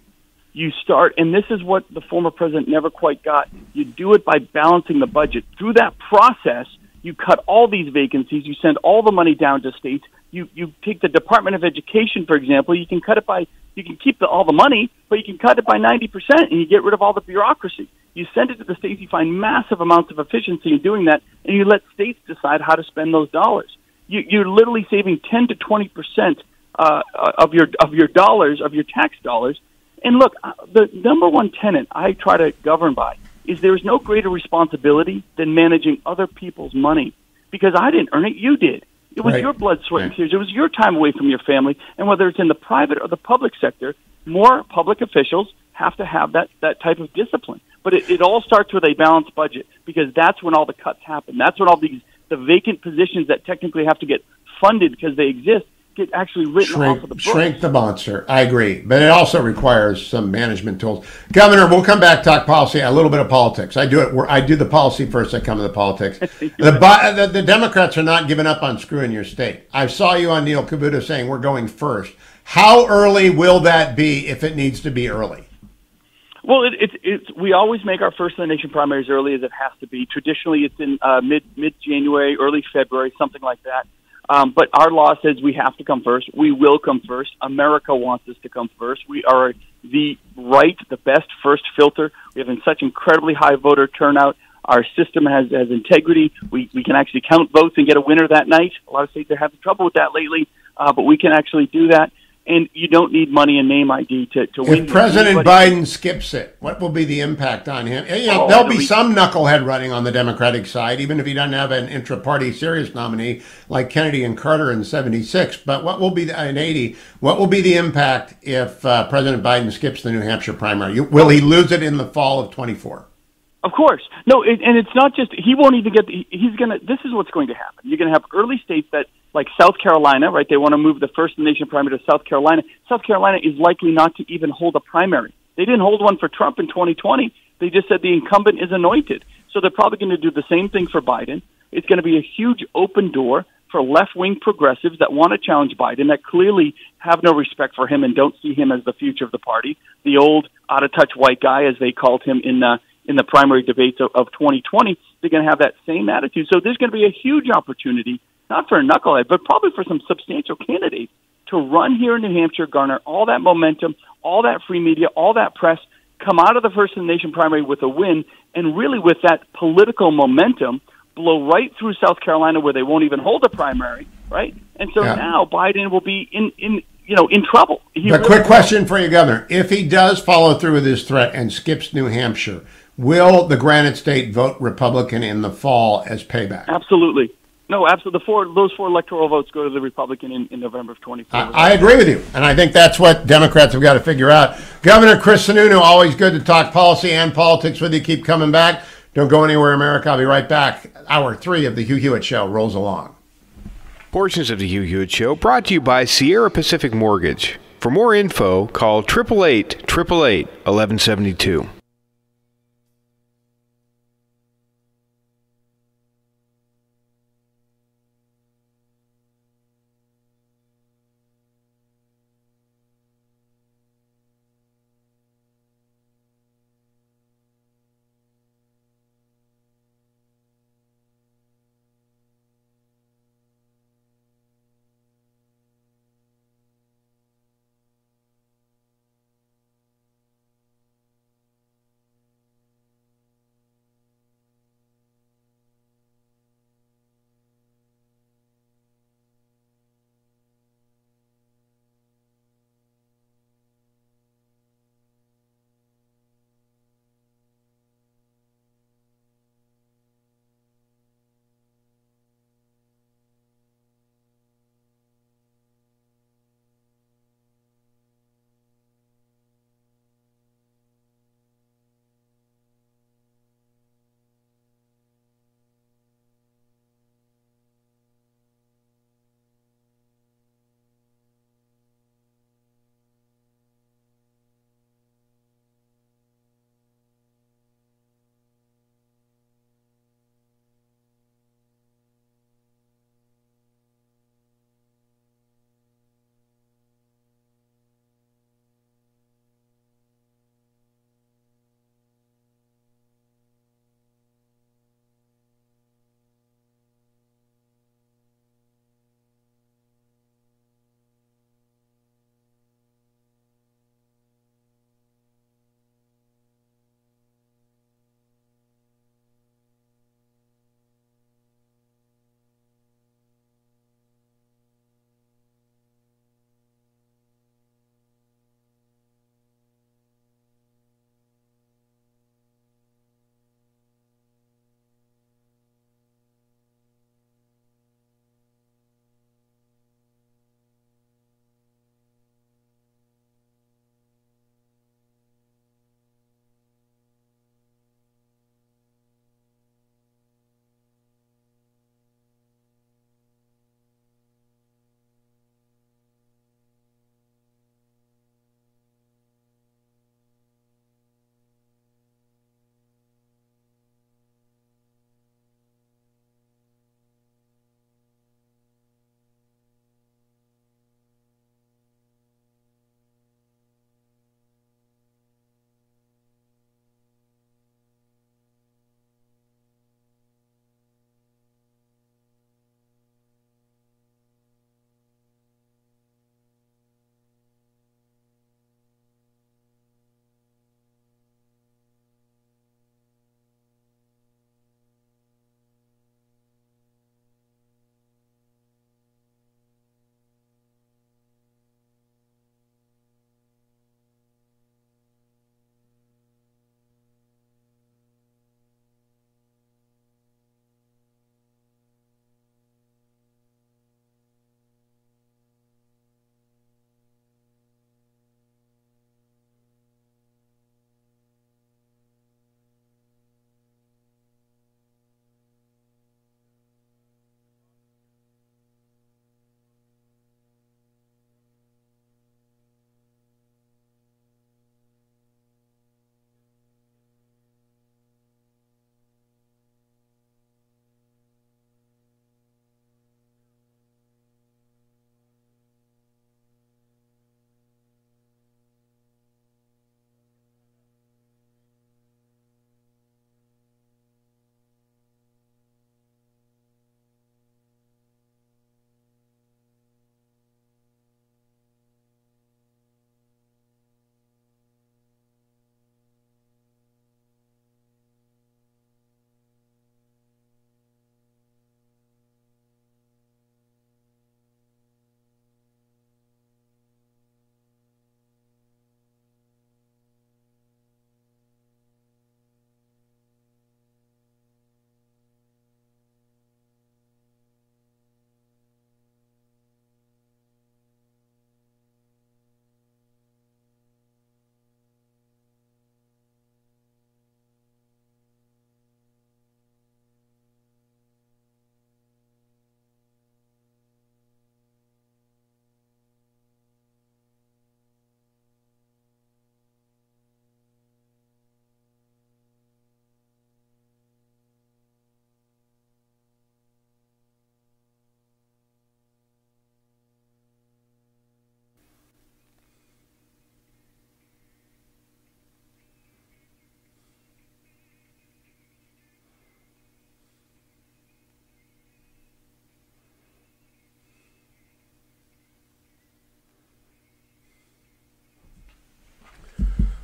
Speaker 5: You start, and this is what the former president never quite got. You do it by balancing the budget. Through that process, you cut all these vacancies. You send all the money down to states. You you take the Department of Education, for example. You can cut it by you can keep the, all the money, but you can cut it by ninety percent, and you get rid of all the bureaucracy. You send it to the states. You find massive amounts of efficiency in doing that, and you let states decide how to spend those dollars. You, you're literally saving ten to twenty percent uh, of your of your dollars of your tax dollars and look, uh, the number one tenet I try to govern by is there is no greater responsibility than managing other people's money because I didn't earn it, you did. It was
Speaker 2: Right.
Speaker 5: your blood, sweat, and tears. It was your time away from your family. And whether it's in the private or the public sector, more public officials have to have that, that type of discipline. But it, it all starts with a balanced budget because that's when all the cuts happen. That's when all these the vacant positions that technically have to get funded because they exist get actually written off
Speaker 2: Shrink,
Speaker 5: of the books.
Speaker 2: shrink the monster. I agree, but it also requires some management tools. Governor, we'll come back talk policy, a little bit of politics. I do it. where I do the policy first. I come to the politics. the, the the Democrats are not giving up on screwing your state. I saw you on Neil Cavuto saying we're going first. How early will that be if it needs to be early?
Speaker 5: Well, it, it's it's we always make our first in the nation primaries early as it has to be. Traditionally, it's in uh, mid mid January, early February, something like that. Um, but our law says we have to come first. We will come first. America wants us to come first. We are the right, the best first filter. We have such incredibly high voter turnout. Our system has has integrity. We we can actually count votes and get a winner that night. A lot of states are having trouble with that lately, uh, but we can actually do that. And you don't need money and name ID to to win.
Speaker 2: If President
Speaker 5: Anybody-
Speaker 2: Biden skips it, what will be the impact on him? You know,
Speaker 5: Oh,
Speaker 2: there'll be
Speaker 5: don't-
Speaker 2: some knucklehead running on the Democratic side, even if he doesn't have an intra-party serious nominee like Kennedy and Carter in '76. But what will be the, in '80? What will be the impact if uh, President Biden skips the New Hampshire primary? You, will he lose it in the fall of '24?
Speaker 5: Of course. No, it, and it's not just, he won't even get, the, he's going to, this is what's going to happen. You're going to have early states that, like South Carolina, right? They want to move the first nation primary to South Carolina. South Carolina is likely not to even hold a primary. They didn't hold one for Trump in 2020. They just said the incumbent is anointed. So they're probably going to do the same thing for Biden. It's going to be a huge open door for left wing progressives that want to challenge Biden, that clearly have no respect for him and don't see him as the future of the party. The old out of touch white guy, as they called him in the, in the primary debates of, of 2020, they're going to have that same attitude. So there's going to be a huge opportunity, not for a knucklehead, but probably for some substantial candidates to run here in New Hampshire, garner all that momentum, all that free media, all that press, come out of the first in the nation primary with a win, and really with that political momentum, blow right through South Carolina where they won't even hold a primary, right? And so
Speaker 2: Yeah.
Speaker 5: now Biden will be in, in you know, in trouble. He
Speaker 2: But
Speaker 5: really
Speaker 2: quick question for you, Governor. If he does follow through with his threat and skips New Hampshire, will the Granite State vote Republican in the fall as payback?
Speaker 5: Absolutely. No, absolutely. The four those four electoral votes go to the Republican in, in November of 24.
Speaker 2: I, I agree with you, and I think that's what Democrats have got to figure out. Governor Chris Sununu, always good to talk policy and politics with you. Keep coming back. Don't go anywhere, America. I'll be right back. Hour three of the Hugh Hewitt Show rolls along.
Speaker 20: Portions of the Hugh Hewitt Show brought to you by Sierra Pacific Mortgage. For more info, call 888 888 1172.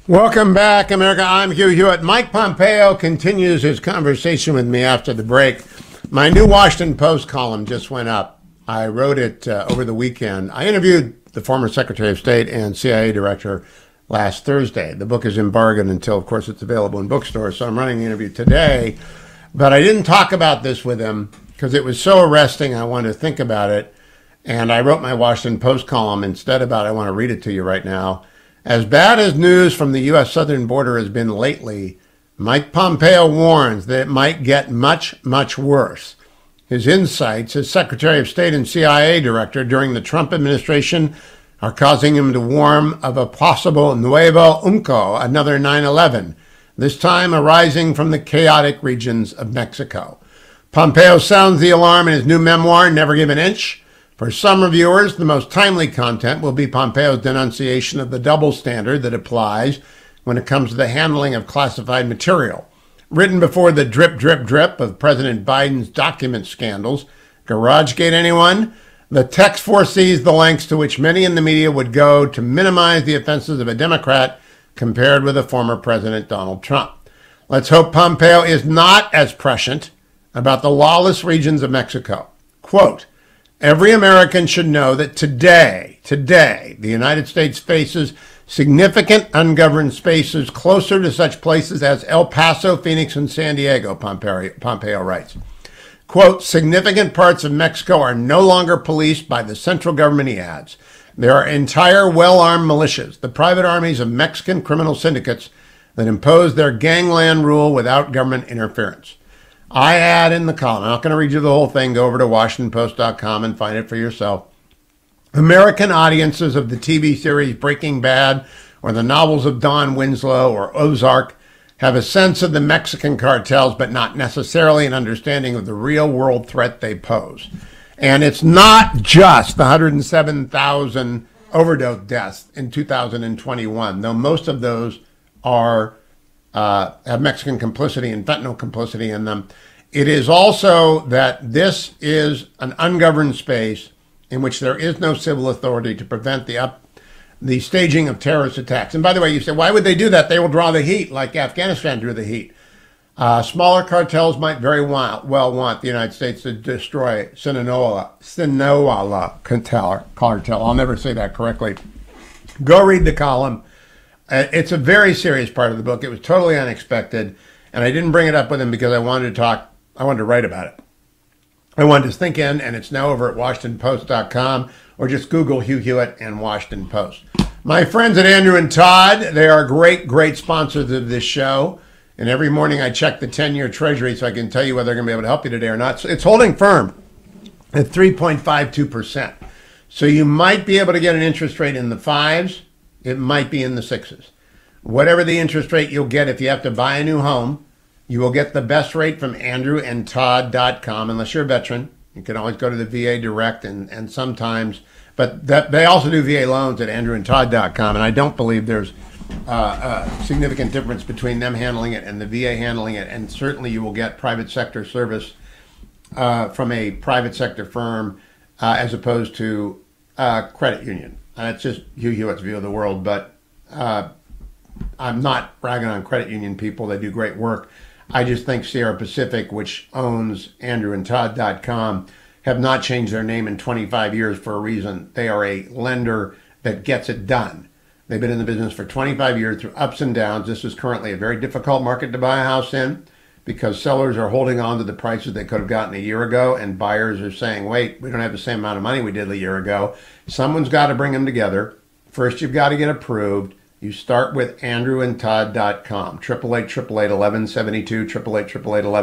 Speaker 2: Welcome back, America. I'm Hugh Hewitt. Mike Pompeo continues his conversation with me after the break. My new Washington Post column just went up. I wrote it uh, over the weekend. I interviewed the former Secretary of State and CIA Director last Thursday. The book is embargoed until, of course, it's available in bookstores. So I'm running the interview today. But I didn't talk about this with him because it was so arresting. I wanted to think about it. And I wrote my Washington Post column instead about. I want to read it to you right now. As bad as news from the U.S. southern border has been lately, Mike Pompeo warns that it might get much, much worse. His insights as Secretary of State and CIA Director during the Trump administration are causing him to warn of a possible nueve once, another 9 11, this time arising from the chaotic regions of Mexico. Pompeo sounds the alarm in his new memoir, Never Give an Inch for some reviewers, the most timely content will be Pompeo's denunciation of the double standard that applies when it comes to the handling of classified material. Written before the drip, drip, drip of President Biden's document scandals, GarageGate anyone? The text foresees the lengths to which many in the media would go to minimize the offenses of a Democrat compared with a former President Donald Trump. Let's hope Pompeo is not as prescient about the lawless regions of Mexico. Quote, Every American should know that today, today, the United States faces significant ungoverned spaces closer to such places as El Paso, Phoenix, and San Diego, Pompeo, writes. Quote, significant parts of Mexico are no longer policed by the central government, he adds. There are entire well armed militias, the private armies of Mexican criminal syndicates that impose their gangland rule without government interference. I add in the column, I'm not going to read you the whole thing. Go over to WashingtonPost.com and find it for yourself. American audiences of the TV series Breaking Bad or the novels of Don Winslow or Ozark have a sense of the Mexican cartels, but not necessarily an understanding of the real world threat they pose. And it's not just the 107,000 overdose deaths in 2021, though most of those are uh, have Mexican complicity and fentanyl complicity in them. It is also that this is an ungoverned space in which there is no civil authority to prevent the up the staging of terrorist attacks. And by the way, you say, why would they do that? They will draw the heat like Afghanistan drew the heat. Uh, smaller cartels might very well, well want the United States to destroy Sinaloa, Sinaloa cartel, cartel. I'll never say that correctly. Go read the column. Uh, it's a very serious part of the book. It was totally unexpected, and I didn't bring it up with him because I wanted to talk. I wanted to write about it. I wanted to think in, and it's now over at WashingtonPost.com or just Google Hugh Hewitt and Washington Post. My friends at Andrew and Todd, they are great, great sponsors of this show. And every morning I check the 10 year treasury so I can tell you whether they're going to be able to help you today or not. So it's holding firm at 3.52%. So you might be able to get an interest rate in the fives it might be in the sixes. Whatever the interest rate you'll get if you have to buy a new home, you will get the best rate from andrewandtodd.com unless you're a veteran. You can always go to the VA direct and, and sometimes, but that, they also do VA loans at andrewandtodd.com. And I don't believe there's uh, a significant difference between them handling it and the VA handling it. And certainly you will get private sector service uh, from a private sector firm uh, as opposed to a credit union. That's just Hugh Hewitt's view of the world, but uh, I'm not ragging on credit union people. They do great work. I just think Sierra Pacific, which owns AndrewandTodd.com, have not changed their name in 25 years for a reason. They are a lender that gets it done. They've been in the business for 25 years through ups and downs. This is currently a very difficult market to buy a house in because sellers are holding on to the prices they could have gotten a year ago, and buyers are saying, wait, we don't have the same amount of money we did a year ago. Someone's got to bring them together. First, you've got to get approved. You start with andrewandtodd.com, 888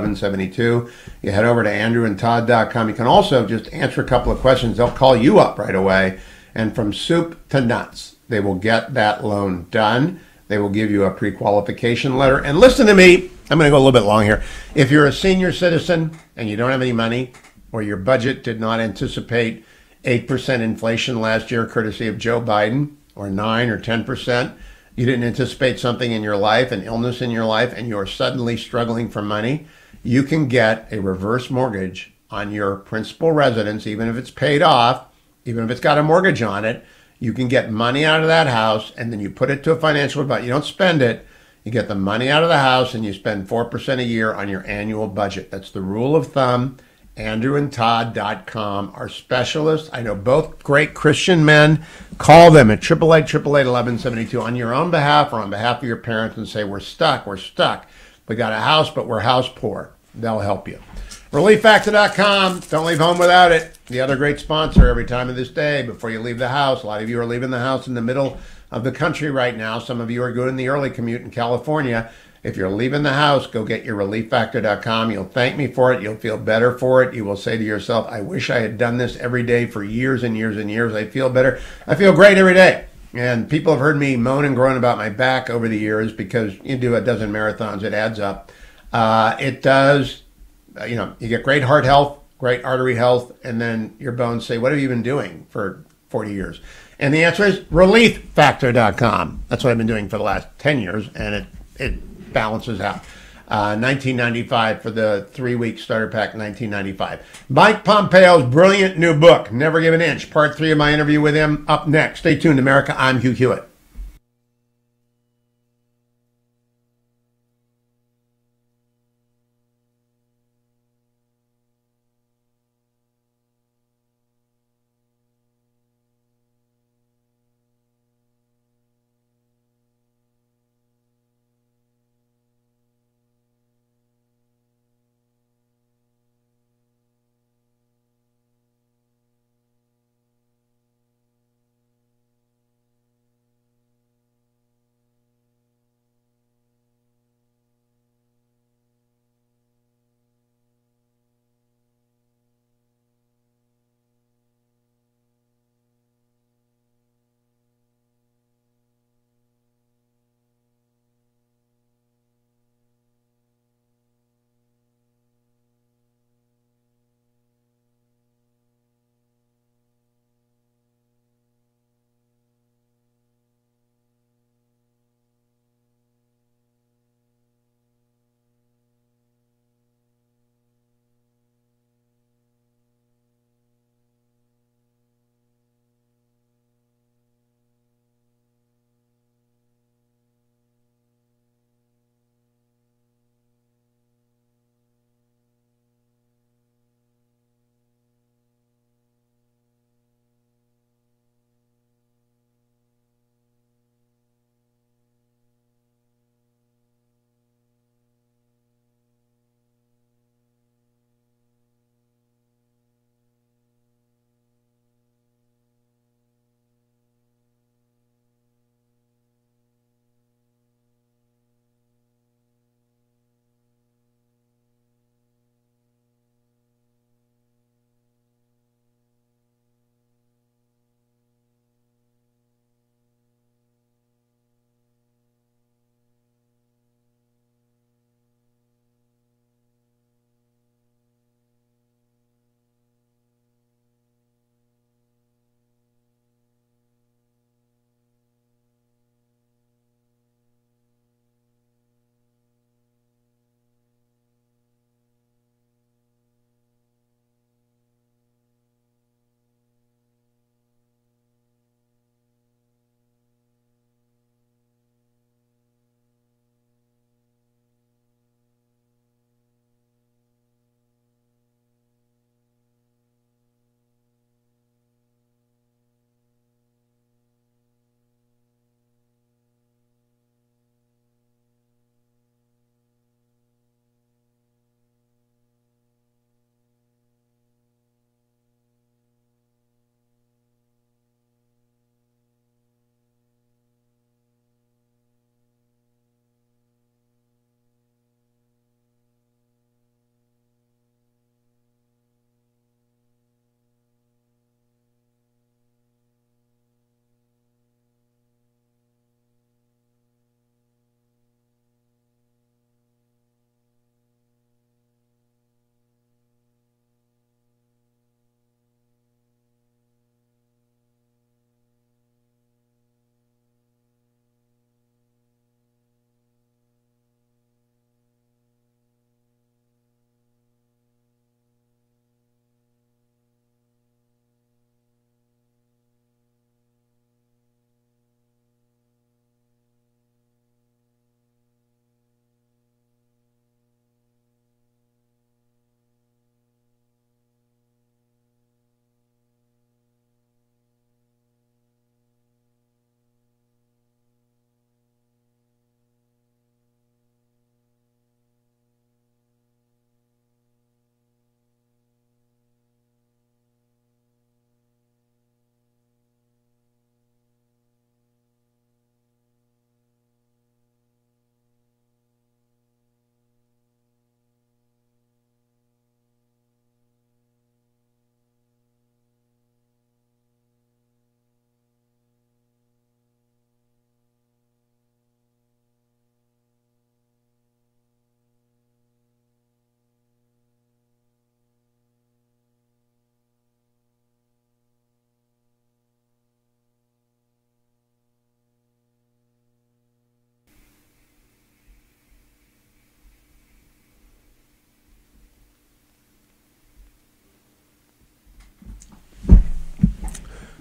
Speaker 2: 888 You head over to andrewandtodd.com. You can also just answer a couple of questions. They'll call you up right away. And from soup to nuts, they will get that loan done. They will give you a pre qualification letter. And listen to me, I'm going to go a little bit long here. If you're a senior citizen and you don't have any money, or your budget did not anticipate 8% inflation last year, courtesy of Joe Biden, or 9 or 10%, you didn't anticipate something in your life, an illness in your life, and you're suddenly struggling for money, you can get a reverse mortgage on your principal residence, even if it's paid off, even if it's got a mortgage on it. You can get money out of that house and then you put it to a financial advisor. You don't spend it. You get the money out of the house and you spend 4% a year on your annual budget. That's the rule of thumb. Andrew and AndrewandTodd.com are specialists. I know both great Christian men. Call them at 888 1172 on your own behalf or on behalf of your parents and say, We're stuck, we're stuck. We got a house, but we're house poor. They'll help you. ReliefFactor.com. Don't leave home without it. The other great sponsor every time of this day before you leave the house. A lot of you are leaving the house in the middle of the country right now. Some of you are doing the early commute in California. If you're leaving the house, go get your relieffactor.com. You'll thank me for it. You'll feel better for it. You will say to yourself, I wish I had done this every day for years and years and years. I feel better. I feel great every day. And people have heard me moan and groan about my back over the years because you do a dozen marathons, it adds up. Uh, it does uh, you know, you get great heart health, great artery health, and then your bones say, What have you been doing for 40 years? And the answer is relieffactor.com. That's what I've been doing for the last 10 years, and it, it balances out. Uh, 1995 for the three week starter pack, 1995. Mike Pompeo's brilliant new book, Never Give an Inch, part three of my interview with him, up next. Stay tuned, America. I'm Hugh Hewitt.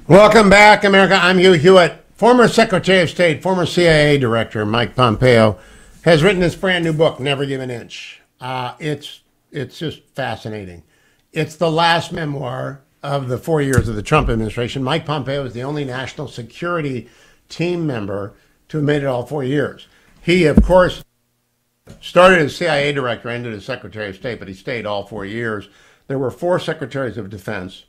Speaker 2: Welcome back, America. I'm Hugh Hewitt. Former Secretary of State, former CIA Director Mike Pompeo has written this brand new book, Never Give an Inch. Uh, it's it's just fascinating. It's the last memoir of the four years of the Trump administration. Mike Pompeo is the only national security team member to have made it all four years. He, of course, started as CIA director, ended as Secretary of State, but he stayed all four years. There were four secretaries of defense.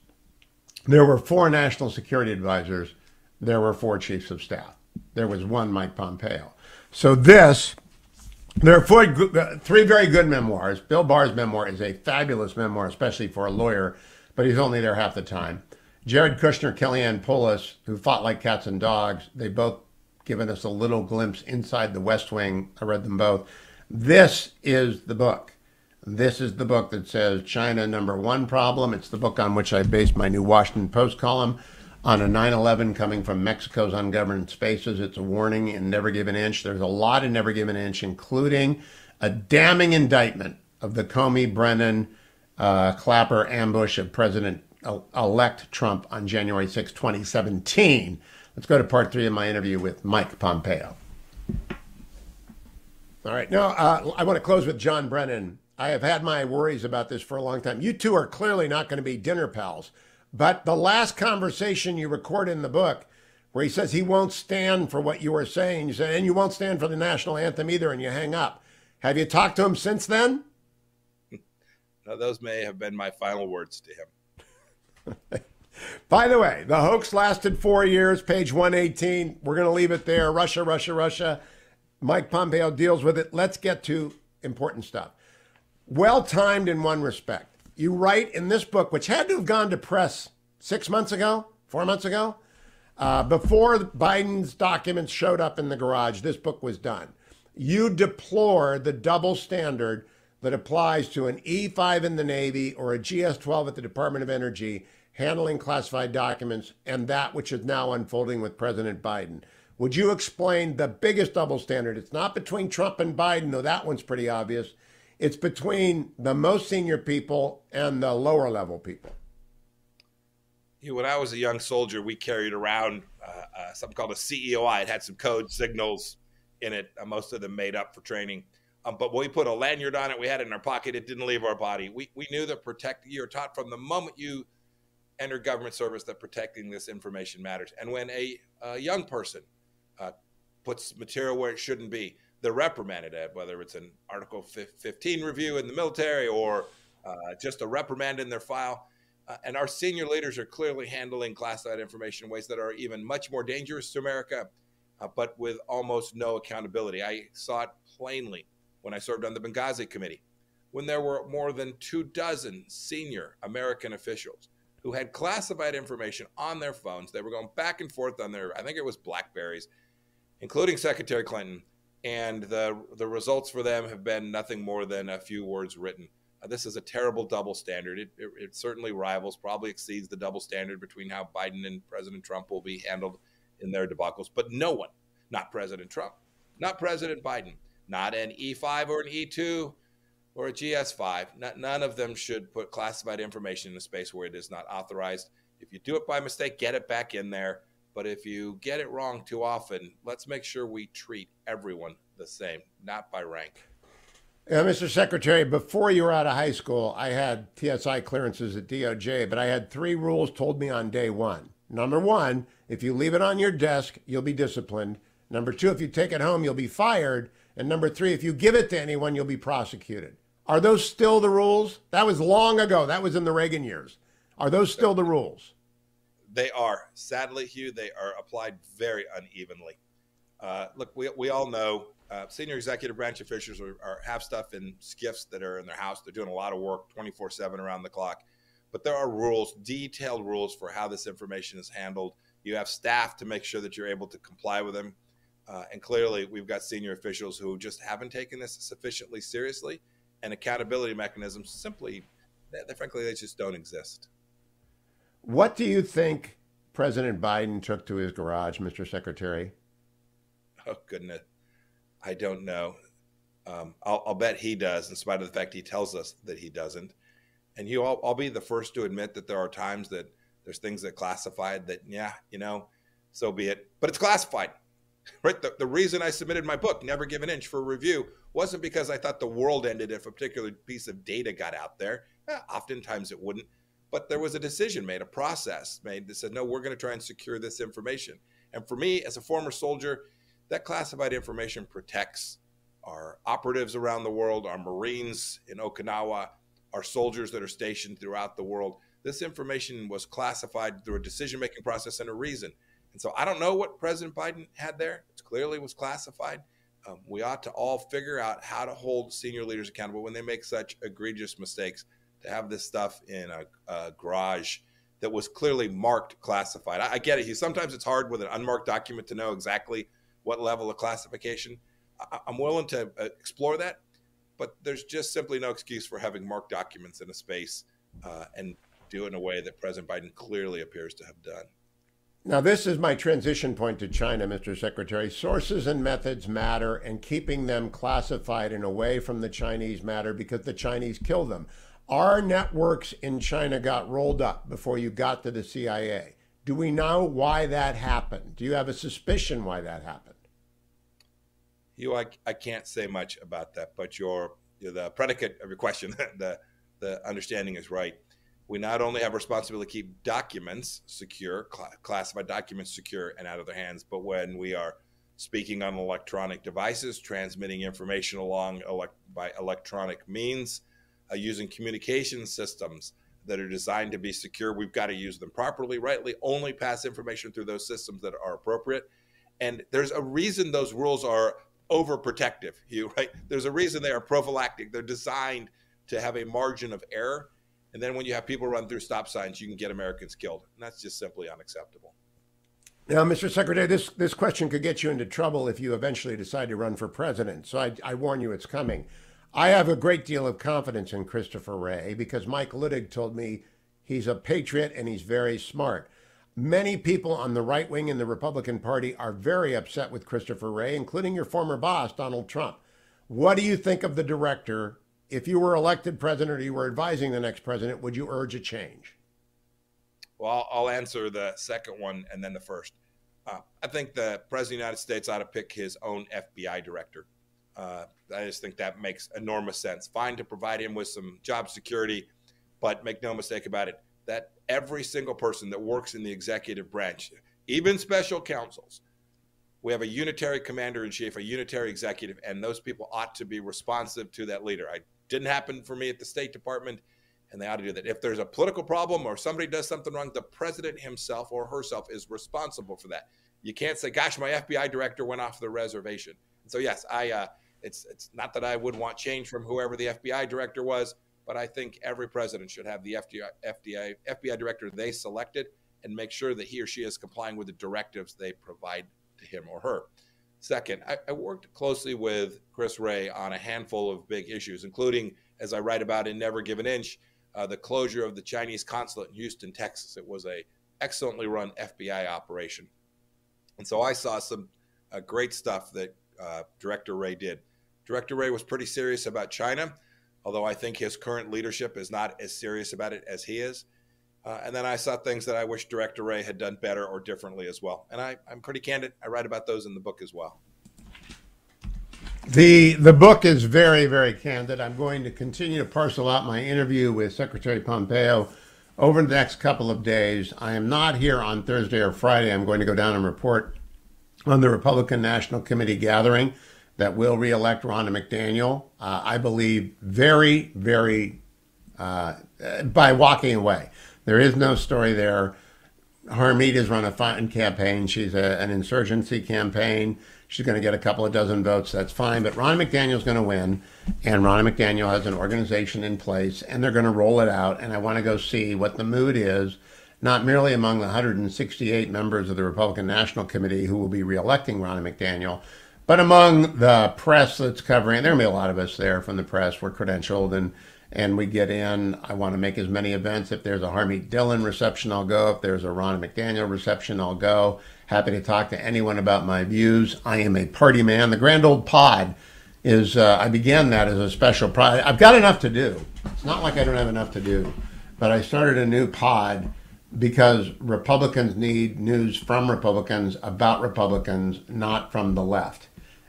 Speaker 2: There were four national security advisors. There were four chiefs of staff. There was one Mike Pompeo. So this, there are four, uh, three very good memoirs. Bill Barr's memoir is a fabulous memoir, especially for a lawyer, but he's only there half the time. Jared Kushner, Kellyanne Polis, who fought like cats and dogs, they both given us a little glimpse inside the West Wing. I read them both. This is the book. This is the book that says China number one problem. It's the book on which I based my new Washington Post column on a 9 11 coming from Mexico's ungoverned spaces. It's a warning in Never Give an Inch. There's a lot in Never Give an Inch, including a damning indictment of the Comey Brennan uh, Clapper ambush of President elect Trump on January 6, 2017. Let's go to part three of my interview with Mike Pompeo. All right. Now, uh, I want to close with John Brennan. I have had my worries about this for a long time. You two are clearly not going to be dinner pals. But the last conversation you record in the book, where he says he won't stand for what you were saying, you said, and you won't stand for the national anthem either, and you hang up. Have you talked to him since then?
Speaker 9: No, those may have been my final words to him.
Speaker 2: By the way, the hoax lasted four years, page 118. We're going to leave it there. Russia, Russia, Russia. Mike Pompeo deals with it. Let's get to important stuff. Well timed in one respect you write in this book, which had to have gone to press six months ago, four months ago, uh, before Biden's documents showed up in the garage, this book was done. You deplore the double standard that applies to an E5 in the Navy or a GS 12 at the Department of Energy handling classified documents and that which is now unfolding with President Biden. Would you explain the biggest double standard? It's not between Trump and Biden, though that one's pretty obvious. It's between the most senior people and the lower level people.
Speaker 9: When I was a young soldier, we carried around uh, uh, something called a CEOI. It had some code signals in it, uh, most of them made up for training. Um, but we put a lanyard on it, we had it in our pocket. It didn't leave our body. We, we knew that protect. You're taught from the moment you enter government service that protecting this information matters. And when a, a young person uh, puts material where it shouldn't be, they're reprimanded at, whether it's an Article 15 review in the military or uh, just a reprimand in their file. Uh, and our senior leaders are clearly handling classified information in ways that are even much more dangerous to America, uh, but with almost no accountability. I saw it plainly when I served on the Benghazi Committee, when there were more than two dozen senior American officials who had classified information on their phones. They were going back and forth on their, I think it was Blackberries, including Secretary Clinton and the the results for them have been nothing more than a few words written. Uh, this is a terrible double standard. It, it, it, certainly rivals, probably exceeds the double standard between how Biden and President Trump will be handled in their debacles. But no one, not President Trump, not President Biden, not an E5 or an E2 or a GS5, not, none of them should put classified information in a space where it is not authorized. If you do it by mistake, get it back in there. But if you get it wrong too often, let's make sure we treat everyone the same, not by rank.
Speaker 2: Uh, yeah, Mr. Secretary, before you were out of high school, I had TSI clearances at DOJ, but I had three rules told me on day one. Number one, if you leave it on your desk, you'll be disciplined. Number two, if you take it home, you'll be fired. And number three, if you give it to anyone, you'll be prosecuted. Are those still the rules? That was long ago. That was in the Reagan years. Are those still the rules?
Speaker 9: They are. Sadly, Hugh, they are applied very unevenly. Uh, look, we, we all know uh, senior executive branch officials are, are, have stuff in SCIFs that are in their house. They're doing a lot of work 24 7 around the clock. But there are rules, detailed rules for how this information is handled. You have staff to make sure that you're able to comply with them. Uh, and clearly, we've got senior officials who just haven't taken this sufficiently seriously, and accountability mechanisms simply, they, they, frankly, they just don't exist.
Speaker 2: What do you think President Biden took to his garage, Mr. Secretary?
Speaker 9: Oh, goodness. I don't know. Um, I'll, I'll, bet he does, in spite of the fact he tells us that he doesn't. And you, I'll, I'll, be the first to admit that there are times that There's things that classified that, yeah, you know, so be it. But it's classified, right? The, the reason I submitted my book, Never Give an Inch, for review wasn't because I thought the world ended if a particular piece of data got out there. Eh, oftentimes it wouldn't. But there was a decision made, a process made that said, no, we're going to try and secure this information. And for me, as a former soldier, that classified information protects our operatives around the world, our Marines in Okinawa, our soldiers that are stationed throughout the world. This information was classified through a decision making process and a reason. And so I don't know what President Biden had there. It clearly was classified. Um, we ought to all figure out how to hold senior leaders accountable when they make such egregious mistakes. To have this stuff in a, a garage that was clearly marked classified. I, I get it. Sometimes it's hard with an unmarked document to know exactly what level of classification. I, am willing to uh, explore that, but there's just simply no excuse for having marked documents in a space uh, and do it in a way that President Biden clearly appears to have done.
Speaker 2: Now, this is my transition point to China, Mr. Secretary. Sources and methods matter, and keeping them classified and away from the Chinese matter because the Chinese kill them. Our networks in China got rolled up before you got to the CIA. Do we know why that happened? Do you have a suspicion why that happened?
Speaker 9: You, I, I can't say much about that, but your, the predicate of your question, the the understanding is right. We not only have responsibility to keep documents secure, cl- classified documents secure and out of their hands, but when we are speaking on electronic devices, transmitting information along elect- by electronic means, uh, using communication systems that are designed to be secure. We've got to use them properly, rightly, only pass information through those systems that are appropriate. And there's a reason those rules are overprotective, you right? There's a reason they are prophylactic. They're designed to have a margin of error. And then when you have people run through stop signs, you can get Americans killed. And that's just simply unacceptable.
Speaker 2: Now, Mr. Secretary, this, this question could get you into trouble if you eventually decide to run for president. So I, I warn you, it's coming. I have a great deal of confidence in Christopher Wray because Mike Luttig told me he's a patriot and he's very smart. Many people on the right wing in the Republican Party are very upset with Christopher Wray, including your former boss, Donald Trump. What do you think of the director? If you were elected president or you were advising the next president, would you urge a change?
Speaker 9: Well, I'll answer the second one and then the first. Uh, I think the president of the United States ought to pick his own FBI director. Uh, I just think that makes enormous sense. Fine to provide him with some job security, but make no mistake about it, that every single person that works in the executive branch, even special counsels, we have a unitary commander in chief, a unitary executive, and those people ought to be responsive to that leader. It didn't happen for me at the State Department, and they ought to do that. If there's a political problem or somebody does something wrong, the president himself or herself is responsible for that. You can't say, "Gosh, my FBI director went off the reservation." so yes, I. Uh, it's it's not that I would want change from whoever the FBI director was, but I think every president should have the FBI, FDA, FBI director they selected and make sure that he or she is complying with the directives they provide to him or her. Second, I, I worked closely with Chris Wray on a handful of big issues, including, as I write about in Never Give an Inch, uh, the closure of the Chinese consulate in Houston, Texas. It was a excellently run FBI operation, and so I saw some uh, great stuff that uh, Director Wray did. Director Wray was pretty serious about China, although I think his current leadership is not as serious about it as he is. Uh, and then I saw things that I wish Director Wray had done better or differently as well. And I, I'm pretty candid. I write about those in the book as well.
Speaker 2: The the book is very very candid. I'm going to continue to parcel out my interview with Secretary Pompeo over the next couple of days. I am not here on Thursday or Friday. I'm going to go down and report on the Republican National Committee gathering that will reelect Ronna McDaniel. Uh, I believe very, very uh, by walking away. There is no story there. Harmeet has run a fine campaign. She's a, an insurgency campaign. She's going to get a couple of dozen votes. That's fine. But Ronna McDaniel's going to win, and Ronna McDaniel has an organization in place, and they're going to roll it out. And I want to go see what the mood is, not merely among the 168 members of the Republican National Committee who will be reelecting Ronna McDaniel, but among the press that's covering, there may be a lot of us there from the press. We're credentialed and and we get in. I want to make as many events. If there's a Harmeet Dillon reception, I'll go. If there's a Ron McDaniel reception, I'll go. Happy to talk to anyone about my views. I am a party man. The Grand Old Pod is, uh, I began that as a special project. I've got enough to do. It's not like I don't have enough to do, but I started a new pod because Republicans need news from Republicans about Republicans, not from the left.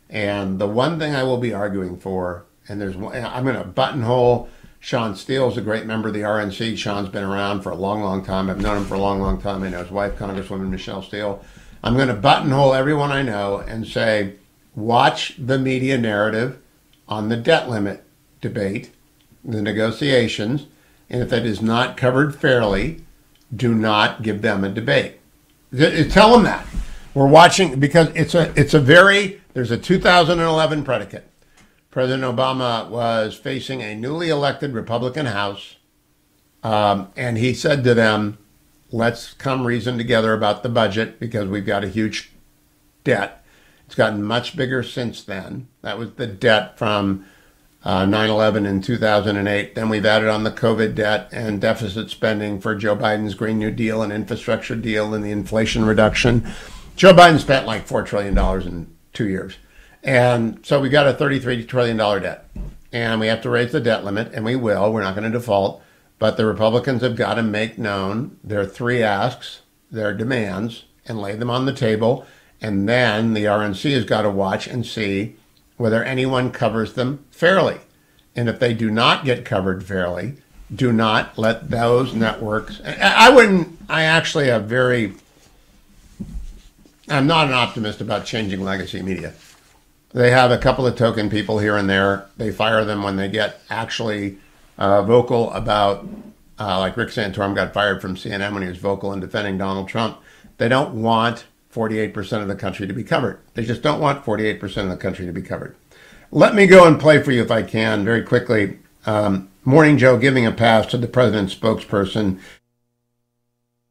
Speaker 2: And the one thing I will be arguing for, and there's one, I'm going to buttonhole Shawn Steel's a great member of the RNC. Shawn's been around for a long, long time. I've known him for a long, long time. I know his wife, Congresswoman Michelle Steel. I'm going to buttonhole everyone I know and say, watch the media narrative on the debt limit debate, the negotiations, and if that is not covered fairly, do not give them a debate. Tell them that. We're watching because it's a it's a very there's a 2011 predicate. President Obama was facing a newly elected Republican House, um, and he said to them, "Let's come reason together about the budget because we've got a huge debt. It's gotten much bigger since then. That was the debt from." uh, 9/11 in 2008. Then we've added on the COVID debt and deficit spending for Joe Biden's Green New Deal and infrastructure deal and the inflation reduction. Joe Biden spent like four trillion dollars in two years, and so we got a 33 trillion dollar debt, and we have to raise the debt limit, and we will. We're not going to default, but the Republicans have got to make known their three asks, their demands, and lay them on the table, and then the RNC has got to watch and see whether anyone covers them fairly. And if they do not get covered fairly, do not let those networks. I wouldn't, I actually have very, I'm not an optimist about changing legacy media. They have a couple of token people here and there. They fire them when they get actually uh, vocal about, uh, like Rick Santorum got fired from CNN when he was vocal in defending Donald Trump. They don't want 48% of the country to be covered. They just don't want 48% of the country to be covered. Let me go and play for you, if I can, very quickly. Um, Morning Joe giving a pass to the president's spokesperson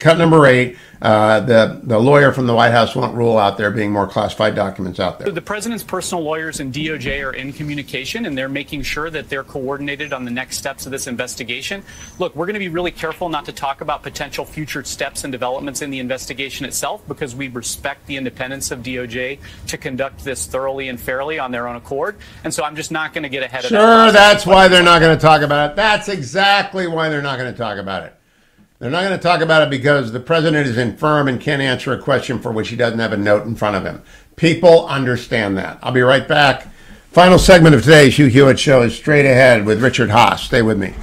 Speaker 2: Cut number eight, uh, the, the lawyer from the White House won't rule out there being more classified documents out there.
Speaker 11: The president's personal lawyers and DOJ are in communication, and they're making sure that they're coordinated on the next steps of this investigation. Look, we're going to be really careful not to talk about potential future steps and developments in the investigation itself because we respect the independence of DOJ to conduct this thoroughly and fairly on their own accord. And so I'm just not going to get ahead
Speaker 2: sure,
Speaker 11: of that.
Speaker 2: Sure, that's why they're not going to talk about it. That's exactly why they're not going to talk about it. They're not going to talk about it because the president is infirm and can't answer a question for which he doesn't have a note in front of him. People understand that. I'll be right back. Final segment of today's Hugh Hewitt Show is straight ahead with Richard Haass. Stay with me.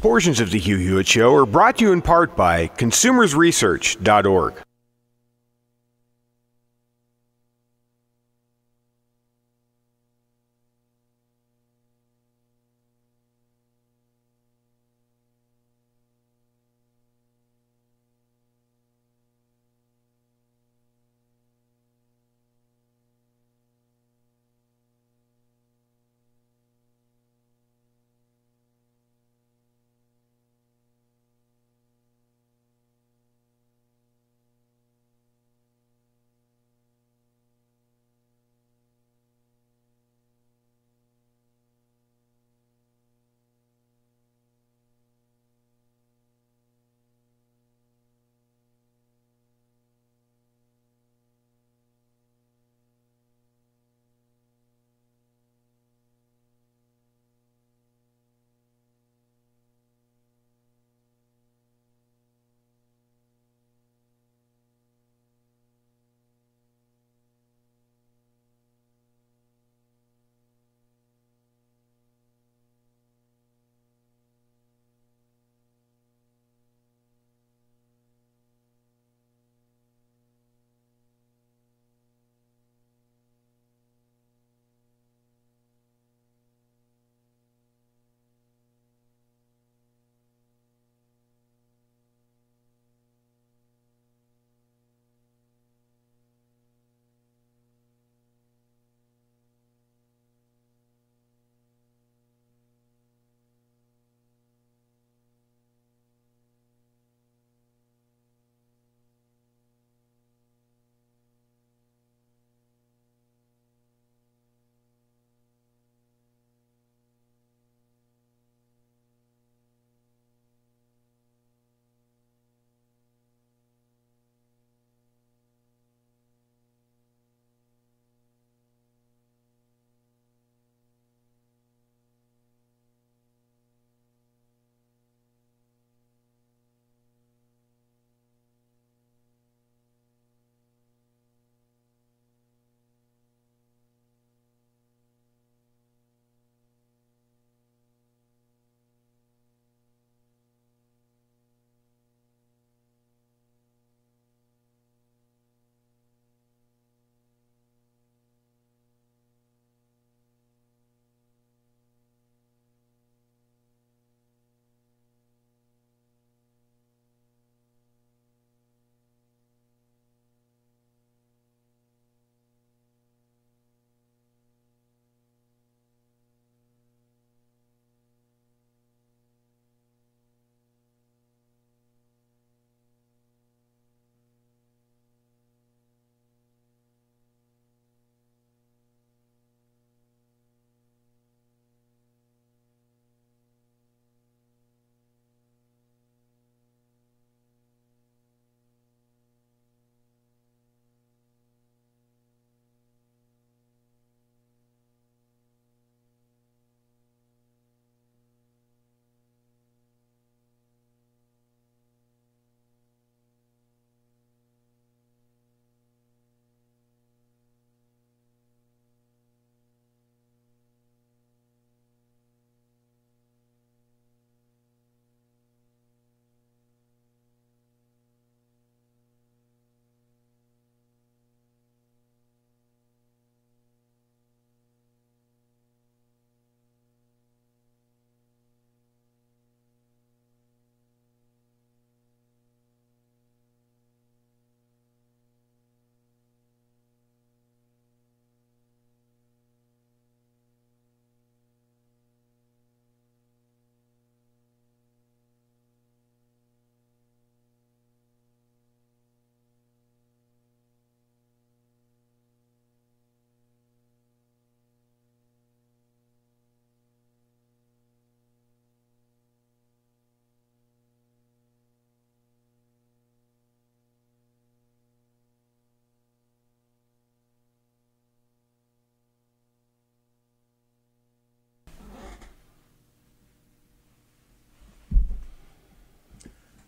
Speaker 19: Portions of the Hugh Hewitt Show are brought to you in part by consumersresearch.org.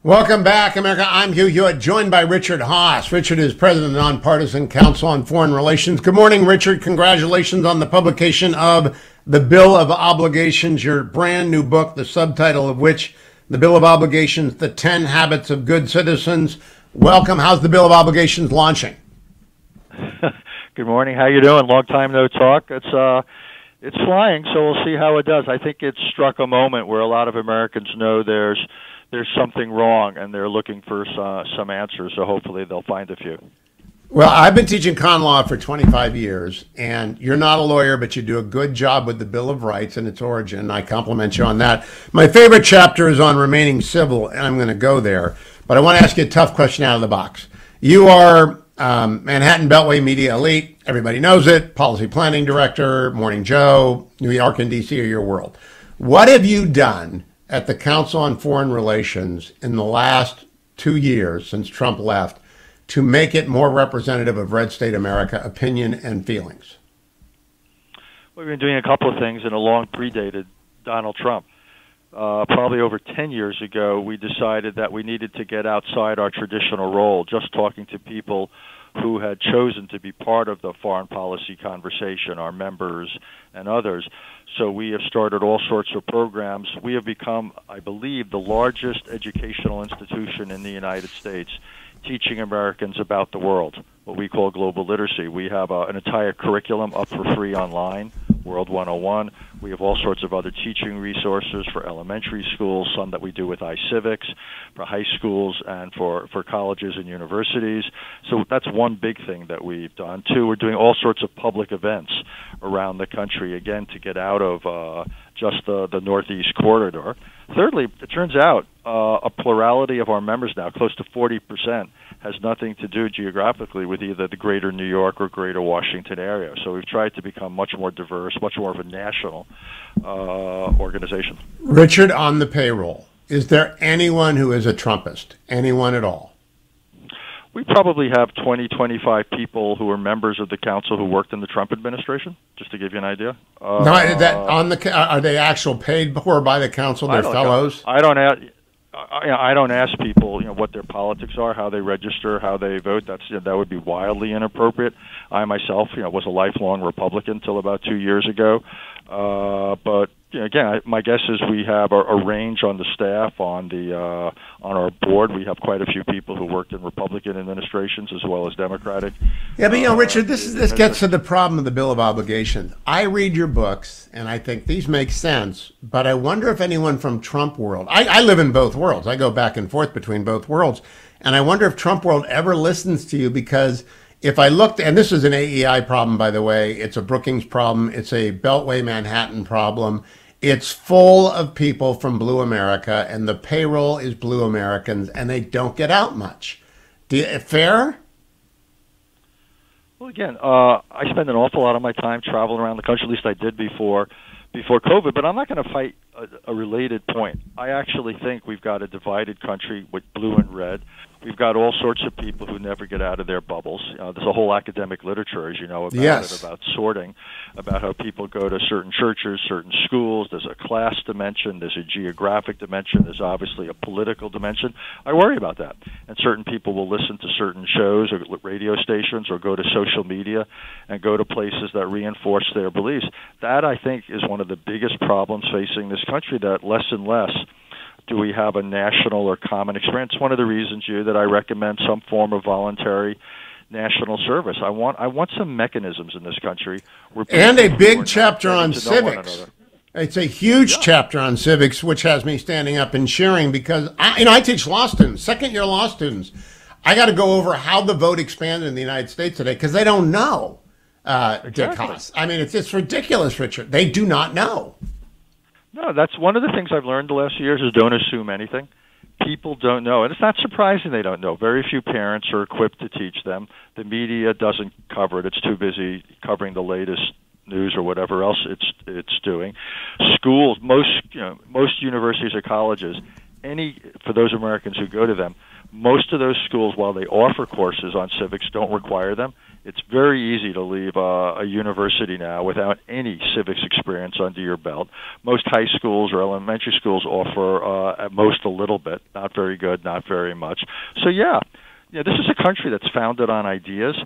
Speaker 2: Welcome back, America. I'm Hugh Hewitt, joined by Richard Haass. Richard is president of the Nonpartisan Council on Foreign Relations. Good morning, Richard. Congratulations on the publication of The Bill of Obligations, your brand new book, the subtitle of which, The Bill of Obligations, The 10 Habits of Good Citizens. Welcome. How's the Bill of Obligations launching?
Speaker 21: Good morning. How you doing? Long time no talk. It's uh it's flying, so we'll see how it does. I think it's struck a moment where a lot of Americans know there's there's something wrong and they're looking for uh, some answers. So hopefully they'll find a few.
Speaker 2: Well, I've been teaching con law for 25 years, and you're not a lawyer, but you do a good job with the Bill of Rights and its origin. I compliment you on that. My favorite chapter is on remaining civil, and I'm going to go there. But I want to ask you a tough question out of the box. You are um, Manhattan Beltway Media Elite. Everybody knows it. Policy Planning Director, Morning Joe, New York and DC are your world. What have you done at the Council on Foreign Relations in the last two years since Trump left to make it more representative of red state America opinion and feelings?
Speaker 21: We've been doing a couple of things in a long predated Donald Trump. Uh, probably over 10 years ago, we decided that we needed to get outside our traditional role, just talking to people who had chosen to be part of the foreign policy conversation, our members and others. So we have started all sorts of programs. We have become, I believe, the largest educational institution in the United States teaching Americans about the world, what we call global literacy. We have uh, an entire curriculum up for free online, World 101. We have all sorts of other teaching resources for elementary schools, some that we do with iCivics, for high schools, and for, for colleges and universities. So that's one big thing that we've done. Two, we're doing all sorts of public events around the country, again, to get out of uh, just the, the Northeast corridor. Thirdly, it turns out uh, a plurality of our members now, close to 40%, has nothing to do geographically with either the greater New York or greater Washington area. So we've tried to become much more diverse, much more of a national uh, organization.
Speaker 2: Richard, on the payroll, is there anyone who is a Trumpist? Anyone at all?
Speaker 21: We probably have 20, 25 people who are members of the council who worked in the Trump administration, just to give you an idea.
Speaker 2: Uh, no, that on the are they actual paid for by the council? Their
Speaker 21: I
Speaker 2: fellows?
Speaker 21: I don't ask. I, I don't ask people, you know, what their politics are, how they register, how they vote. That's you know, that would be wildly inappropriate. I myself, you know, was a lifelong Republican until about two years ago. Uh, but again, I, my guess is we have a, a range on the staff, on the uh, on our board. We have quite a few people who worked in Republican administrations as well as Democratic.
Speaker 2: Yeah, but you know, Richard, this is, this gets to the problem of the Bill of Obligations. I read your books, and I think these make sense. But I wonder if anyone from Trump world, I, I live in both worlds. I go back and forth between both worlds, and I wonder if Trump world ever listens to you because if I looked, and this is an AEI problem, by the way, it's a Brookings problem, it's a Beltway Manhattan problem. It's full of people from Blue America, and the payroll is Blue Americans, and they don't get out much. You, fair?
Speaker 21: Well, again, uh, I spend an awful lot of my time traveling around the country. At least I did before before COVID. But I'm not going to fight a, a related point. I actually think we've got a divided country with blue and red. We've got all sorts of people who never get out of their bubbles. Uh, there's a whole academic literature, as you know, about
Speaker 2: yes.
Speaker 21: it, about sorting, about how people go to certain churches, certain schools. There's a class dimension, there's a geographic dimension, there's obviously a political dimension. I worry about that. And certain people will listen to certain shows or radio stations or go to social media and go to places that reinforce their beliefs. That, I think, is one of the biggest problems facing this country that less and less do we have a national or common experience? One of the reasons you that I recommend some form of voluntary national service. I want I want some mechanisms in this country where
Speaker 2: and a big chapter on civics. It's a huge yeah. chapter on civics, which has me standing up and cheering because I, you know I teach law students, second year law students. I got to go over how the vote expanded in the United States today because they don't know. Uh, exactly. I mean, it's it's ridiculous, Richard. They do not know.
Speaker 21: No, that's one of the things I've learned the last few years is don't assume anything. People don't know, and it's not surprising they don't know. Very few parents are equipped to teach them. The media doesn't cover it; it's too busy covering the latest news or whatever else it's it's doing. Schools, most you know, most universities or colleges, any for those Americans who go to them, Most of those schools, while they offer courses on civics, don't require them. It's very easy to leave uh, a university now without any civics experience under your belt. Most high schools or elementary schools offer uh, at most a little bit, not very good, not very much. So yeah, yeah, this is a country that's founded on ideas.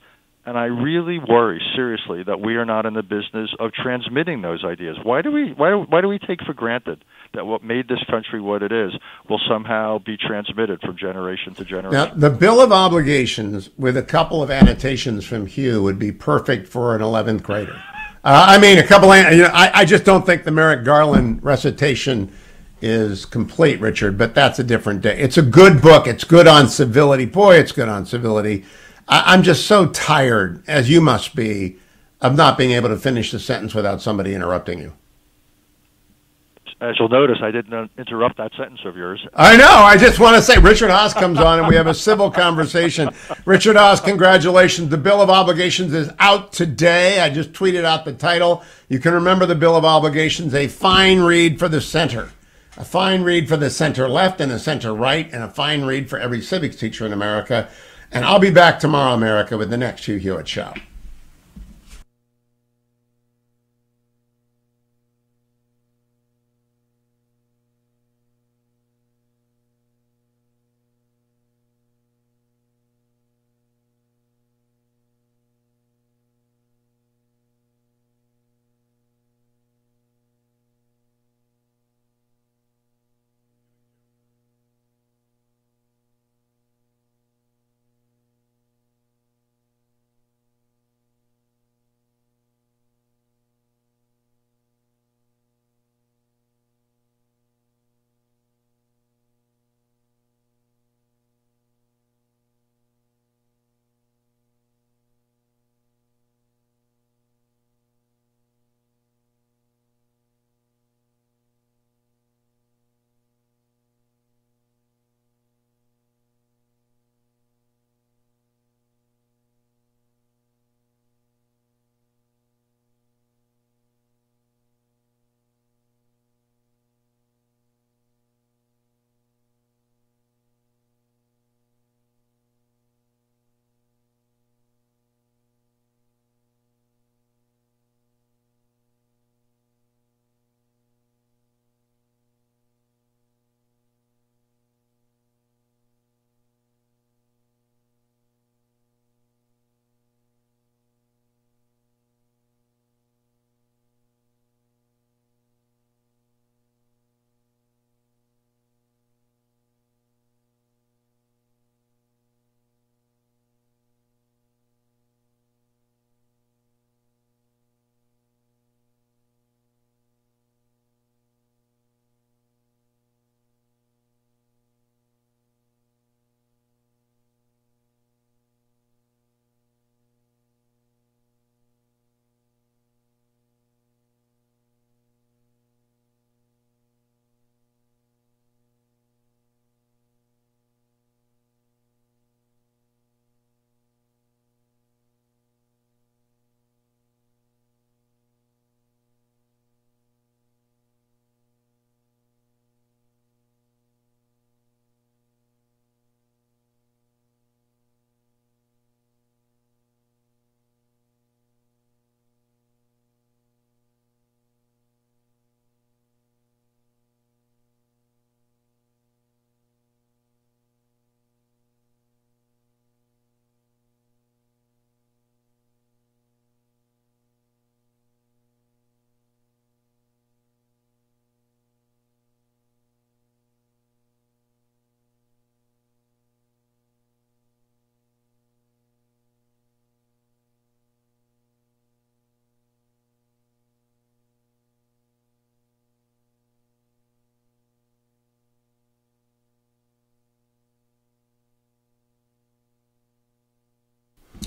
Speaker 21: And I really worry seriously that we are not in the business of transmitting those ideas. Why do we why why do we take for granted that what made this country what it is will somehow be transmitted from generation to generation?
Speaker 2: Now, the Bill of Obligations with a couple of annotations from Hugh would be perfect for an 11th grader. Uh, I mean, a couple. Of, you know, I, I just don't think the Merrick Garland recitation is complete, Richard. But that's a different day. It's a good book. It's good on civility. Boy, it's good on civility. I, I'm just so tired, as you must be, of not being able to finish the sentence without somebody interrupting you.
Speaker 21: As you'll notice, I didn't interrupt that sentence of yours.
Speaker 2: I know. I just want to say Richard Haass comes on and we have a civil conversation. Richard Haass, congratulations. The Bill of Obligations is out today. I just tweeted out the title. You can remember the Bill of Obligations, a fine read for the center. A fine read for the center left and the center right, and a fine read for every civics teacher in America. And I'll be back tomorrow, America, with the next Hugh Hewitt Show.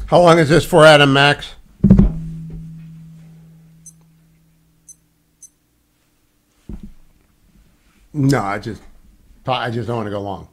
Speaker 2: How long is this for, Adam Max? No, I just, I just don't want to go long.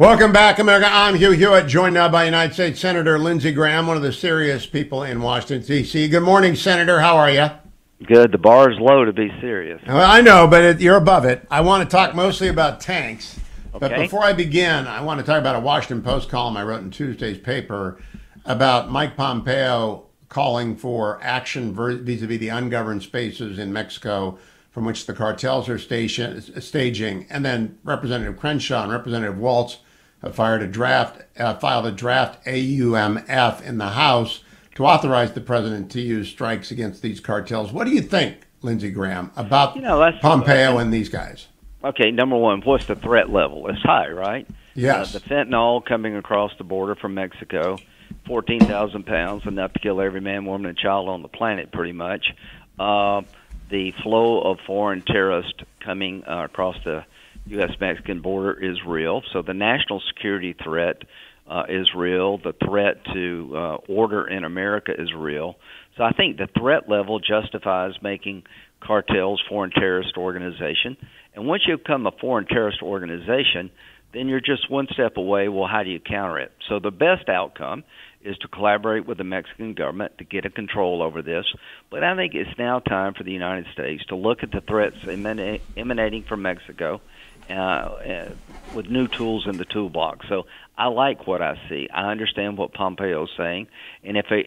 Speaker 2: Welcome back, America. I'm Hugh Hewitt, joined now by United States Senator Lindsey Graham, one of the serious people in Washington, D.C. Good morning, Senator. How are you?
Speaker 22: Good. The bar is low to be serious.
Speaker 2: Well, I know, but it, you're above it. I want to talk mostly about tanks. But before I begin, I want to talk about a Washington Post column I wrote in Tuesday's paper about Mike Pompeo calling for action vis-a-vis the ungoverned spaces in Mexico from which the cartels are station, staging. And then Representative Crenshaw and Representative Waltz have fired a draft, uh, filed a draft AUMF in the House to authorize the president to use strikes against these cartels. What do you think, Lindsey Graham, about
Speaker 22: You know,
Speaker 2: Pompeo and these guys?
Speaker 22: Okay, number one, what's the threat level? It's high, right?
Speaker 2: Yes.
Speaker 22: Uh, the fentanyl coming across the border from Mexico, 14,000 pounds, enough to kill every man, woman, and child on the planet, pretty much. Uh, the flow of foreign terrorists coming uh, across the U.S. Mexican border is real. So the national security threat uh, is real. The threat to uh, order in America is real. So I think the threat level justifies making cartels foreign terrorist organization. And once you become a foreign terrorist organization, then you're just one step away. Well, how do you counter it? So the best outcome is to collaborate with the Mexican government to get a control over this. But I think it's now time for the United States to look at the threats emana- emanating from Mexico uh, uh, with new tools in the toolbox. So I like what I see. I understand what Pompeo is saying, and if a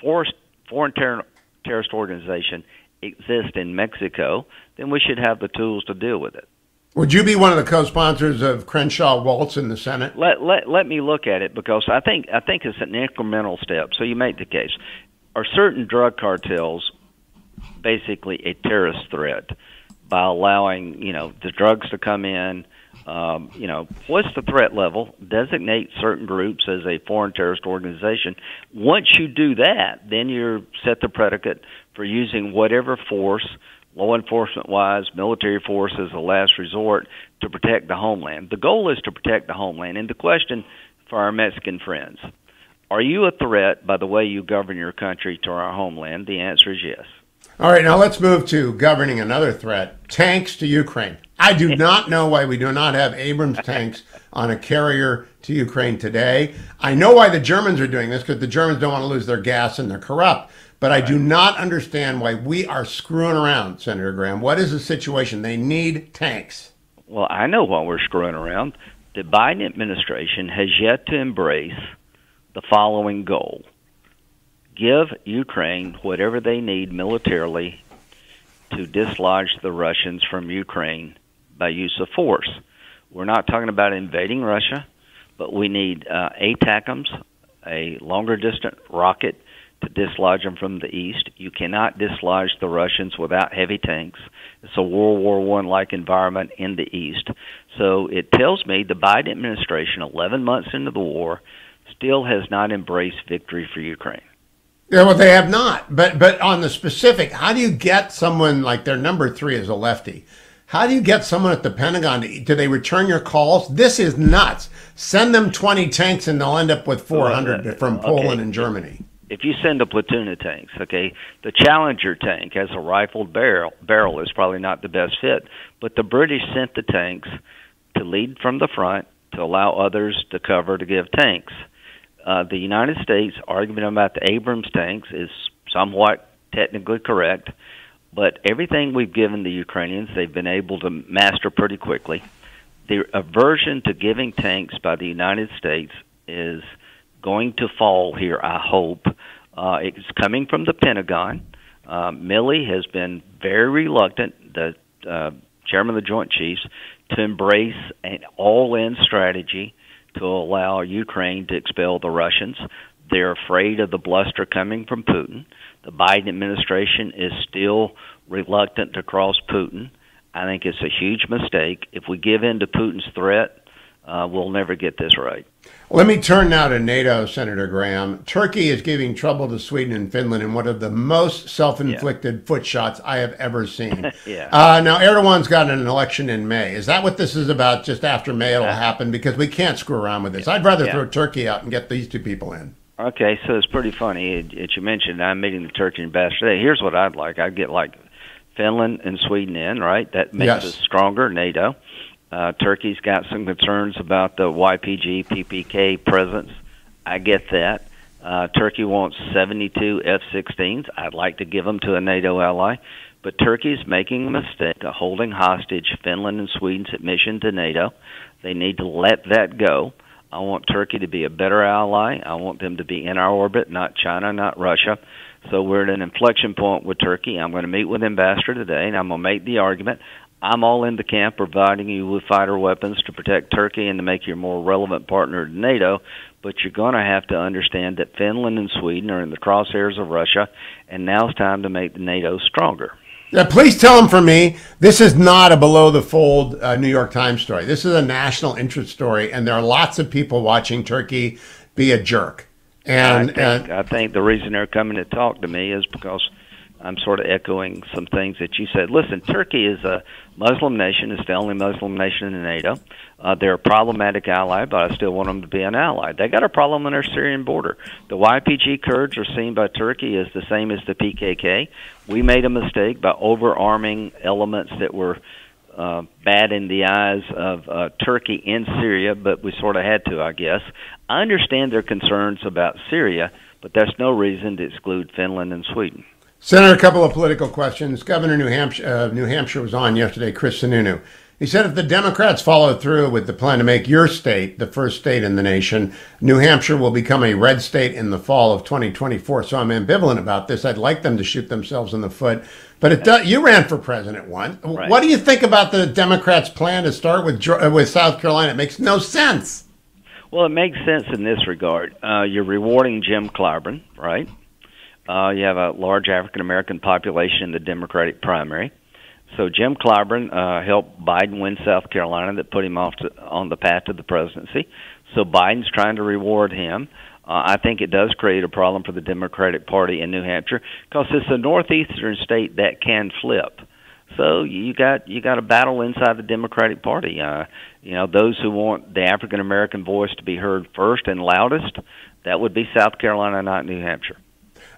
Speaker 22: forced foreign terror, terrorist organization exists in Mexico, then we should have the tools to deal with it.
Speaker 2: Would you be one of the co-sponsors of Crenshaw Waltz in the Senate?
Speaker 22: Let let let me look at it because I think I think it's an incremental step. So you make the case: are certain drug cartels basically a terrorist threat by allowing you know the drugs to come in? Um, you know, what's the threat level? Designate certain groups as a foreign terrorist organization. Once you do that, then you're set the predicate for using whatever force, law enforcement wise, military force as a last resort to protect the homeland. The goal is to protect the homeland. And the question for our Mexican friends are you a threat by the way you govern your country to our homeland? The answer is yes.
Speaker 2: All right, now let's move to governing another threat tanks to Ukraine. I do not know why we do not have Abrams tanks on a carrier to Ukraine today. I know why the Germans are doing this because the Germans don't want to lose their gas and they're corrupt. But I do not understand why we are screwing around, Senator Graham. What is the situation? They need tanks.
Speaker 22: Well, I know why we're screwing around. The Biden administration has yet to embrace the following goal give Ukraine whatever they need militarily to dislodge the Russians from Ukraine by use of force. We're not talking about invading Russia, but we need uh, ATACMS, a longer distance rocket, to dislodge them from the east. You cannot dislodge the Russians without heavy tanks. It's a World War One like environment in the east. So it tells me the Biden administration, 11 months into the war, still has not embraced victory for Ukraine.
Speaker 2: Yeah, well, they have not. But but on the specific, how do you get someone like their number three is a lefty? How do you get someone at the Pentagon? To, do they return your calls? This is nuts. Send them 20 tanks and they'll end up with 400
Speaker 22: Well, uh,
Speaker 2: from
Speaker 22: okay.
Speaker 2: Poland and Germany.
Speaker 22: if you send a platoon of tanks, okay, the Challenger tank has a rifled barrel. Barrel is probably not the best fit, but the British sent the tanks to lead from the front to allow others to cover to give tanks. Uh, the United States argument about the Abrams tanks is somewhat technically correct, but everything we've given the Ukrainians, they've been able to master pretty quickly. The aversion to giving tanks by the United States is going to fall here, I hope. Uh, it's coming from the Pentagon. Uh, Milley has been very reluctant, the uh, chairman of the Joint Chiefs, to embrace an all in strategy to allow Ukraine to expel the Russians. They're afraid of the bluster coming from Putin. The Biden administration is still reluctant to cross Putin. I think it's a huge mistake. If we give in to Putin's threat, uh, we'll never get this right.
Speaker 2: Let me turn now to NATO, Senator Graham. Turkey is giving trouble to Sweden and Finland in one of the most self-inflicted foot shots I have ever seen.
Speaker 22: yeah.
Speaker 2: Uh, now Erdogan's got an election in May. Is that what this is about? Just after May it'll happen because we can't screw around with this. I'd rather
Speaker 22: Yeah.
Speaker 2: throw Turkey out and get these two people in.
Speaker 22: Okay, so it's pretty funny. It, it, you mentioned I'm meeting the Turkish ambassador today. Here's what I'd like: I'd get like Finland and Sweden in, right? That makes
Speaker 2: Yes.
Speaker 22: us stronger, NATO. Uh, Turkey's got some concerns about the YPG PPK presence. I get that. Uh, Turkey wants 72 F-16s. I'd like to give them to a NATO ally, but Turkey's making a mistake of holding hostage Finland and Sweden's admission to NATO. They need to let that go. I want Turkey to be a better ally. I want them to be in our orbit, not China, not Russia. So we're at an inflection point with Turkey. I'm going to meet with Ambassador today, and I'm going to make the argument. I'm all in the camp providing you with fighter weapons to protect Turkey and to make you a more relevant partner to NATO. But you're going to have to understand that Finland and Sweden are in the crosshairs of Russia, and now it's time to make the NATO stronger.
Speaker 2: Yeah, please tell them for me, this is not a below the fold uh, New York Times story. This is a national interest story, and there are lots of people watching Turkey be a jerk. And
Speaker 22: I think, I think the reason they're coming to talk to me is because I'm sort of echoing some things that you said. Listen, Turkey is a Muslim nation. It's the only Muslim nation in NATO. Uh, they're a problematic ally, but I still want them to be an ally. They got a problem on their Syrian border. The YPG Kurds are seen by Turkey as the same as the PKK. We made a mistake by overarming elements that were uh, bad in the eyes of uh, Turkey in Syria, but we sort of had to, I guess. I understand their concerns about Syria, but that's no reason to exclude Finland and Sweden.
Speaker 2: Senator, a couple of political questions. Governor New Hampshire, uh, New Hampshire was on yesterday, Chris Sununu. He said if the Democrats follow through with the plan to make your state the first state in the nation, New Hampshire will become a red state in the fall of 2024. So I'm ambivalent about this. I'd like them to shoot themselves in the foot. But it does, you ran for president once. Right. What do you think about the Democrats' plan to start with uh, with South Carolina? It makes no sense.
Speaker 22: Well, it makes sense in this regard. Uh, you're rewarding Jim Clyburn, right? Uh, you have a large African American population in the Democratic primary. So Jim Clyburn uh, helped Biden win South Carolina, that put him off to, on the path to the presidency. So Biden's trying to reward him. Uh, I think it does create a problem for the Democratic Party in New Hampshire because it's a northeastern state that can flip. So you got you got a battle inside the Democratic Party. Uh, you know, those who want the African American voice to be heard first and loudest, that would be South Carolina, not New Hampshire.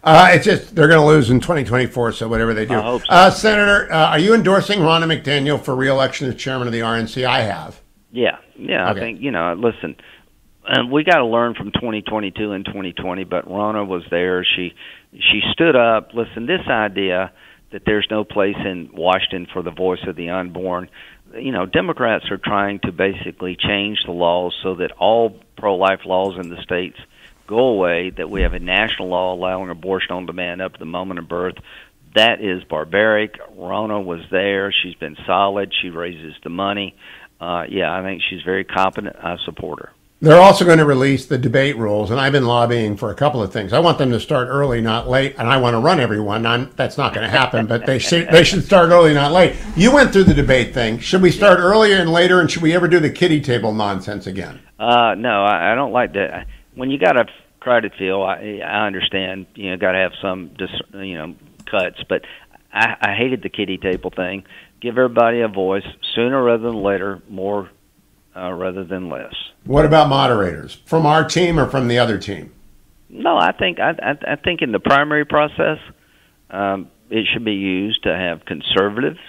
Speaker 2: Uh, it's just they're going to lose in 2024, so whatever they do.
Speaker 22: I hope so.
Speaker 2: uh, Senator, uh, are you endorsing Ronna McDaniel for reelection as chairman of the RNC? I have.
Speaker 22: Yeah, yeah. Okay. I think you know. Listen, and we got to learn from 2022 and 2020. But Ronna was there. She she stood up. Listen, this idea that there's no place in Washington for the voice of the unborn. You know, Democrats are trying to basically change the laws so that all pro-life laws in the states go away, that we have a national law allowing abortion on demand up to the moment of birth. That is barbaric. Ronna was there. She's been solid. She raises the money. Uh, yeah, I think she's very competent. I support her.
Speaker 2: They're also going to release the debate rules, and I've been lobbying for a couple of things. I want them to start early, not late, and I want to run everyone. I'm, that's not going to happen, but they should, they should start early, not late. You went through the debate thing. Should we start earlier and later, and should we ever do the kiddie table nonsense again?
Speaker 22: Uh, no, I, I don't like that. When you got a crowded field, I, I understand. You know, got to have some, dis, you know, cuts. But I, I hated the kiddie table thing. Give everybody a voice sooner rather than later, more uh, rather than less.
Speaker 2: What about moderators from our team or from the other team?
Speaker 22: No, I think I, I, I think in the primary process, um, it should be used to have conservatives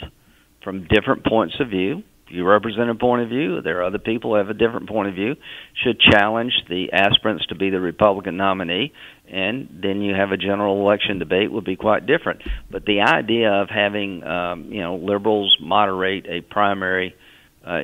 Speaker 22: from different points of view you represent a point of view. There are other people who have a different point of view. Should challenge the aspirants to be the Republican nominee, and then you have a general election debate would be quite different. But the idea of having um, you know liberals moderate a primary uh,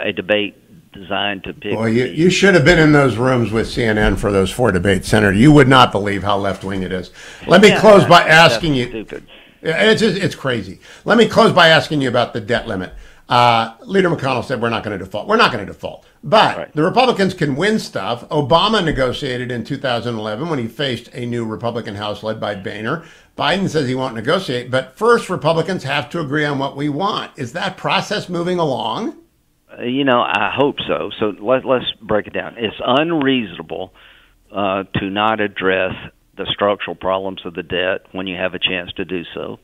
Speaker 22: a debate designed to pick.
Speaker 2: Well, you, you should have been in those rooms with CNN for those four debates, Senator. You would not believe how left wing it is. Let me yeah, close by asking you.
Speaker 22: Stupid.
Speaker 2: It's just, it's crazy. Let me close by asking you about the debt limit. Uh, Leader McConnell said, We're not going to default. We're not going to default. But right. the Republicans can win stuff. Obama negotiated in 2011 when he faced a new Republican House led by Boehner. Biden says he won't negotiate. But first, Republicans have to agree on what we want. Is that process moving along?
Speaker 22: Uh, you know, I hope so. So let, let's break it down. It's unreasonable uh, to not address the structural problems of the debt when you have a chance to do so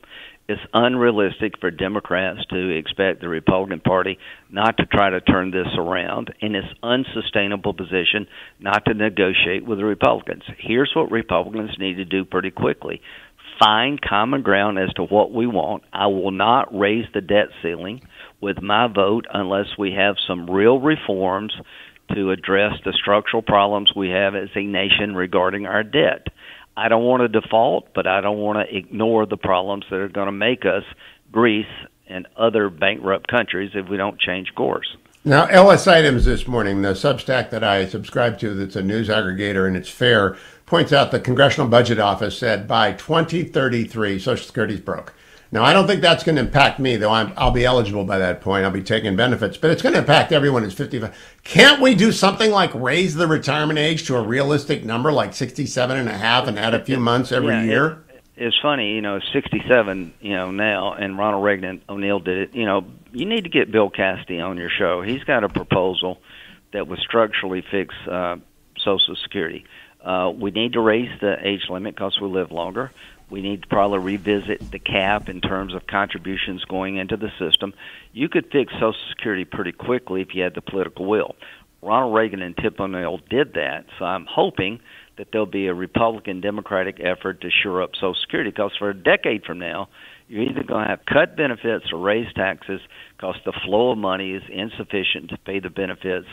Speaker 22: it's unrealistic for Democrats to expect the Republican Party not to try to turn this around, in it's unsustainable position not to negotiate with the Republicans. Here's what Republicans need to do pretty quickly. Find common ground as to what we want. I will not raise the debt ceiling. with my vote unless we have some real reforms to address the structural problems we have as a nation regarding our debt. I don't want to default, but I don't want to ignore the problems that are going to make us Greece and other bankrupt countries if we don't change course.
Speaker 2: Now, LS Items this morning, the Substack that I subscribe to, that's a news aggregator and it's fair, points out the Congressional Budget Office said by 2033, Social Security's broke. Now, I don't think that's going to impact me, though i will be eligible by that point. I'll be taking benefits, but it's going to impact everyone who's 55. Can't we do something like raise the retirement age to a realistic number like 67 and a half and add a few months every
Speaker 22: yeah,
Speaker 2: year?
Speaker 22: It, it's funny, you know, 67, you know, now, and Ronald Reagan O'Neill did it. You know, you need to get Bill Cassidy on your show. He's got a proposal that would structurally fix uh, Social Security. Uh, we need to raise the age limit because we live longer. We need to probably revisit the cap in terms of contributions going into the system. You could fix Social Security pretty quickly if you had the political will. Ronald Reagan and Tip O'Neill did that, so I'm hoping that there'll be a Republican Democratic effort to shore up Social Security because for a decade from now, you're either going to have cut benefits or raise taxes because the flow of money is insufficient to pay the benefits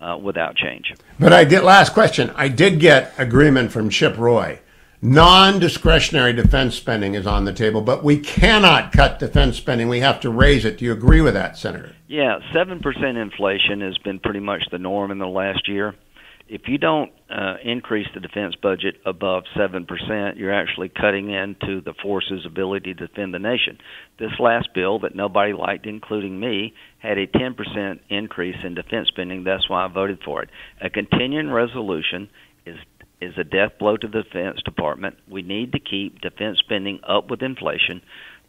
Speaker 22: uh, without change.
Speaker 2: But I did, last question, I did get agreement from Chip Roy Non discretionary defense spending is on the table, but we cannot cut defense spending. We have to raise it. Do you agree with that, Senator?
Speaker 22: Yeah, 7% inflation has been pretty much the norm in the last year. If you don't uh, increase the defense budget above 7%, you're actually cutting into the force's ability to defend the nation. This last bill that nobody liked, including me, had a 10% increase in defense spending. That's why I voted for it. A continuing resolution is is a death blow to the Defense Department. We need to keep defense spending up with inflation.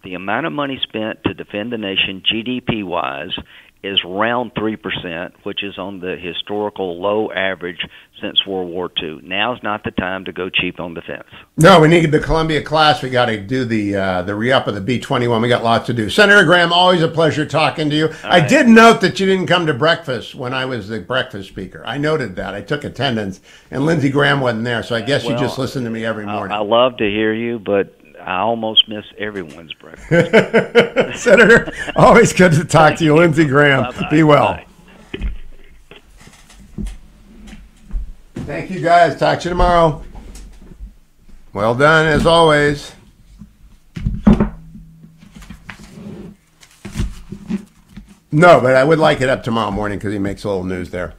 Speaker 22: The amount of money spent to defend the nation, GDP wise, is around 3%, which is on the historical low average since World War II. Now's not the time to go cheap on defense.
Speaker 2: No, we need the Columbia class. We got to do the uh, the re up of the B 21. We got lots to do. Senator Graham, always a pleasure talking to you. All I right. did note that you didn't come to breakfast when I was the breakfast speaker. I noted that. I took attendance, and Lindsey Graham wasn't there, so I guess well, you just listen to me every morning.
Speaker 22: I, I love to hear you, but I almost miss everyone's breakfast.
Speaker 2: Senator, always good to talk to you. Lindsey Graham, Bye-bye. be well. Bye. Thank you, guys. Talk to you tomorrow. Well done, as always. No, but I would like it up tomorrow morning because he makes a little news there.